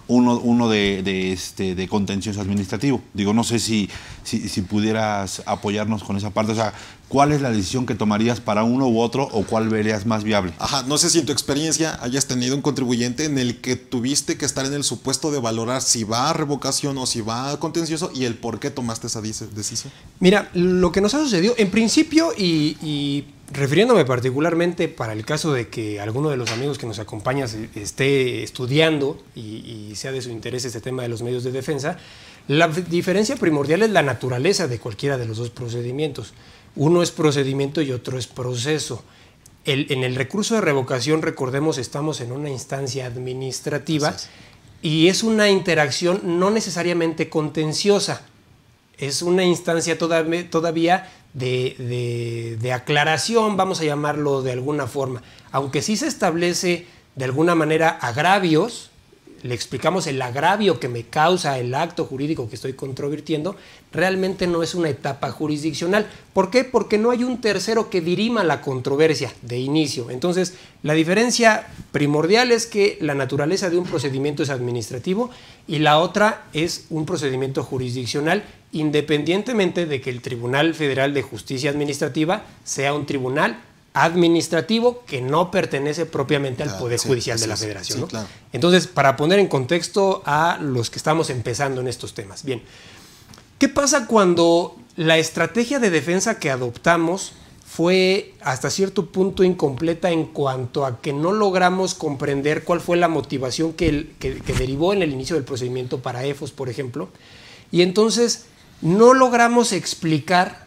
uno, uno de, este, de contencioso administrativo. Digo, no sé si, si, si pudieras apoyarnos con esa parte. O sea, ¿cuál es la decisión que tomarías para uno u otro o cuál verías más viable? Ajá, no sé si en tu experiencia hayas tenido un contribuyente en el que tuviste que estar en el supuesto de valorar si va a revocación o si va a contencioso y el por qué tomaste esa decisión. Mira, lo que nos ha sucedido, en principio, y, y refiriéndome particularmente para el caso de que alguno de los amigos que nos acompaña esté estudiando y, y sea de su interés este tema de los medios de defensa, la diferencia primordial es la naturaleza de cualquiera de los dos procedimientos. Uno es procedimiento y otro es proceso. El- en el recurso de revocación, recordemos, estamos en una instancia administrativa y es una interacción no necesariamente contenciosa es una instancia todavía, todavía de, de- de aclaración, vamos a llamarlo de alguna forma. Aunque sí se establece de alguna manera agravios, le explicamos el agravio que me causa el acto jurídico que estoy controvirtiendo, realmente no es una etapa jurisdiccional. ¿Por qué? Porque no hay un tercero que dirima la controversia de inicio. Entonces, la diferencia primordial es que la naturaleza de un procedimiento es administrativo y la otra es un procedimiento jurisdiccional, independientemente de que el Tribunal Federal de Justicia Administrativa sea un tribunal administrativo que no pertenece propiamente al Claro, Poder sí, Judicial de la. Federación. Sí, ¿no? claro. Entonces, para poner en contexto a los que estamos empezando en estos temas. Bien, ¿qué pasa cuando la estrategia de defensa que adoptamos fue hasta cierto punto incompleta en cuanto a que no logramos comprender cuál fue la motivación que, el- que- que derivó en el inicio del procedimiento para EFOS, por ejemplo? Y entonces no logramos explicar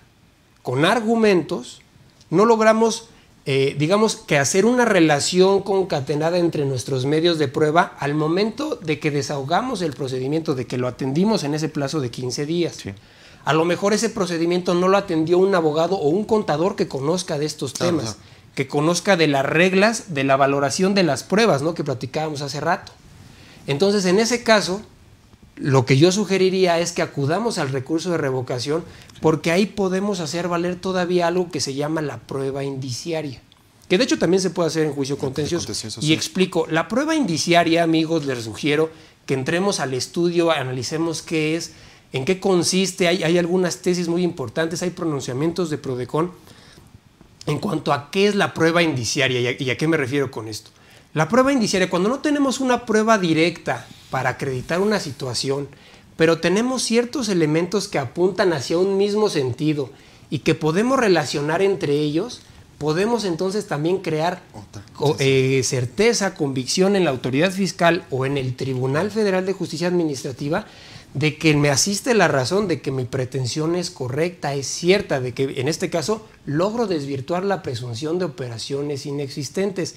con argumentos, no logramos, eh, digamos, que hacer una relación concatenada entre nuestros medios de prueba al momento de que desahogamos el procedimiento, de que lo atendimos en ese plazo de 15 días. Sí. A lo mejor ese procedimiento no lo atendió un abogado o un contador que conozca de estos Claro, temas, claro. que conozca de las reglas de la valoración de las pruebas, ¿no? Que platicábamos hace rato. Entonces, en ese caso, lo que yo sugeriría es que acudamos al recurso de revocación porque ahí podemos hacer valer todavía algo que se llama la prueba indiciaria. Que de hecho también se puede hacer en juicio contencioso. contencioso, y sí. explico, la prueba indiciaria, amigos, les sugiero que entremos al estudio, analicemos qué es. en qué consiste, hay, hay algunas tesis muy importantes, hay pronunciamientos de Prodecon en cuanto a qué es la prueba indiciaria y a, y a qué me refiero con esto. La prueba indiciaria, cuando no tenemos una prueba directa para acreditar una situación, pero tenemos ciertos elementos que apuntan hacia un mismo sentido y que podemos relacionar entre ellos, podemos entonces también crear eh, certeza, convicción en la autoridad fiscal o en el Tribunal Federal de Justicia Administrativa de que me asiste la razón de que mi pretensión es correcta, es cierta, de que en este caso logro desvirtuar la presunción de operaciones inexistentes.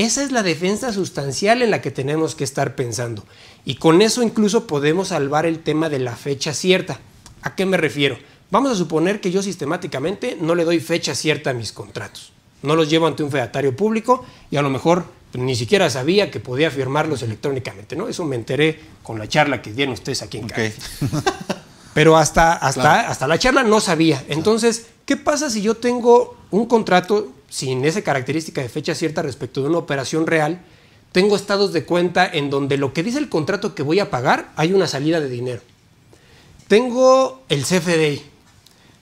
Esa es la defensa sustancial en la que tenemos que estar pensando. Y con eso incluso podemos salvar el tema de la fecha cierta. ¿A qué me refiero? Vamos a suponer que yo sistemáticamente no le doy fecha cierta a mis contratos. No los llevo ante un fedatario público y a lo mejor ni siquiera sabía que podía firmarlos electrónicamente, ¿no? Eso me enteré con la charla que dieron ustedes aquí en. Cali. Pero hasta, hasta, Claro. hasta la charla no sabía. Entonces, ¿qué pasa si yo tengo un contrato sin esa característica de fecha cierta respecto de una operación real? Tengo estados de cuenta en donde lo que dice el contrato que voy a pagar, hay una salida de dinero. Tengo el CFDI.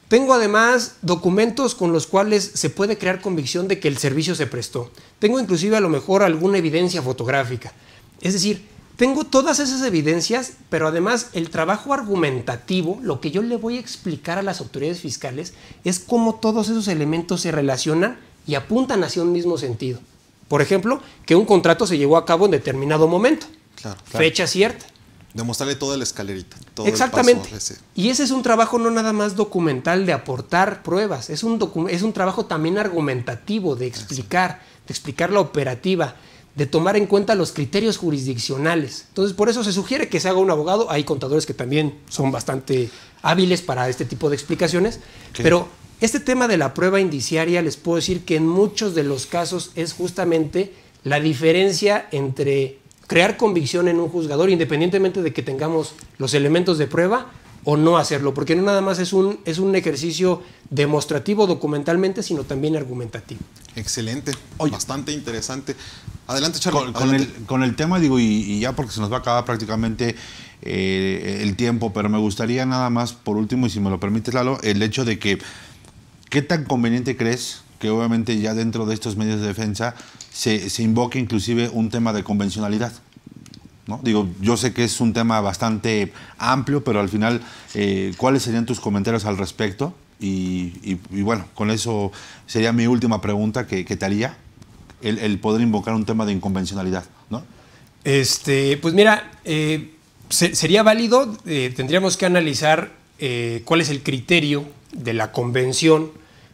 Tengo además documentos con los cuales se puede crear convicción de que el servicio se prestó. Tengo inclusive a lo mejor alguna evidencia fotográfica. Es decir, tengo todas esas evidencias, pero además el trabajo argumentativo, lo que yo le voy a explicar a las autoridades fiscales es cómo todos esos elementos se relacionan y apuntan hacia un mismo sentido. Por ejemplo, que un contrato se llevó a cabo en determinado momento, Claro. fecha cierta. Demostrarle toda la escalerita. todo el Exactamente. paso. Y ese es un trabajo no nada más documental de aportar pruebas, es un, es un trabajo también argumentativo de explicar, de explicar la operativa, de tomar en cuenta los criterios jurisdiccionales. Entonces, por eso se sugiere que se haga un abogado. Hay contadores que también son bastante hábiles para este tipo de explicaciones, pero este tema de la prueba indiciaria les puedo decir que en muchos de los casos es justamente la diferencia entre crear convicción en un juzgador, independientemente de que tengamos los elementos de prueba o no hacerlo, porque no nada más es un, es un ejercicio demostrativo documentalmente, sino también argumentativo. Excelente. Oye. Bastante interesante. Adelante, Charlie. Con, con el, con el tema, digo, y, y ya porque se nos va a acabar prácticamente eh, el tiempo, pero me gustaría nada más, por último, y si me lo permites, Lalo, el hecho de que, ¿qué tan conveniente crees que obviamente ya dentro de estos medios de defensa se, se invoque inclusive un tema de convencionalidad? ¿no? Digo, yo sé que es un tema bastante amplio, pero al final, eh, ¿cuáles serían tus comentarios al respecto? Y, bueno, con eso sería mi última pregunta que, que te haría, el, poder invocar un tema de inconvencionalidad, ¿no? Este, pues mira, eh, se- sería válido, eh, tendríamos que analizar cuál es el criterio de la convención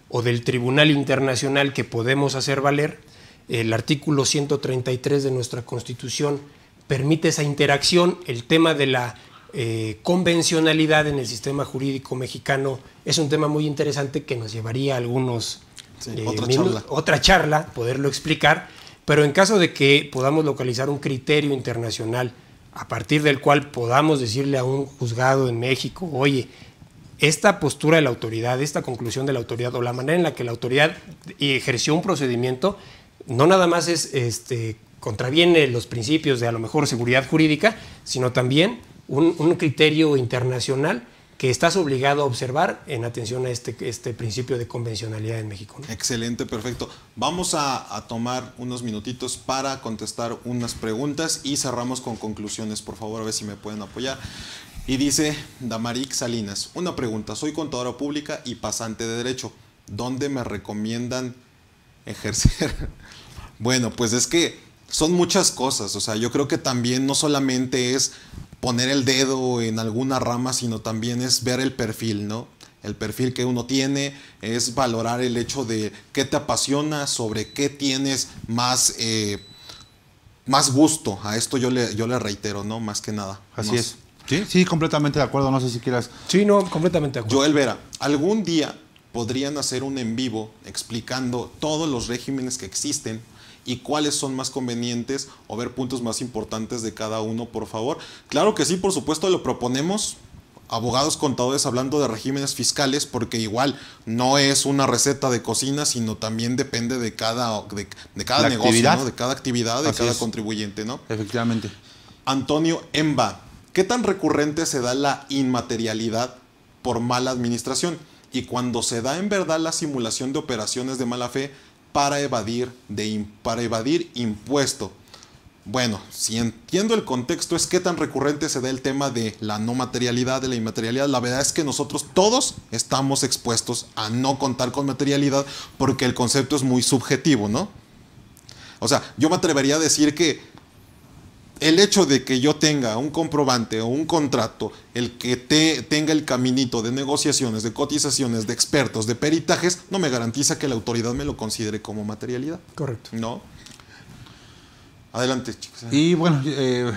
o del Tribunal Internacional que podemos hacer valer. El artículo 133 de nuestra Constitución permite esa interacción. El tema de la eh, convencionalidad en el sistema jurídico mexicano es un tema muy interesante que nos llevaría a algunos Sí, eh, otra charla. otra charla, poderlo explicar, pero en caso de que podamos localizar un criterio internacional a partir del cual podamos decirle a un juzgado en México, oye, esta postura de la autoridad, esta conclusión de la autoridad o la manera en la que la autoridad ejerció un procedimiento, no nada más es este, contraviene los principios de a lo mejor seguridad jurídica, sino también un, criterio internacional que estás obligado a observar en atención a este, este principio de convencionalidad en México. Excelente, perfecto. Vamos a, a tomar unos minutitos para contestar unas preguntas y cerramos con conclusiones. Por favor, a ver si me pueden apoyar. Y dice Damarik Salinas, una pregunta, soy contadora pública y pasante de derecho. ¿Dónde me recomiendan ejercer? bueno, pues es que son muchas cosas. O sea, yo creo que también no solamente es poner el dedo en alguna rama, sino también es ver el perfil, ¿no? El perfil que uno tiene es valorar el hecho de qué te apasiona, sobre qué tienes más, eh, más gusto. A esto yo le, yo le reitero, ¿no? Más que nada. Así es. Sí, sí, completamente de acuerdo. No sé si quieras. Sí, no, completamente de acuerdo. Joel Vera, algún día podrían hacer un en vivo explicando todos los regímenes que existen y cuáles son más convenientes o ver puntos más importantes de cada uno, por favor. Claro que sí, por supuesto, lo proponemos. Abogados contadores hablando de regímenes fiscales, porque igual no es una receta de cocina, sino también depende de cada, de, de cada negocio. ¿no? de cada actividad, de Así cada es. contribuyente, ¿no? Efectivamente. Antonio Emba, ¿Qué tan recurrente se da la inmaterialidad por mala administración? Y cuando se da en verdad la simulación de operaciones de mala fe para evadir, de, para evadir impuesto. Bueno, si entiendo el contexto es qué tan recurrente se da el tema de la no materialidad, de la inmaterialidad. La verdad es que nosotros todos estamos expuestos a no contar con materialidad porque el concepto es muy subjetivo, ¿no? O sea, yo me atrevería a decir que el hecho de que yo tenga un comprobante o un contrato, el que te, tenga el caminito de negociaciones, de cotizaciones, de expertos, de peritajes, no me garantiza que la autoridad me lo considere como materialidad. Correcto. ¿No? Adelante, chicos. Y bueno, eh,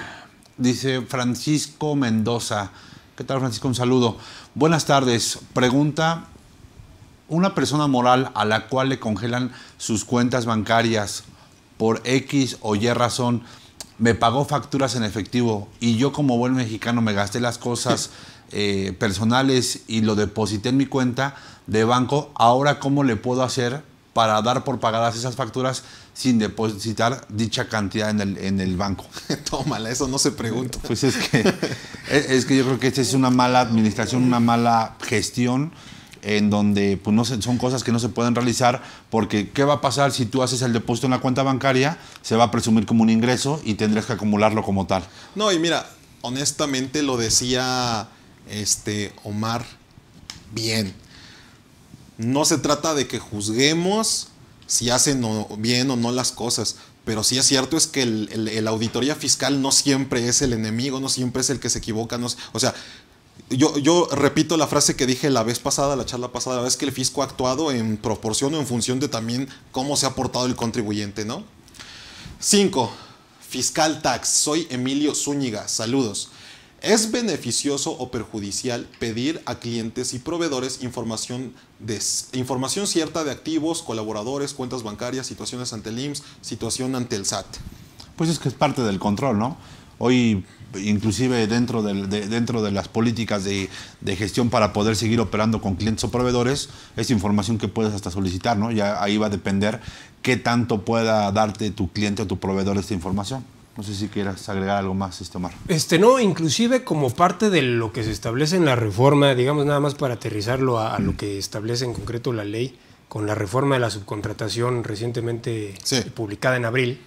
dice Francisco Mendoza. ¿Qué tal, Francisco? Un saludo. Buenas tardes. Pregunta, una persona moral a la cual le congelan sus cuentas bancarias por X o Y razón, me pagó facturas en efectivo y yo como buen mexicano me gasté las cosas eh, personales y lo deposité en mi cuenta de banco, ahora cómo le puedo hacer para dar por pagadas esas facturas sin depositar dicha cantidad en el, en el banco. Tómala, eso no se pregunta. Pues es que, es que yo creo que esta es una mala administración, una mala gestión en donde pues, no son cosas que no se pueden realizar porque ¿qué va a pasar si tú haces el depósito en la cuenta bancaria? Se va a presumir como un ingreso y tendrías que acumularlo como tal. No, y mira, honestamente lo decía este Omar bien. No se trata de que juzguemos si hacen bien o no las cosas, pero sí es cierto es que el, auditoría fiscal no siempre es el enemigo, no siempre es el que se equivoca. No, o sea, yo, repito la frase que dije la vez pasada, la charla pasada, la vez que el fisco ha actuado en proporción o en función de también cómo se ha portado el contribuyente, ¿no? 5. Fiscal Tax. Soy Emilio Zúñiga. Saludos. ¿Es beneficioso o perjudicial pedir a clientes y proveedores información, información cierta de activos, colaboradores, cuentas bancarias, situaciones ante el IMSS, situación ante el SAT? Pues es que es parte del control, ¿no? Hoy inclusive dentro de, dentro de las políticas de, gestión para poder seguir operando con clientes o proveedores, es información que puedes hasta solicitar, ¿no? Ya ahí va a depender qué tanto pueda darte tu cliente o tu proveedor esta información. No sé si quieras agregar algo más, este Omar. Este, no, inclusive como parte de lo que se establece en la reforma, digamos nada más para aterrizarlo a, lo que establece en concreto la ley, con la reforma de la subcontratación recientemente publicada en abril,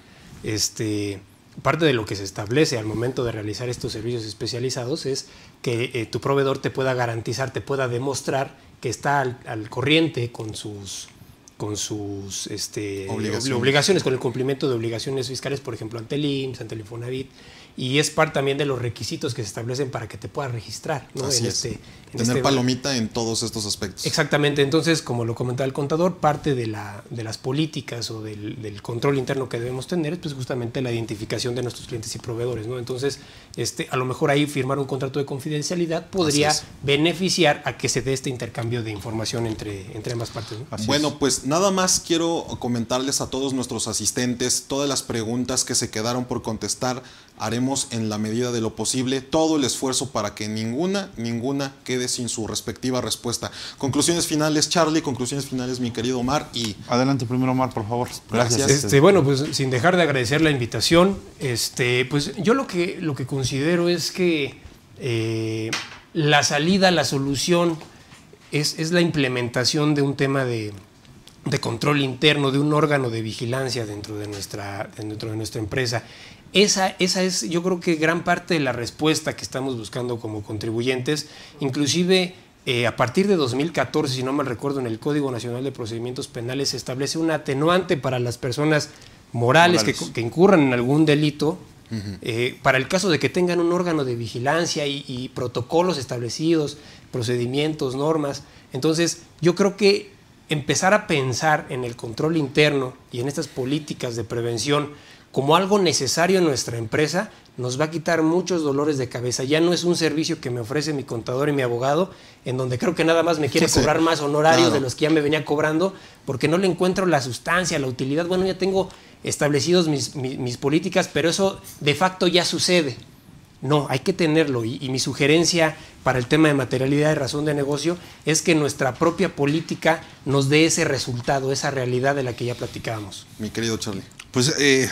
este, parte de lo que se establece al momento de realizar estos servicios especializados es que eh, tu proveedor te pueda garantizar, te pueda demostrar que está al, corriente con sus con sus este, obligaciones. con el cumplimiento de obligaciones fiscales, por ejemplo, ante el IMSS, ante el Infonavit, y es parte también de los requisitos que se establecen para que te puedas registrar. ¿no? Es. Este, Tener este palomita en todos estos aspectos. Exactamente, entonces, como lo comentaba el contador, parte de, la, de las políticas o del, control interno que debemos tener es pues, justamente la identificación de nuestros clientes y proveedores. ¿no? Entonces, este, a lo mejor ahí firmar un contrato de confidencialidad podría beneficiar a que se dé este intercambio de información entre, entre ambas partes. Bueno, pues nada más quiero comentarles a todos nuestros asistentes todas las preguntas que se quedaron por contestar haremos en la medida de lo posible todo el esfuerzo para que ninguna, ninguna quede sin su respectiva respuesta. Conclusiones finales, Charlie, conclusiones finales, mi querido Omar. Y... Adelante primero, Omar, por favor. Gracias. Este, bueno, pues sin dejar de agradecer la invitación, este, pues yo lo que, lo que considero es que eh, la salida, la solución es, es la implementación de un tema de, de control interno, de un órgano de vigilancia dentro de nuestra, dentro de nuestra empresa. Esa, esa es, yo creo que gran parte de la respuesta que estamos buscando como contribuyentes, inclusive eh, a partir de 2014, si no mal recuerdo, en el Código Nacional de Procedimientos Penales se establece un atenuante para las personas morales, Que, incurran en algún delito, eh, para el caso de que tengan un órgano de vigilancia y, y, protocolos establecidos, procedimientos, normas. Entonces, yo creo que empezar a pensar en el control interno y en estas políticas de prevención, como algo necesario en nuestra empresa, nos va a quitar muchos dolores de cabeza. Ya no es un servicio que me ofrece mi contador y mi abogado, en donde creo que nada más me quiere cobrar más honorarios de los que ya me venía cobrando, porque no le encuentro la sustancia, la utilidad. Bueno, ya tengo establecidos mis, políticas, pero eso de facto ya sucede. No, hay que tenerlo. Y, y, mi sugerencia para el tema de materialidad y razón de negocio es que nuestra propia política nos dé ese resultado, esa realidad de la que ya platicábamos. Mi querido Charlie. Pues eh,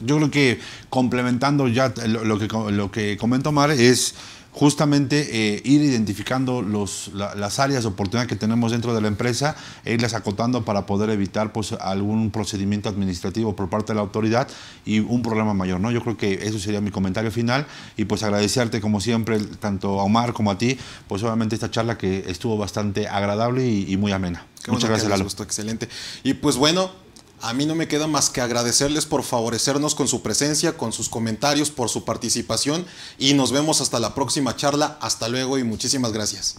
yo creo que complementando ya lo, lo que, lo que comenta Omar es justamente eh, ir identificando los, la- las áreas de oportunidad que tenemos dentro de la empresa e irlas acotando para poder evitar pues, algún procedimiento administrativo por parte de la autoridad y un problema mayor. ¿no? Yo creo que eso sería mi comentario final y pues agradecerte como siempre tanto a Omar como a ti, pues obviamente esta charla que estuvo bastante agradable y, y muy amena. Qué Muchas bueno gracias, Lalo. gustó, excelente. Y pues bueno, a mí no me queda más que agradecerles por favorecernos con su presencia, con sus comentarios, por su participación y nos vemos hasta la próxima charla. Hasta luego y muchísimas gracias.